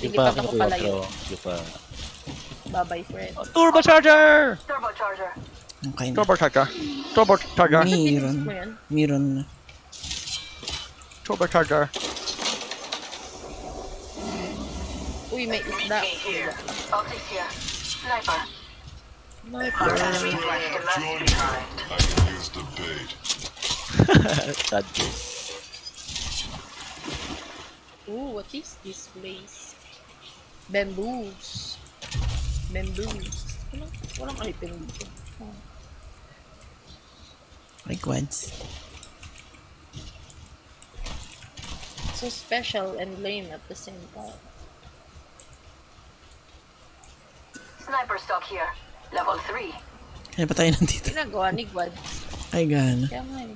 Yung Sige, pa, patak ko kinukuha, pala pero yun. yung pa. Bye-bye, friend. Turbocharger! Turbocharger. Okay na. Turbocharger. Turbocharger. Meron. mo yan? Meron na. Turbocharger. Uy, may isda. Here. Optics here. Sniper. Sniper. Left him behind. I can use the bait. Joke. Ooh, what is this place? Bamboos. Bamboos. Walang, walang item dito. Oh. May quads. So special and lame at the same time. Sniper stock here. Level 3. Kaya pa tayo nandito. Ginagawa ni Gwad. Ay, gana. Kaya nga eh.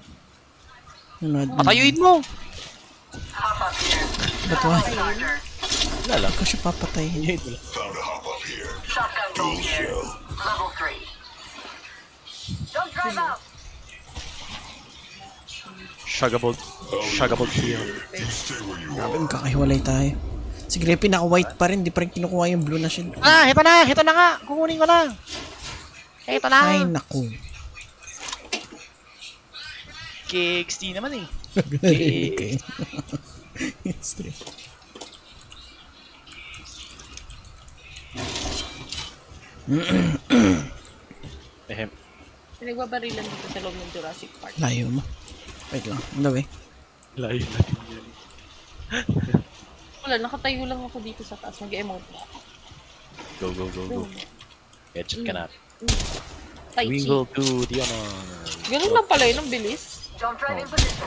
Nanood. Patayuin mo! Hop up here. Ba't? Charger. Wala lang. Siya papatayin. Patayuin mo lang. Found a hop up here. Shotgun here. Kill. Level 3. Don't drive out. Shugable shield. You stay where you Grabe, magkakahiwalay tayo. Si Grey, pinaka-white pa rin. Di pa rin kinukuha yung blue na shit. Ah, ito na! Ito na nga! Kukunin ko na! Ito na! Ay, naku. Gigs, di naman eh. Kayo. History. Ehem. Pinagbabarilan dito sa loob ng Jurassic Park. Layo mo. Wait lang. Ano ba eh? Layo Wala, nakatayo lang ako dito sa taas. Nag-emote na ako. Go, go, go, go. Headshot ka na. Tai We Chi. will do the honors. Ganun lang pala yun, ang bilis. Don't drive in position.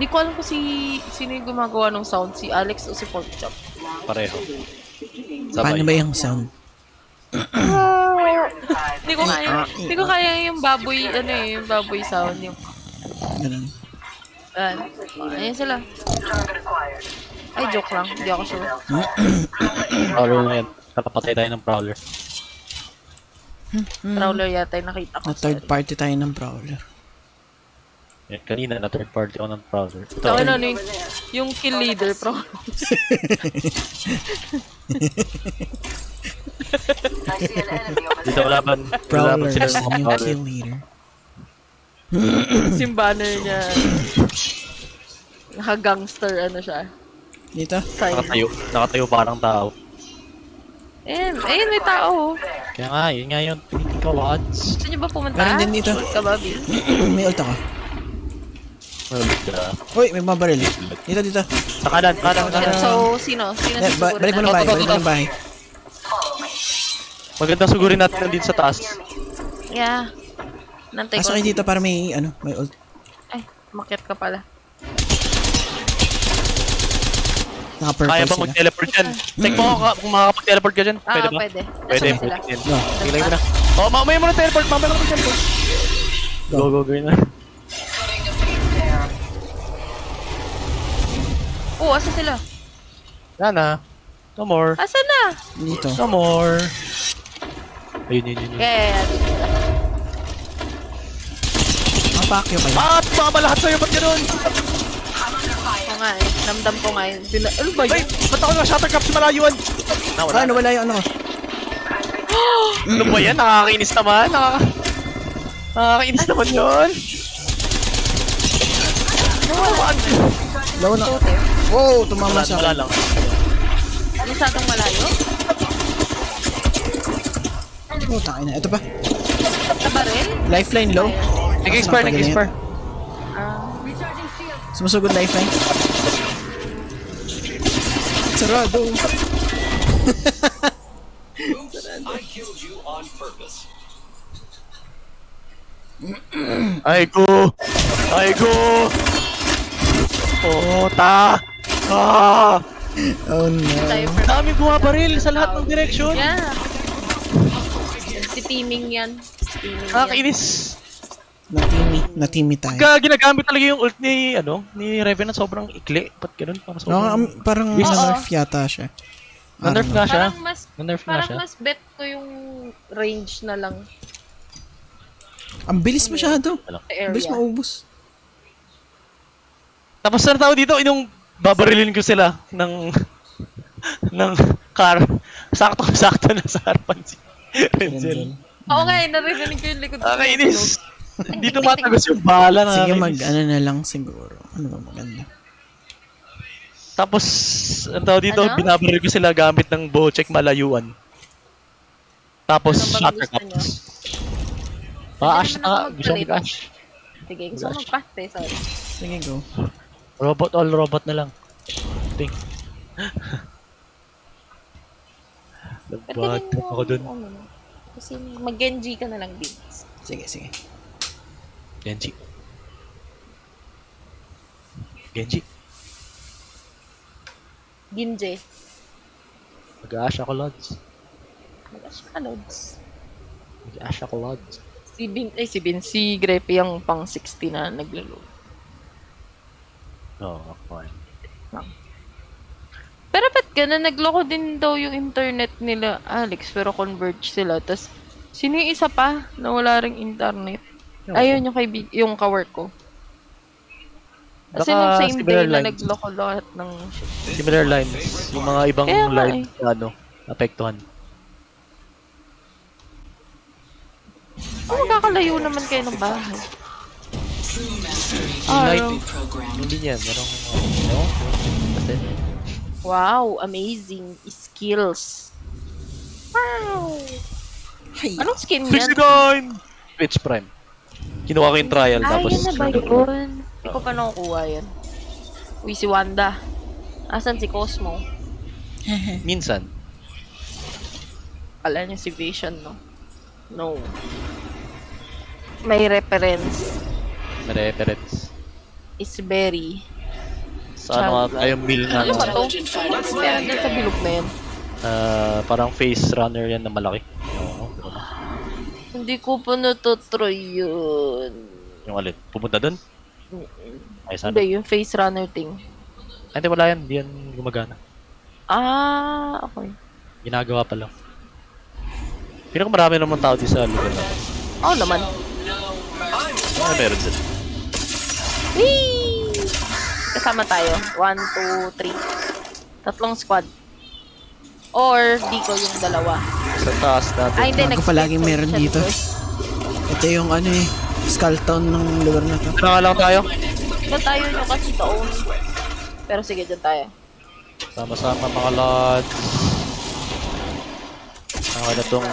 Hindi ko alam kung si sino yung gumagawa ng sound, si Alex o si Porkchop. Pareho. Paano ba yung sound? Hindi ko kaya, hindi ko kaya yung baboy, ano eh, yung baboy sound. Yung, Ganun. uh, ayun sila. Ay, joke lang. Hindi ako sure. Prowler na yan. Tatapatay tayo ng Prowler. Prowler yata yung nakita ko. Na third party tayo ng Prowler. Yan, kanina na third party ako ng Prowler. Ito, ano, ano yung, yung kill leader, pro. Dito sila ng the mga new Prowler. kill leader. yung banner niya. Naka-gangster, ano siya. Dito? Sign. Nakatayo. Nakatayo parang tao. Ayun, ayun, may tao. Kaya nga, yun nga yun. Ikaw, odds. Gusto niyo ba pumunta? Meron din dito. Ka, Bobby? may ult ako. Well, uh, Uy, may mabaril. Dito, dito. sa kanan, kanan, kanan. So, sino? Sino si ba- balik mo ng bahay. Balik mo ng bahay. Magandang sugurin natin nandito sa taas. Yeah. Nantay ko. Asa kayo dito para may, ano, may ult. Ay, makyat ka pala. Naka-purple Kaya bang mag-teleport dyan? Check mo ka- kung makakapag-teleport ka dyan. Ah, Pwede ba? pwede. Pwede. Nasaan sila? Yan. No. Tingnan mo na. Oh, mamaya mo na teleport. Mamaya mo na teleport. Go, go, go. na. Oo, asa sila? Yan na. No more. Asa na? Dito. No more. Ayun, yun, yun, yun. Yeah, yeah, yeah. Mapakyo kayo. Ah, tumama lahat sa'yo. Ba't ganun? Oo nga eh. Namdam ko nga yun. Bila- ano ba Ay, yun? ba't ako na-shuttercap sa malayuan? Ah, Nawala. nawala yung ano ko. Ano ba yan? Nakakainis naman. Nakaka... Nakakainis naman yun. Nawawan. Lawa na. Wow, tumama Wala, sa akin. lang. Masyadong malayo? Oh, tayo na. Ito pa. Sa baril? Lifeline low. Nag-expire, nag-expire. Sumusugod lifeline. Sarado. Ay ko! Ay ko! Oh, ta! Ah! Oh no. Tayo for Dami bumabaril sa lahat ng direksyon. Yeah. Si teaming yan. Si teaming yan. Nakakainis. Natimi. Natimi tayo. Pagka ginagamit talaga yung ult ni, ano, ni Revenant, sobrang ikli. Ba't ganun? Parang No, sobrang... um, parang Yes. nerf yata siya. Na-nerf Ano? nga siya. Parang mas, Na-nerf nga parang siya. mas bet ko yung range na lang Ang bilis masyado. Ang bilis maubos. Tapos na tao dito, yung babarilin ko sila ng ng car. Sakto-sakto na sa harapan si Renzel. Oo nga eh, narinig ko yung likod ko. Nakakainis. Hindi tumatagos yung bala na Sige, mag ano na lang siguro. Ano ba maganda? Tapos, ang tawag dito, Ano? binabaril ko sila gamit ng bow check malayuan. Tapos, Ano shutter cups. Ash naman na Gusto mo mag-ash. Sige, gusto ko mag-fast eh, sorry. Sige, go. Robot, all robot na lang. Labat rin ako dun. ano, Kasi mag-Genji ka na lang din. Sige, sige. Genji. Genji. Ginje. Mag-ash ako, Lods. Mag-ash ka, Lods. Mag-ash ako, Lods. Si Bin, ay si Bin, si Grepe yung pang 60 na naglalo. Oo, fine. Pero ba't gano'n? Nagloko din daw yung internet nila, Alex, pero converge sila. Tapos, sino yung isa pa na wala ring internet? Ayun yung, kaibig, yung kawork ko. Kasi Baka nung same day similar na lines. nagloko lahat ng shit. Similar lines. Yung mga ibang Kaya nga lines na ano, apektuhan. Oh, magkakalayo naman kayo ng bahay. Light. Araw. Hindi niya, merong, ano, kasi, Wow, amazing skills. Wow! Anong skin yan? 69! Twitch Prime. Kinuha ko yung trial, Ah, tapos, yan na ba yun? Hindi ko pa nakukuha yan. Uy, si Wanda. Asan si Cosmo? minsan, Kala niya si Vision, no? No. May reference. may reference. Is very. Sa ano nga, ay yung meal nga, Ano ba to? Meron din sa bilog na yan. Ah, parang face runner yan na malaki. Oo, na. Hindi ko pa natotry yun. Yung alin, pupunta dun? Ay, sana. Hindi, yung face runner thing. Ay, hindi, wala yan. Hindi yan gumagana. Ah, okay. Ginagawa pa lang. Pero marami naman tao dito sa lugar na. Oo naman. Ano meron dun? Whee! Kasama tayo. One, two, three. Tatlong squad. Or, di ko yung dalawa. Sa taas natin. Ay, hindi. Nag- palaging meron dito. Ito yung ano eh, skull town ng lugar na to. Nga lang tayo? Doon tayo nyo kasi taon. Pero sige, dyan tayo. Sama-sama mga lads. Ang ano tong...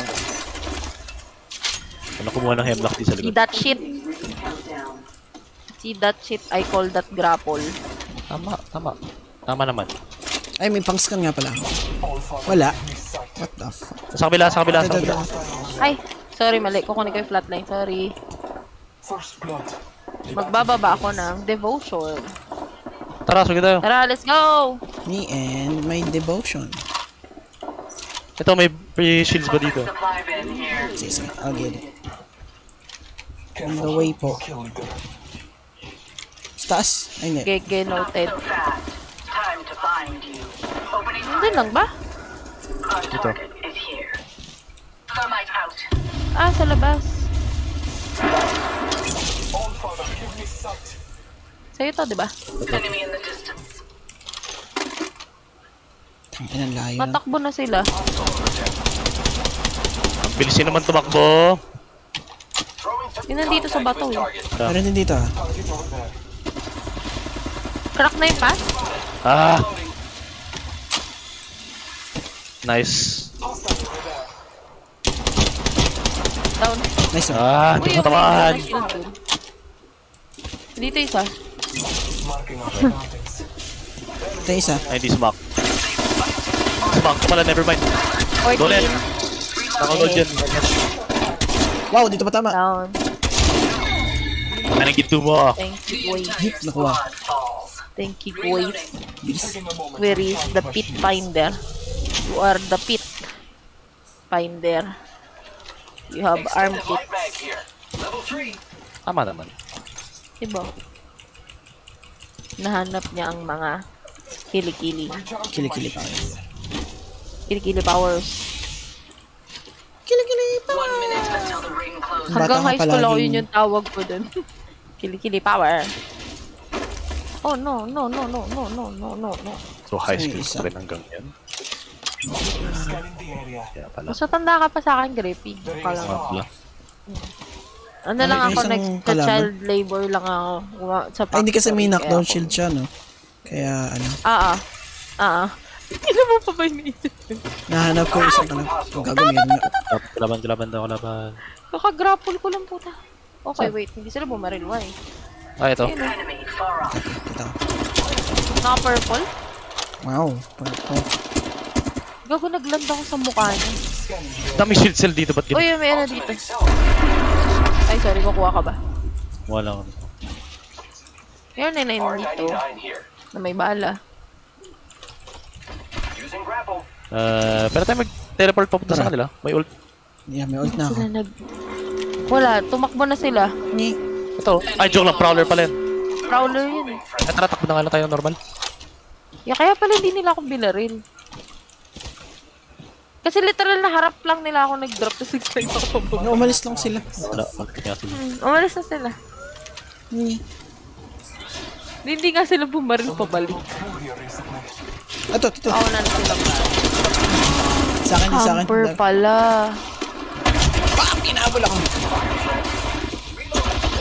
Ano kumuha ng hemlock di sa likod? that shit. See that shit. I call that grapple. Tama, tama. Tama naman. Ay, may pang-scan nga pala. Wala. What the fuck? Sa kabila, sa kabila, sa kabila. Ay, sorry, mali. Kukunin ko yung flatline. Sorry. First blood. Magbababa ako ng devotion. Tara, sige tayo. Tara, let's go! Me and my devotion. Ito, may shields ba dito? Sige, sige. I'll get it. On the way po. Taas? Ay, hindi. GG noted. Hindi lang ba? Dito. Ah, sa labas. Sa'yo to, diba? Tangin ang layo. Matakbo na sila. Ang bilisin naman tumakbo. Yun nandito sa bato. Eh. Yun nandito ah. Crack na yung pass? Ah! Nice. Down. Nice one. Ah, hindi ko tamaan. Dito isa. Ito isa. Ay, hindi smoke. Smoke ka pala, nevermind. 14. Gold yan. Naka-gold yan. Wow, dito pa tama. Down. Anong ginto mo? Thank you, boy. Hip, nakuha. Thank you, boy. Bilis. Where is the pit finder? You are the pit finder. You have armpits. Tama naman. Diba? Nahanap niya ang mga kilikili. Kilikili pa. Kilikili powers. Kilikili pa. One minute until the ring closes. Bata Hanggang high school ako yun yung tawag ko dun. kilikili power. Oh no, no, no, no, no, no, no, no, no. So, high school pa rin hanggang yan. Kaya pala. Mas matanda ka pa sa akin, Grippy. Ka lang. Pala. Ano lang May ako, isang next sa kalaban. child labor lang ako. Sa Ay, hindi kasi may knockdown kaya ako- shield siya, no? Kaya, ano, Ah, ah. Ah, ah. Hindi mo pa ba iniisip? nahanap ko isang kalab. Kung gagawin nga. Kalaban, kalaban daw, kalaban. Kakagrapple ko lang puta. Okay, wait. Hindi sila bumaril. Why? Ah, ito. Off. Ito. Naka-purple? Wow. Purple. Gago nagland ako sa mukha niya. Dami shield cell dito, ba't Uy, ganun? may ano dito. Ay, sorry. Kukuha ka ba? Wala. Meron na yun dito. Na may bala. Uh, pero tayo mag-teleport papunta sa kanila. May ult. Yeah, may ult na ako. Sila nag... Wala. Tumakbo na sila. Ni. Ito. Ay, joke lang. Prowler pala yan. Prowler yun eh. Eh, tara, takbo na nga lang tayo normal. Yeah, kaya pala hindi nila ako binaril. Kasi literal na harap lang nila ako nag-drop to 6 times ako pababa. Umalis lang sila. Wala. Wala. Kaya sige. Hmm, umalis na sila. Ni. Hindi nga sila bumaril pabalik. Ito, ito. Ako na na sila. Sa akin, sa akin. Camper pala. Bam! Kinabol ako.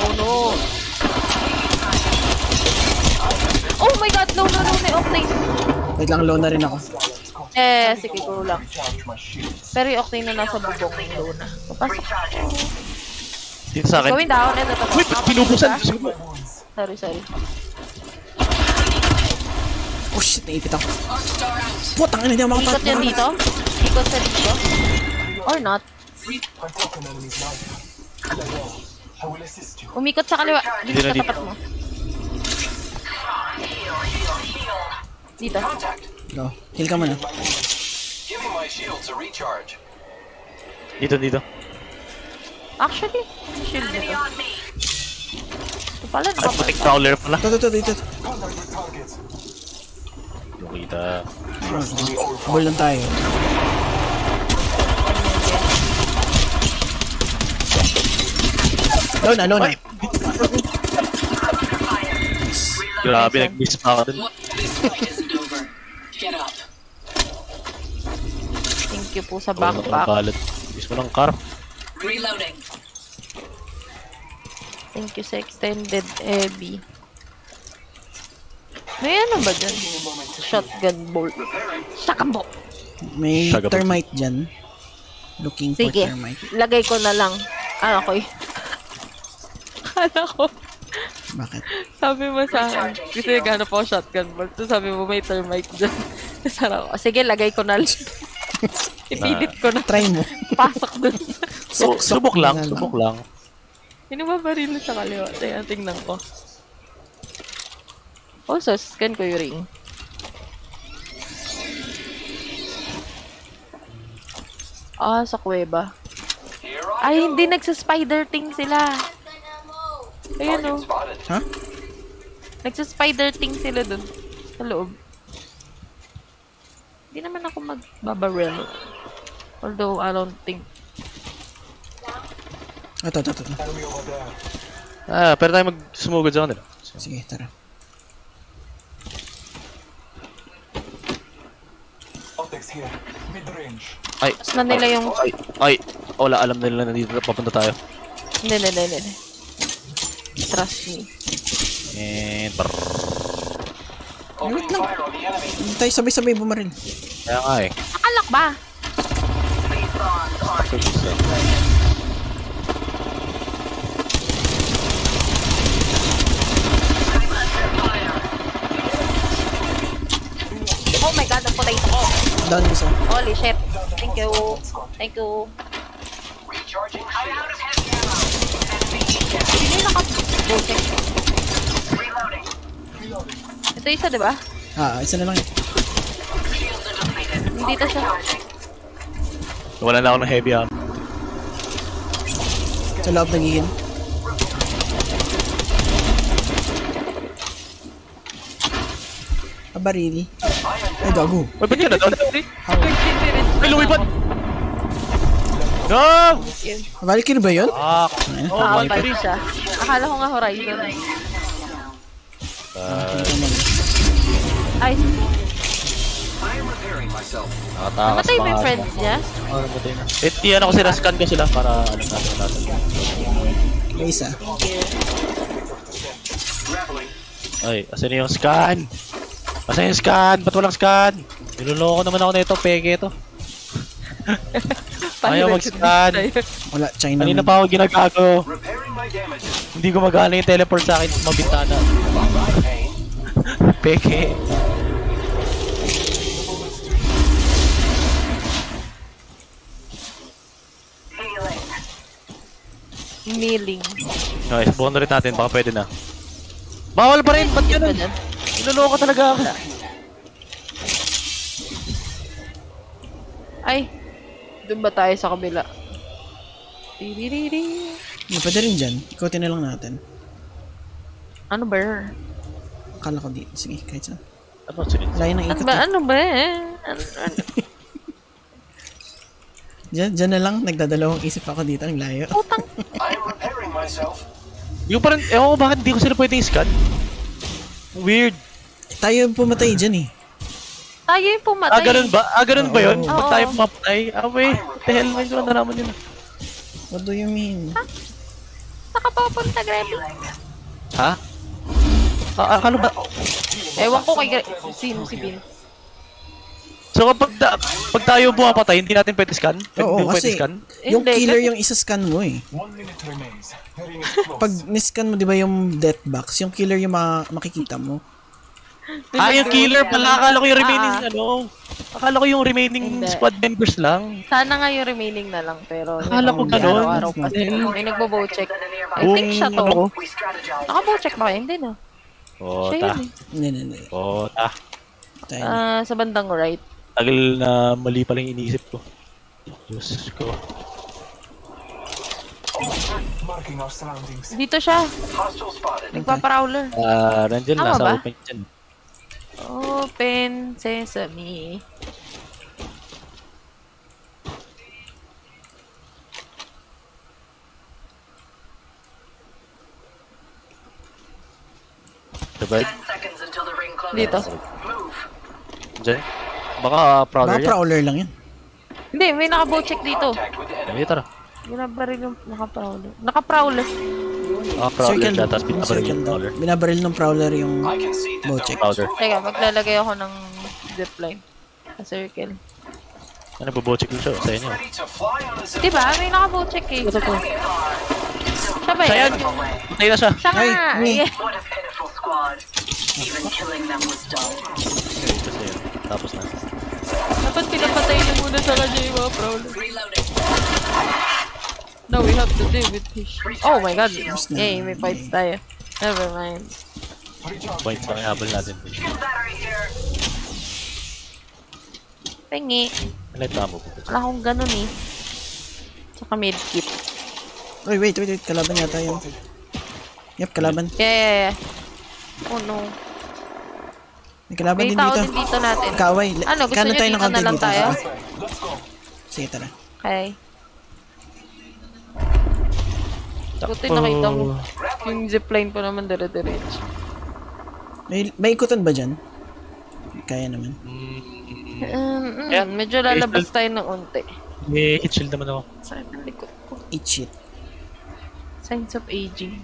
Oh no. Oh my god, low na low na octane. Wait lang, low na rin ako. Eh, sige, go lang. Pero yung octane na nasa bubong yung low na. Papasok. Dito sa akin. Going down, and ito. Wait, ko. Sorry, sorry. Oh shit, naipit ako. Putang ina, hindi ako Ikot yan makapag- dito? Ikot sa dito? Or not? Umikot sa kaliwa. Dito Hindi na sa dito. tapat mo. Dito. Go. Heal ka muna. Dito, dito. Actually, shield nito. Ito pala, Ay, nakapal. putik prowler pala. Ito, ito, dito. Yung kita. Ball lang tayo. Low na, low na. Grabe, nag-miss pa ako dun. Thank you po sa backpack. kalat. Miss mo ng car. Reloading. Thank you sa extended Abby. May ano ba dyan? Shotgun bolt. Shotgun bolt. May Shagabot. termite dyan. Looking for Sige, termite. lagay ko na lang. Ano ko eh. Akala ko, Bakit? sabi mo sa akin, kasi naghanap ako shotgun bolt. So sabi mo may termite dyan. Parang, "Oh, sige, lagay ko na lang. Ipilit ko na. Try mo. Pasok dun. So, subok lang, subok lang. Sino ba baril sa kaliwa? Tingnan ko. Oh, so scan ko yung ring. Ah, sa kuweba. Ay, hindi nagsa-spider thing sila. Ayun oh. Ha? Nagsa-spider thing sila dun. Sa loob. Hindi naman ako magbabaril. Although, I don't think. Ito, ito, ito. ito. Ah, pero tayo mag-sumugod sa kanila. Sige, tara. Ay, na nila yung... ay, ay, wala, alam nila na dito papunta tayo. Hindi, hindi, hindi, hindi. Trust me. And. Wait lang. Hindi tayo sabay-sabay bumaril. Kaya nga eh. Nakalak ba? My god, ang potato ko. Down isa. Holy shit. Thank you. Thank you. Recharging Hindi naka-botech. Ito isa, di ba? Ah, isa na lang yun. Dito siya. Wala na ako ng heavy ah. Sa loob nagiging. Ah, barili. Ay, gago. Ka na doon? Ay, lumipad! No! Valkyrie ba yun? Ah, Oo, oh, Valkyrie. siya. Akala ko nga Horizon. Ay. Nakatakas namatay ba yung friends niya? Oh, namatay na. Eh, tiyan ako sila, scan ko sila para alam natin natin. May isa. Ay, asan na yung scan? Asan yung scan? Ba't walang scan? Niloloko naman ako nito, peke ito. Ayaw mag-scan. Wala, China. Kanina pa ako ginagago. Hindi gumagana yung teleport sa akin sa mga bintana. Peke. Kneeling. Okay, subukan na rin natin, baka pwede na. Bawal pa rin, ba't ganun? Niloloko talaga ako. Ay, doon ba tayo sa kabila? Tiririri. Hindi, pwede rin dyan. Ikutin na lang natin. Ano ba? yun? Akala ko di. Sige, kahit saan. Ano, sige. Layo ng Ano ikot. ba? eh. Ano ba? Ano, ano? Diyan, diyan na lang. Nagdadalawang isip ako dito. Ang layo. I'm repairing myself. Yung parang, ewan ko bakit hindi ko sila pwede i-scan. Weird. Tayo yung pumatay dyan eh. Tayo yung pumatay. Ah, ganun ba? Ah, ganun ba yun? Oo. Ba't tayo mapatay? Ah, wait. The hell, ngayon ko nalaman yun. What do you mean? Saka papunta, Gremlin. Ha? Ah, akala ba? Ewan ko kay Gre- sino si Vince. So kapag, ta- pag tayo bumapatay, hindi natin pwede scan? Pwede, Oo, hindi pwede kasi scan? yung Hindi, killer kasi- yung isa-scan mo eh. One minute remains. Ring is close. Pag niscan mo, di ba yung death box, yung killer yung ma- makikita mo. Ah, yung killer pala. Akala ko yung remaining, Ah. ano. Akala ko yung remaining Hindi. squad members lang. Sana nga yung remaining na lang, pero Akala ko ganun. araw-araw pa. May nagbo check. I think siya to. ano ko. Naka check ba kayo? Hindi na. Yun eh. Hindi, hindi, hindi. Pota. Tayo. Ah, sa bandang right. Tagal na mali pala yung iniisip ko. Diyos ko. Marking our surroundings. Dito siya. Nagpa-prowler. Ah, nandyan, Tama nasa ba? open dyan. Open sesame. Diba? Dito. Dyan? Baka prowler Baka yan. prowler lang yan. Hindi, may naka-check dito. Dito tara. Binabaril yung naka-prowler. Naka-prowler. Ah, prowler Circle. siya, tapos pinabaril Circle yung prowler. Binabaril ng prowler yung Bocek. Prowler. Teka, maglalagay ako ng zipline. Sa circle. Ano, bubochik lang siya sa inyo. Diba? May naka-check eh. Ito to. Siya ba yan. Patay na siya. Siya nga. Ay. Even killing them was dull. Yun. Tapos na. Dapat pinapatay na muna sa kanya yung mga prowler. No, we have to deal with his Oh my god. Yay, may fights tayo. Never mind. Points lang habol natin. Pengi. Ano ito amo? Wala akong ganun eh. Tsaka medkit. Uy, wait, wait, wait. Kalaban yata yun. Yep, kalaban. Yeah, yeah, yeah. Oh no. May kalaban May din tao dito. din dito natin. Kaaway. Ano, gusto Kanan nyo tayo ng dito na lang tayo? Sige, tara. Okay. Buti nakita mo. Yung zipline pa naman dire-diretso. May, may ikutan ba dyan? Kaya naman. Um, mm, medyo lalabas tayo ng unti. May hit shield naman ako. Saan ang likod ko? Eat shit. Signs of aging.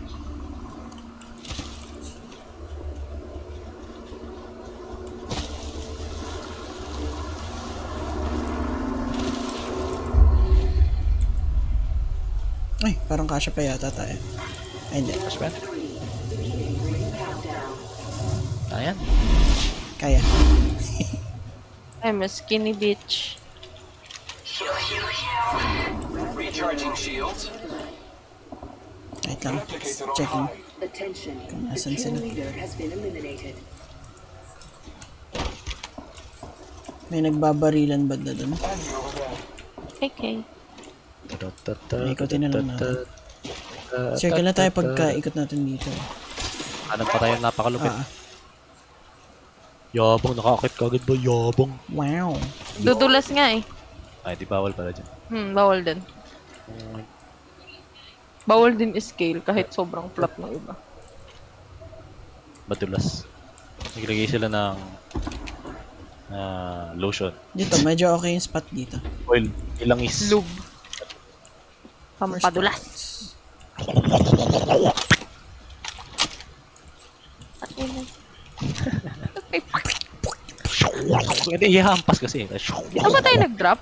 Ay, parang kasya pa yata tayo. Ay, hindi. Kasya ba? Ayan. Kaya. I'm a skinny bitch. Recharging shields. Wait lang. Checking. Attention. Kung kill sila. May nagbabarilan ba na doon? Okay. May ikutin na lang natin. Circle na tayo pagka ikot natin dito. Anong pa tayo napakalupit? Ah, Yabang, nakakakit ka agad ba? Yabang. wow. Dudulas nga eh. Ay, di bawal pala dyan. Hmm, bawal din. Bawal din scale kahit sobrang flat ng iba. Madulas. Naglagay sila ng ah, lotion. Dito, medyo okay yung spot dito. Oil. Ilang is. Lube. Pampadulas. Hindi, ihahampas kasi. Dito ba tayo nag-drop?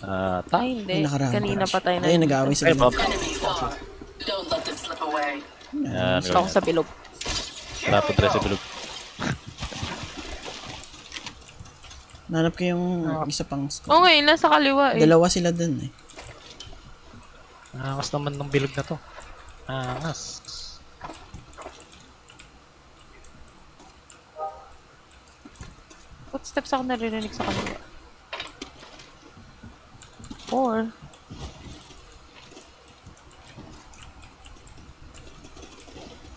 Ah, ta. Ay, hindi. Nakaraan. Kanina pa tayo Ayun, nag-aaway Ay, sila. Bob. Don't let them slip away. Yan. Gusto ko sa bilog. Rapid dress sa bilog. Nanap ko yung isa pang scope. Oo ngayon, nasa kaliwa eh. Dalawa sila dun eh. Angas naman ng bilog na to. Angas. Footsteps ako naririnig sa kaliwa. Or,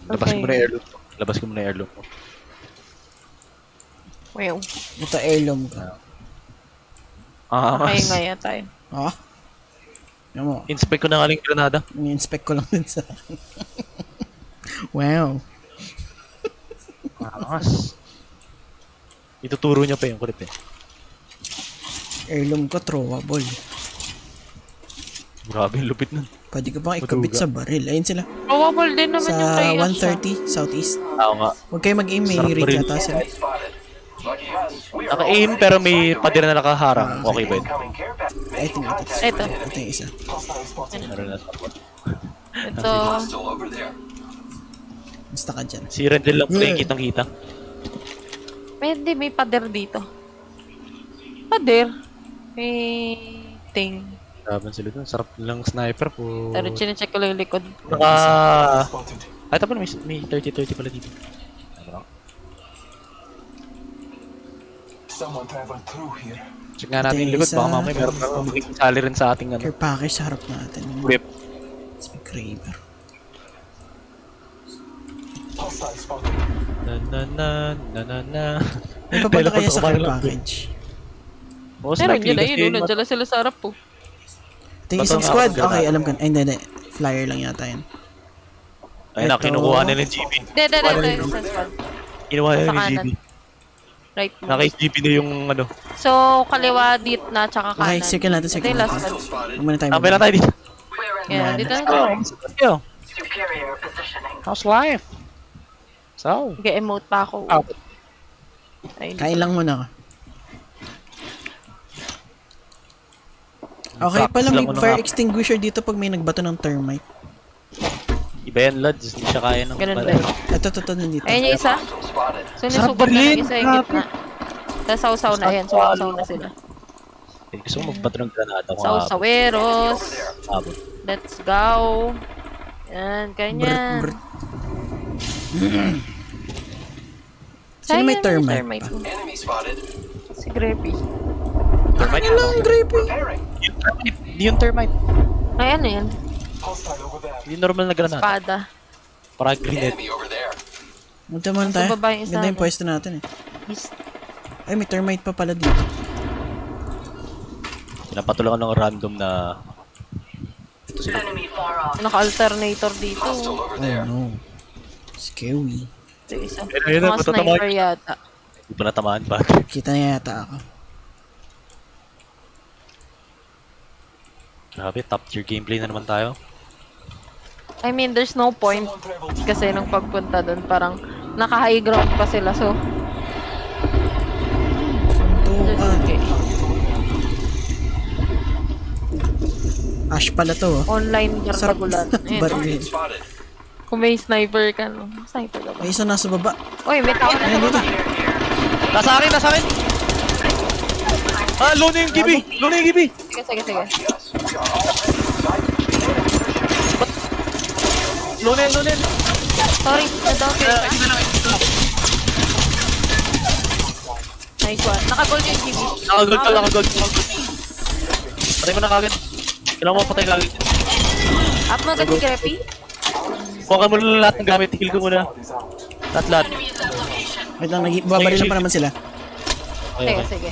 Labas ko Okay. muna yung heirloom ko. Labas ko muna yung heirloom ko. wow. Ito heirloom ko. Ah, Okay mas. nga yan tayo. Ah? Yan mo. Inspect ko na nga lang yung granada. Ni-inspect ko lang din sa akin. wow. Angas. Ituturo niya pa yung kulit eh. Heirloom ko, throwable. Grabe, lupit nun. Pwede ko pang ikabit Maduga. sa baril. Ayun sila. Probable din naman yung kay Sa Asha. 130 southeast. Oo nga. Huwag kayo mag-aim, may Sarap rate baril. yata sila. Naka-aim pero may pader na nakaharang. Okay ba yun? I think ito. Ito. Ito yung isa. Meron na support. Ito. Basta ka dyan. Si Rendel lang pala yung kitang-kita. Pwede, may pader dito. Pader? May thing. Laban sila dun. Sarap lang sniper po. Pero chinecheck ko lang yung likod. Naka... Ay, tapos may, may 30-30 pala dito. Someone traveled through here. Check nga natin yung likod. Baka mamaya meron meron magiging sali rin sa ating ano. Care package sa harap natin. Whip. Kraber. Hostile spotted. Na na na na na na. May papunta kaya Teleport sa care package. Most Meron yun, ayun, kasi oh, nandiyan lang sila sa harap po. Ito yung isang squad. Okay, alam ko. Ay, hindi, hindi. Flyer lang yata yun. Ay na, kinukuha nila yung GB. Hindi, hindi, hindi. Kinuha nila kanan. GB. Right. Naka-GB na yung ano. So, kaliwa, dit na, tsaka kanan. Okay, circle natin, circle yung last natin. one. Muna tayo Tambay lang tayo dito. Yeah, dito na Oh, tayo. yo. Superior positioning. How's life? So, Nag-emote pa ako. Ah. Ayun. Kain lang muna ka. Okay pala, may fire extinguisher dito pag may nagbato ng termite. Iba yan, lads. Hindi siya kaya ng Ganun ba? Ito, ito, ito, nandito. Ayun yung isa. So, nisubo na balin, ng isa yung gitna. Sa sausaw na. Ayan, sausaw na sila. Eh, gusto ko magbato ng granada kung Sausaweros. abot. Let's go. Yan, ganyan. Sino may termite termite. Si Greppy. Termite. Eh. Repairing. Hindi yung termite. Ay, ano Hindi normal na granada. Espada. Para grenade. Munta mo tayo. Baba yung isa, Ganda yung pwesto natin eh. Ay, may termite pa pala dito. Pinapatulokan ng random na... Ito sila. Naka-alternator dito. Oh there. no. Scary. Ito isa. Ayun, ayun, Mga patatamaan. sniper yata. Hindi pa natamaan ba? Kita na yata ako. Grabe, top tier gameplay na naman tayo. I mean, there's no point kasi nung pagpunta doon, parang naka-high ground pa sila. So, okay. Ash pala to oh. Online. Ayun. Baril. Kung may sniper ka, no? Sniper ka ba? May isa nasa baba. Uy, may tao na sa baba. Nasa akin, nasa akin! Ah, low na yung gibi! Low na yung gibi! Sige, sige, sige. Low na yan, low na yan! Sorry, na-down kayo. Nice one. Naka-gold yung GB. Nakagold ka, nakagold. Patay mo na kagad. Kailangan mo patay kagad. Up mo agad si Greppy. Kuha ka muna lahat ng gamit, heal ko muna. Lahat lahat. Wait lang, nag- babarilan pa naman sila. Okay, Sige, okay. sige.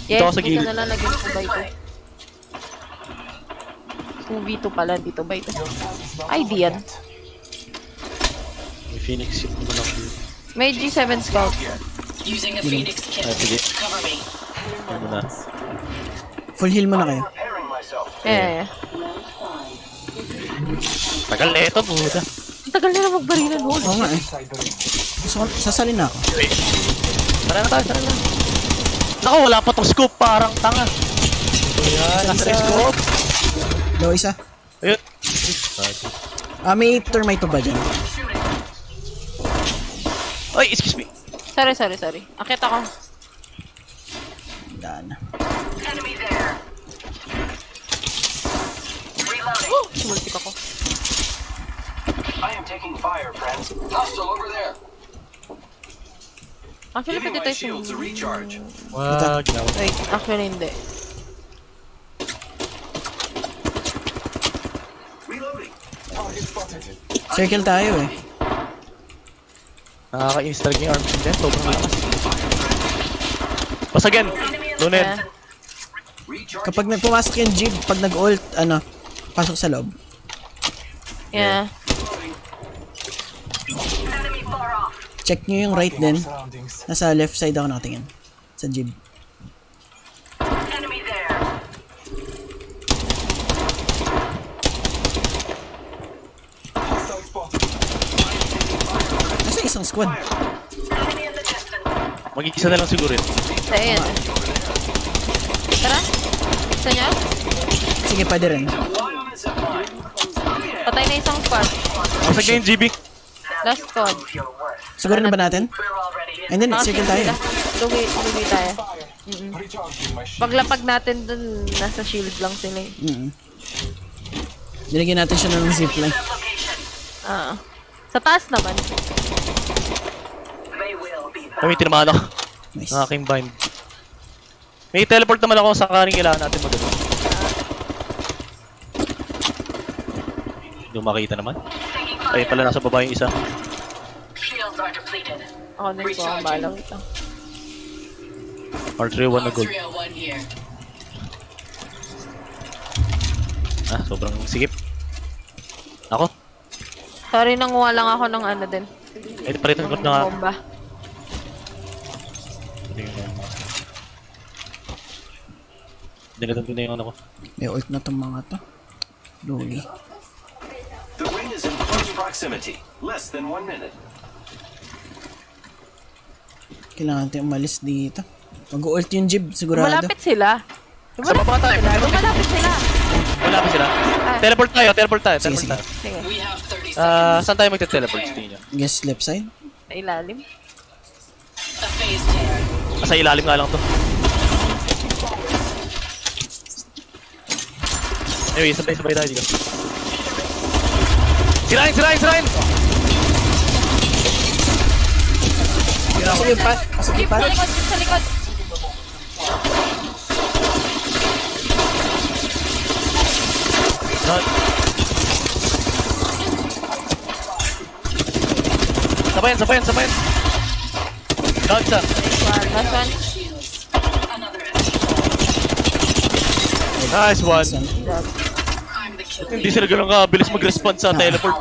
Dito Yes, ako sa dito gilid. na lang naging 2x2. 2v2 pala, dito by 2. Ay, di yan. May Phoenix ship naman ako. May G7 scout. Using a Phoenix kit. Ah, sige. Cover me. Ano na. Full heal muna kayo. Repairing myself. Yeah, yeah. Tagal na ito, puta. Ang tagal nila magbarilan, holy Oo nga eh. Sasalin na ako. Tara na tayo, tara na. Naku, wala pa tong scoop, parang tanga. Ayan, nasa scoop. Daw isa. Ayun. Ah, may termite pa ba dyan? Ay, excuse me. Sorry, sorry, sorry. Akit ako. Daan. Reloading. Sumultik ako. I am taking fire, friends. Hostile over there. Actually, pwede tayo shields a sum... recharge. Wag na. Wait, actually hindi. Reloading. Target spotted. Circle tayo eh. Nakaka-inis talaga yung arm din. Sobrang lakas. Once again, Luned. Yeah. Kapag nagpumasok yung jeep, pag nag-ult, ano, pasok sa loob. Yeah. Off. Check nyo yung right din. Nasa left side ako nakatingin. Sa jeep. Enemy there. Hostile spotted. Nasa isang squad. Mag-iisa na lang siguro yun. Sa yan. Tara. Gusto niya? Sige, pwede rin. Patay na isang squad. Once again, GB. Last squad. Siguro na ba natin? And then, circle tayo. Lugi, lugi tayo. Paglapag natin dun, nasa shield lang sila eh. Mm Nilagyan natin siya ng zipline. Ah. Sa taas naman. Kami tinamaan ako. Nice. Ng aking bind. May teleport naman ako sa karing kailangan natin magano. Hindi mo makita naman. Ay pala nasa baba yung isa. Ako din po ang balang ito. R301 na gold. 301 here. Ah, sobrang sikip. Ako, Sorry, nanguha lang ako ng ano din. eh palitan ko Ng na bomba. Dinatan ko na yung ano ko. May ult na tong mga to. Luli. The ring is in close proximity. Less than one minute. Kailangan natin umalis dito. Mag-ult yung jeep, sigurado. Malapit sila. Sa baba tayo. Malapit sila. Wala pa sila. Teleport tayo, teleport tayo, Sige, teleport sige. tayo. Sige. We have 30 seconds. Ah, saan tayo magte-teleport sa tingin? Guess left side? Sa ilalim. A phase tear. Nasa ilalim nga lang to. Anyway, sabay-sabay tayo dito. Sirain, sirain, sirain! Pasok yung pat. Pasok yung pat. Sa likod, sa likod. Not. Sabayan, sabayan, sabayan. Siya. Last one. Nice one. Hindi sila ganun kabilis mag-respond sa teleport.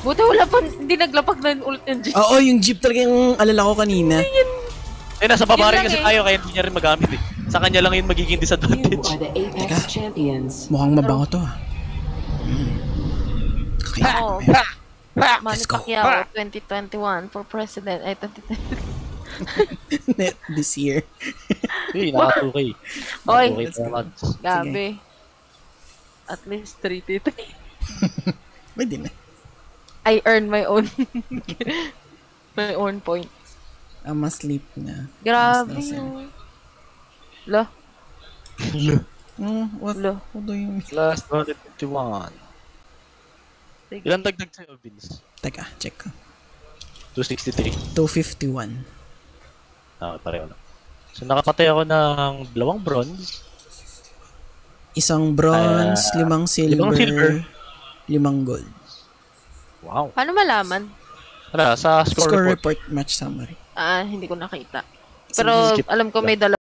Buti wala pa, hindi naglapag na ulit yung Jeep. Oo, yung jeep talaga yung alala ko kanina. Eh, nasa baba rin kasi eh. tayo, kaya hindi niya rin magamit eh. Sa kanya lang yun magiging disadvantage. Champions. Mukhang mabango to ah. Okay. Manny Let's go. Pacquiao, 2021 for president. Ay, 2020. Net this year. Uy, naka 2K. Oy. 2K per month. Gabi. At least 3 tito. Pwede na. I earn my own my own points. Ah, mas sleep na. Grabe yun. Lo, Oh, what, lo. what do you mean? Last 151. Ilan dagdag sa'yo, Vince? Teka, check ko. 263. 251. Ah, pareho lang. So, nakapatay ako ng dalawang bronze. Isang bronze, Ah, limang silver, limang silver. limang gold. Wow. Paano malaman? Ano, sa score, Score report. report, match summary. Ah, hindi ko nakita. Pero alam ko may dalawa